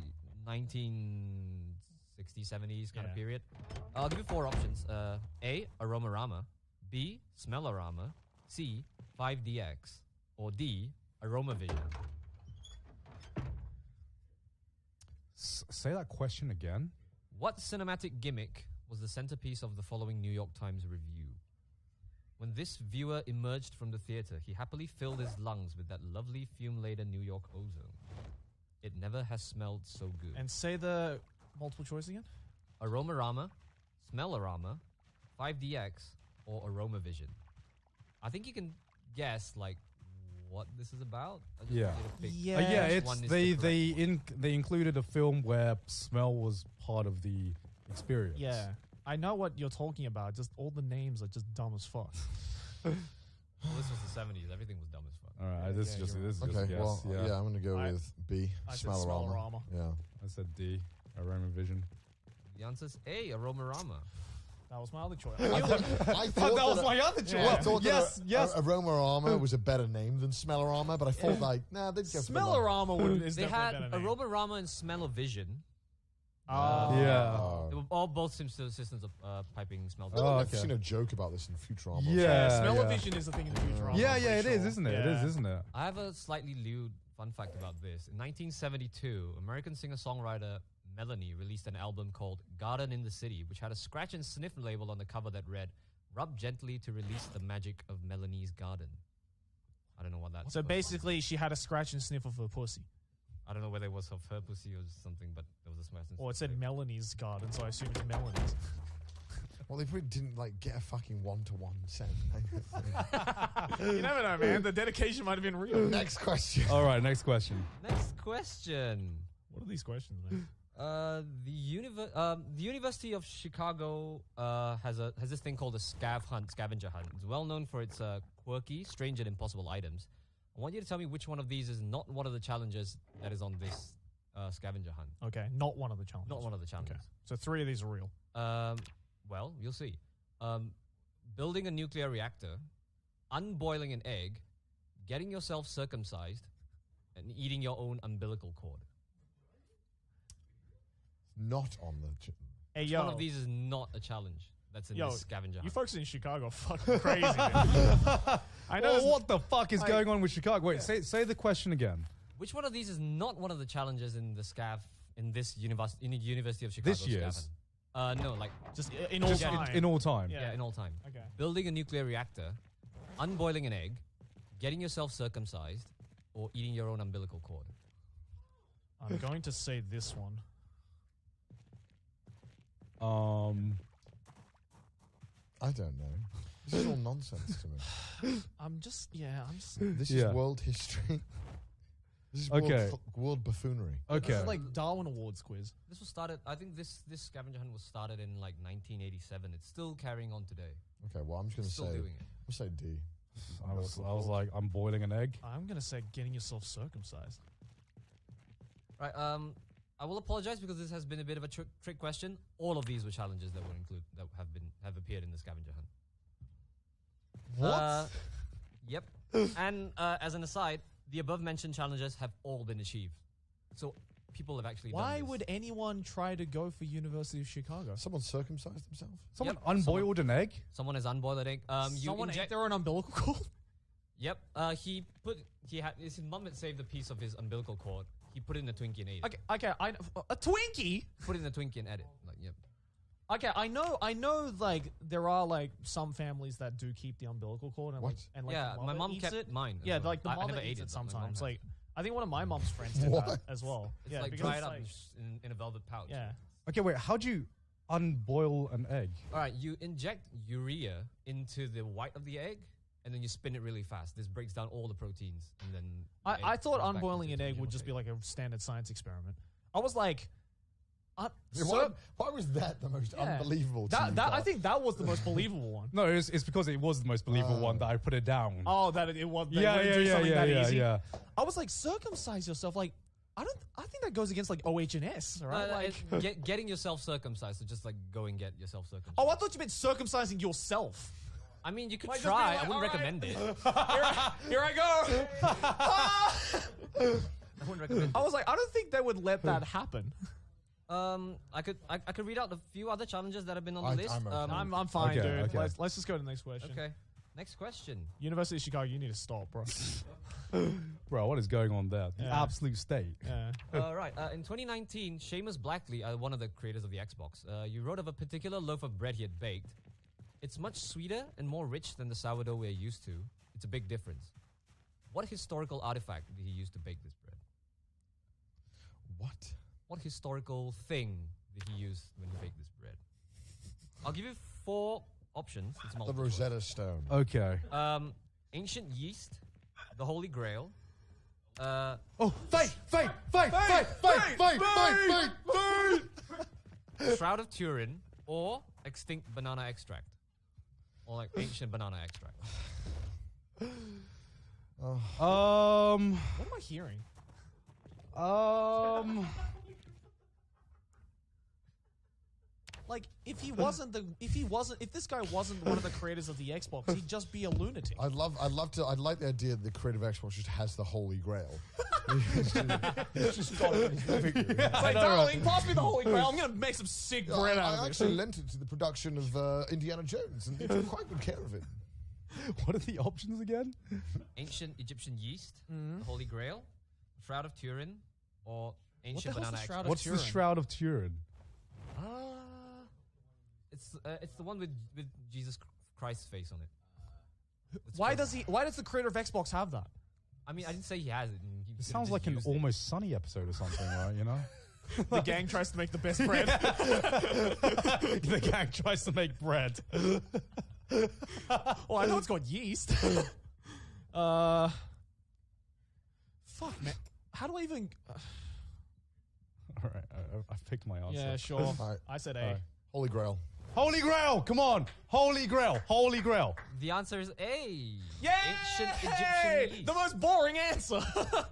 1960s, 70s kind Yeah. of period. I'll give you four options. Uh, A, Aromarama. B, Smellorama. C, 5DX. Or D, Aromavision. S- say that question again. What cinematic gimmick was the centerpiece of the following New York Times review? When this viewer emerged from the theater, he happily filled his lungs with that lovely fume laden New York ozone. It never has smelled so good. And say the multiple choice again. Aromarama, Smellorama, 5DX, or Aromavision. I think you can guess like what this is about. I Yeah. want you to pick Yeah. Uh, yeah, it's they the they correct in they included a film where smell was part of the experience. Yeah, I know what you're talking about. Just all the names are just dumb as fuck. one. (laughs) Well, this was the 70s. Everything was dumb as fuck. All right, this Yeah, is just you're this is Okay, just guess. well, yeah. yeah. I'm gonna go I- with B. I said Smellorama. Smellorama. Yeah. I said D. Aroma Vision. The answer's A, Aromarama. That was my other choice. (laughs) I, thought- I thought that was that- my other choice. Yeah. I thought yes, that a, yes. a, Aromarama was a better name than Smellorama, but I thought like, nah, they'd go for the long- Smellorama would, is They had definitely a better name. Aromarama and Smellovision. Oh. Yeah. Oh. They were all both sim- systems of uh, piping smell. I feel like Oh, I've okay. seen a joke about this in Futurama. Yeah. Yeah, Smell-O-Vision is the thing in the future. yeah, yeah, it is, isn't it? It is, isn't it? I have a slightly lewd fun fact about this. In 1972, American singer-songwriter Melanie released an album called Garden in the City, which had a scratch and sniff label on the cover that read, Rub gently to release the magic of Melanie's garden. I don't know what that So was. basically, she had a scratch and sniff of her pussy. I don't know whether it was of her pussy or something, but there was a scratch and Or it said label. Melanie's garden, so I assume it's Melanie's. (laughs) Well, they probably didn't like get a fucking one-to-one set. (laughs) (laughs) you never know, man. The dedication might have been real. Next question. All right, next question. Next question. What are these questions, man? Uh, the univer- um, the University of Chicago uh, has a has this thing called a scav hunt, scavenger hunt. It's well known for its uh, quirky, strange, and impossible items. I want you to tell me which one of these is not one of the challenges that is on this uh, scavenger hunt. Okay, not one of the challenges. Not one of the Okay, challenges. so three of these are real. Um, well, you'll see. Um, building a nuclear reactor, unboiling an egg, getting yourself circumcised, and eating your own umbilical cord. Not on the. Ch- Hey, Which yo. one of these is not a challenge that's in Yo, this scavenger You hunt? folks in Chicago are (laughs) fucking (laughs) crazy. man. (laughs) I know. Well, what the fuck is like- going on with Chicago? Wait, say say the question again. Which one of these is not one of the challenges in the scav in this university in the University of Chicago? This year's? scav? Uh, no, like Just in all Just time. in, in all time. Yeah. yeah, in all time. Okay. Building a nuclear reactor, unboiling an egg, getting yourself circumcised, or eating your own umbilical cord. I'm going to say this one. Um. I don't know. This is all nonsense to me. (sighs) I'm just, yeah, I'm just. This Yeah. (laughs) is world history. This is Okay. world, fu- world buffoonery. Okay. This is like Darwin Awards quiz. This was started. I think this this scavenger hunt was started in like 1987. It's still carrying on today. Okay, well, I'm just going to Still say. doing it. I'll say D. I was I was like I'm boiling an egg. I'm going to say getting yourself circumcised. Right. Um, I will apologize because this has been a bit of a trick, trick question. All of these were challenges that were include that have been have appeared in the scavenger hunt. What? Uh, yep. (laughs) and uh, as an aside, the above mentioned challenges have all been achieved. So people have actually. Why this. would anyone try to go for University of Chicago? Someone circumcised themselves? Someone Yep, unboiled an egg. someone has unboiled an egg? Um, you Someone ate inject. their own umbilical cord? Yep. Uh, he put he had his mum had saved a piece of his umbilical cord. He put it in a Twinkie and ate it. Okay, okay, I, a Twinkie? Put it in a Twinkie and ate it. Like, yep. Okay, I know, I know. Like there are like some families that do keep the umbilical cord and like What? and like yeah, the my mother mom eats kept it. mine. Yeah, well. like the I- I mother never eats ate it but my mom sometimes. had. Like I think one of my mom's friends did (laughs) that What? as well. it's yeah, like because dry it up like- and sh- in, in a velvet pouch. yeah. Okay, wait. How do you unboil an egg? All right, you inject urea into the white of the egg, and then you spin it really fast. This breaks down all the proteins, and then. the I, I thought unboiling an egg would just be like a standard science experiment. I was like, uh, Yeah, so- why, why was that the most yeah. unbelievable That, that I think that was the most believable one. (laughs) No, it's, it's because it was the most believable Oh. one that I put it down. Oh, that it, it was. They yeah, wouldn't yeah, yeah, something yeah, that yeah, easy. yeah. I was like, circumcise yourself. Like, I don't. I think that goes against like OH and S, right? no, like, get, getting yourself circumcised. So just like go and get yourself circumcised. oh, I thought you meant circumcising yourself. I mean, you could Like, just try. like, I wouldn't "All right." recommend it. (laughs) Here, I, here I go. (laughs) I wouldn't recommend I was like, I don't think they would let that happen. Um, I could I, I could read out a few other challenges that have been on the I- list. I'm okay. um, I'm, I'm fine, Okay, dude. okay. Let's, let's just go to the next question. okay. Next question. University of Chicago, you need to stop, bro. (laughs) Bro, what is going on there? The Yeah. absolute state. yeah. uh, right. Uh, in 2019, Seamus Blackley, uh, one of the creators of the Xbox, uh, you wrote of a particular loaf of bread he had baked. It's much sweeter and more rich than the sourdough we're used to. It's a big difference. What historical artifact did he use to bake this bread? What? What historical thing did he use when he baked this bread? I'll give you four options. It's The multiple choice. Rosetta Stone. Okay. Um, ancient yeast, the Holy Grail, uh, Oh, fight, fight, fight, fight, fight, fight, fight, fight! Shroud of Turin, or extinct banana extract, or like ancient banana extract. (sighs) Um, What am I hearing? um, Like, if he (laughs) wasn't the, if he wasn't, if this guy wasn't one of the creators of the Xbox, he'd (laughs) just be a lunatic. I'd love, I'd love to, I'd like the idea that the creative Xbox just has the Holy Grail. (laughs) He's just- got it in his. It's like, darling, pass me the Holy Grail. I'm gonna make some sick bread I, out I of actually this. lent it to the production of uh, Indiana Jones, and they took quite good care of it. what are the options again? Ancient Egyptian yeast, Mm-hmm. the Holy Grail, Shroud of Turin, or ancient the banana the Shroud extract. of What's the Shroud of Turin? Uh, it's uh, it's the one with with Jesus Christ's face on it. It's Why crazy. does he? Why does the creator of Xbox have that? I mean, I didn't say he has it. he It sounds like an it. Always Sunny episode or something, right? You know? (laughs) The gang tries to make the best bread. (laughs) the gang tries to make bread. well, (laughs) I know it's got yeast. uh, fuck, man. How do I even? All right, I, I've picked my answer. yeah, sure. All right. I said A. All right. Holy Grail. Holy Grail, come on! Holy Grail, Holy Grail. The answer is A. Yay! Ancient Egyptian yeast. The most boring answer. (laughs)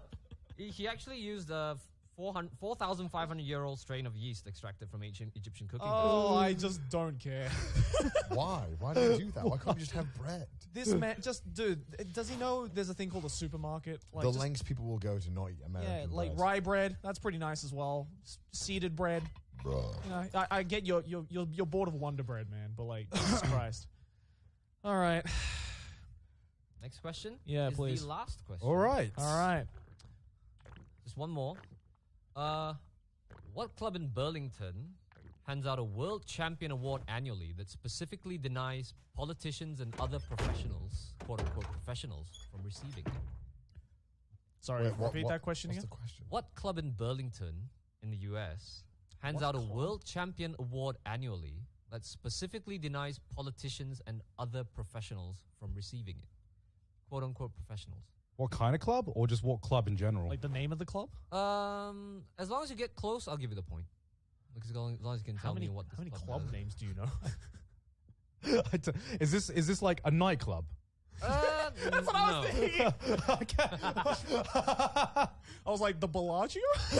He, he actually used a 400 4,500 year old strain of yeast extracted from ancient Egyptian cooking. oh, I just don't care. (laughs) Why? Why do you do that? Why can't you just have bread? this man, just dude, does he know there's a thing called a supermarket? Like the just- lengths people will go to not eat American yeah, like bread. rye bread. That's pretty nice as well. Seeded bread. Bruh. You know, I, I get you're, you're you're you're bored of Wonder Bread, man. But like, Jesus (laughs) Christ. All right, Next question. Yeah, is please. The last question. All right. all right. Just one more. Uh, what club in Burlington hands out a World Champion Award annually that specifically denies politicians and other professionals, quote unquote professionals, from receiving it? Sorry, Wait, what- repeat what- that question what's again. the question? What club in Burlington in the US hands What out a club? World Champion Award annually that specifically denies politicians and other professionals from receiving it? Quote unquote professionals. What kind of club, or just what club in general? Like the name of the club? Um, as long as you get close, I'll give you the point. Because as long as, long as you can How tell many me what how many club does. names do you know? (laughs) Is this is this like a nightclub? Uh, That's what I was no. thinking. (laughs) Okay. (laughs) I was like, the Bellagio? (laughs)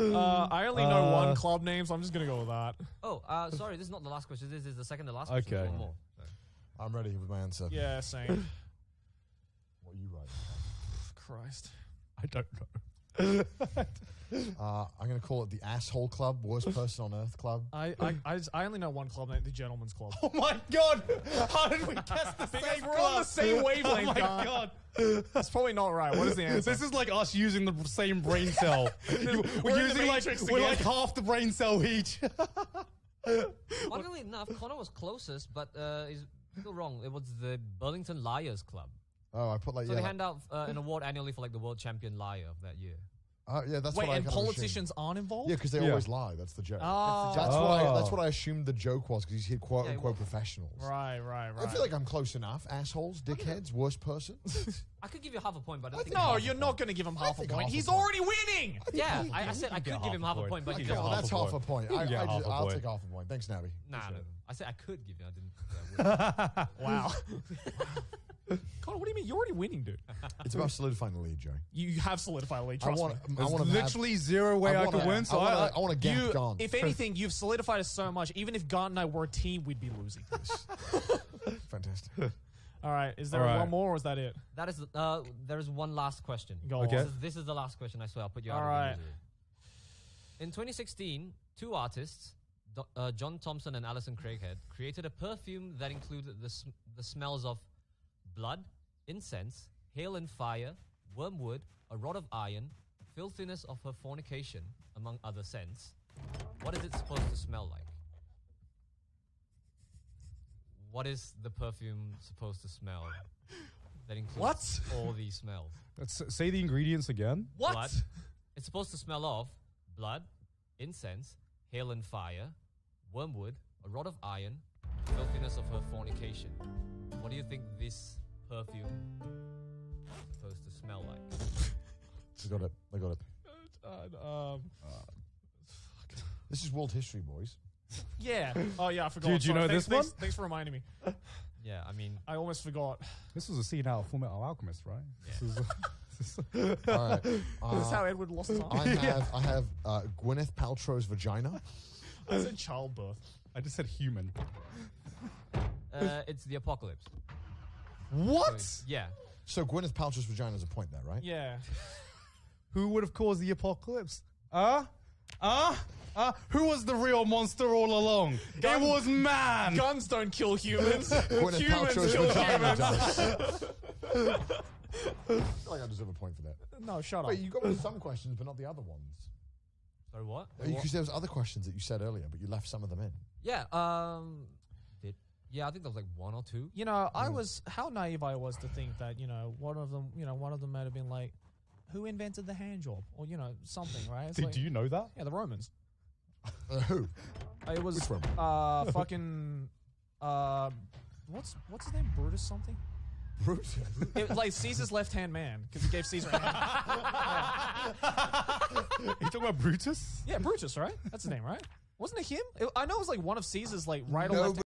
uh, I only know Uh, one club name, so I'm just going to go with that. Oh, uh, sorry, this is not the last question. This is the second to last question. Okay. One more. Sorry. I'm ready with my answer. Yeah, same. What are you write? Christ. I don't know. (laughs) Uh, I'm going to call it the Asshole Club, Worst Person on Earth Club. I, I, I, just- I only know one club name, the Gentleman's Club. oh my god! How did we guess the (laughs) Because same we're on club? the same wavelength, (laughs) Oh my Don. god! That's probably not right. What is the answer? This is like us using the same brain cell. You- We're we're in the using like Matrix we're again. like half the brain cell each. Funnily enough, Connor was closest, but uh, he's still wrong. It was the Burlington Liars Club. Oh, I put like, So yeah. they like- hand out uh, an award annually for like the world champion liar of that year. uh, yeah, that's Wait, what I and kind of assumed. politicians aren't involved? Yeah, because they Yeah. always lie. That's the joke. Oh, That's what I. Oh. That's what I assumed the joke was because you hit quote Yeah, unquote well- professionals. right, right, right. I feel like I'm close enough. Assholes, dickheads, worst person. (laughs) I could give you half a point, but I don't think no, half you're point. not going to give him half a point. half a He's point. already winning. Yeah, You I, I said I could give him half a point, but You he can Come get on, that's half a point. I, can get I half just, a I'll take half a point. Thanks, Navi. Nah, Appreciate no, it. I said I could give you. I didn't. Yeah, (laughs) Wow. (laughs) Connor, what do you mean? You're already winning, dude. (laughs) It's about solidifying the lead, Joey. You have solidified the lead. I want. me. I There's want to literally zero way I, wanna- could win. So I I, wanna- I want to get You, gone. if anything, you've solidified us so much. Even if Garnt and I were a team, we'd be losing. (laughs) Fantastic. (laughs) All right. Is there All right. one more, or is that it? that is. Uh, there is one last question. Go Okay. on. This is, this is the last question. I swear. I'll put you out All of right. In 2016, two artists, uh, Jon Thomson and Alison Craighead, created a perfume that included the, sm- the smells of blood, incense, hail and fire, wormwood, a rod of iron, filthiness of her fornication, among other scents. What is it supposed to smell like? What is the perfume supposed to smell that includes What? all these smells? S- say the ingredients again. What? Blood. It's supposed to smell of blood, incense, hail and fire, wormwood, a rod of iron, filthiness of her fornication. What do you think this perfume supposed to smell like? I got it. I got it. Uh, um, This is world history, boys. yeah. Oh yeah, I forgot. Dude, you Sorry. know thanks, this thanks, one? Thanks for reminding me. Yeah, I mean, I almost forgot. This was a scene out of Full Metal Alchemist, right? This is, (laughs) this is- All right. (laughs) This is Uh, how Edward lost his arm. I (laughs) have. I have uh, Gwyneth Paltrow's vagina. I said childbirth. I just said human. uh, it's the apocalypse. What? So, yeah. So Gwyneth Paltrow's vagina is a point there, right? Yeah. (laughs) Who would have caused the apocalypse? Uh? Uh? Uh? Who was the real monster all along? Gun- it was man! Guns don't kill humans. (laughs) Gwyneth humans Paltrow's kill vagina humans. does. (laughs) I feel like I deserve a point for that. No, shut up. Wait, you got some questions, but not the other ones. Sorry, what? Because there was other questions that you said earlier, but you left some of them in. Yeah, um, did, yeah, I think there was like one or two. You know, I was how naive I was to think that you know one of them, you know, one of them might have been like, who invented the hand job, or you know, something, right? It's Did, like- do you know that? Yeah, the Romans. Uh, who? Uh, It was Which Roman? uh (laughs) fucking uh what's what's his name? Brutus something. Brutus. It was like Caesar's left hand man because he gave Caesar a hand. Are (laughs) you talking about Brutus? Yeah, Brutus, right? That's his name, right? Wasn't it him? It- I know it was like one of Caesar's like right or No, left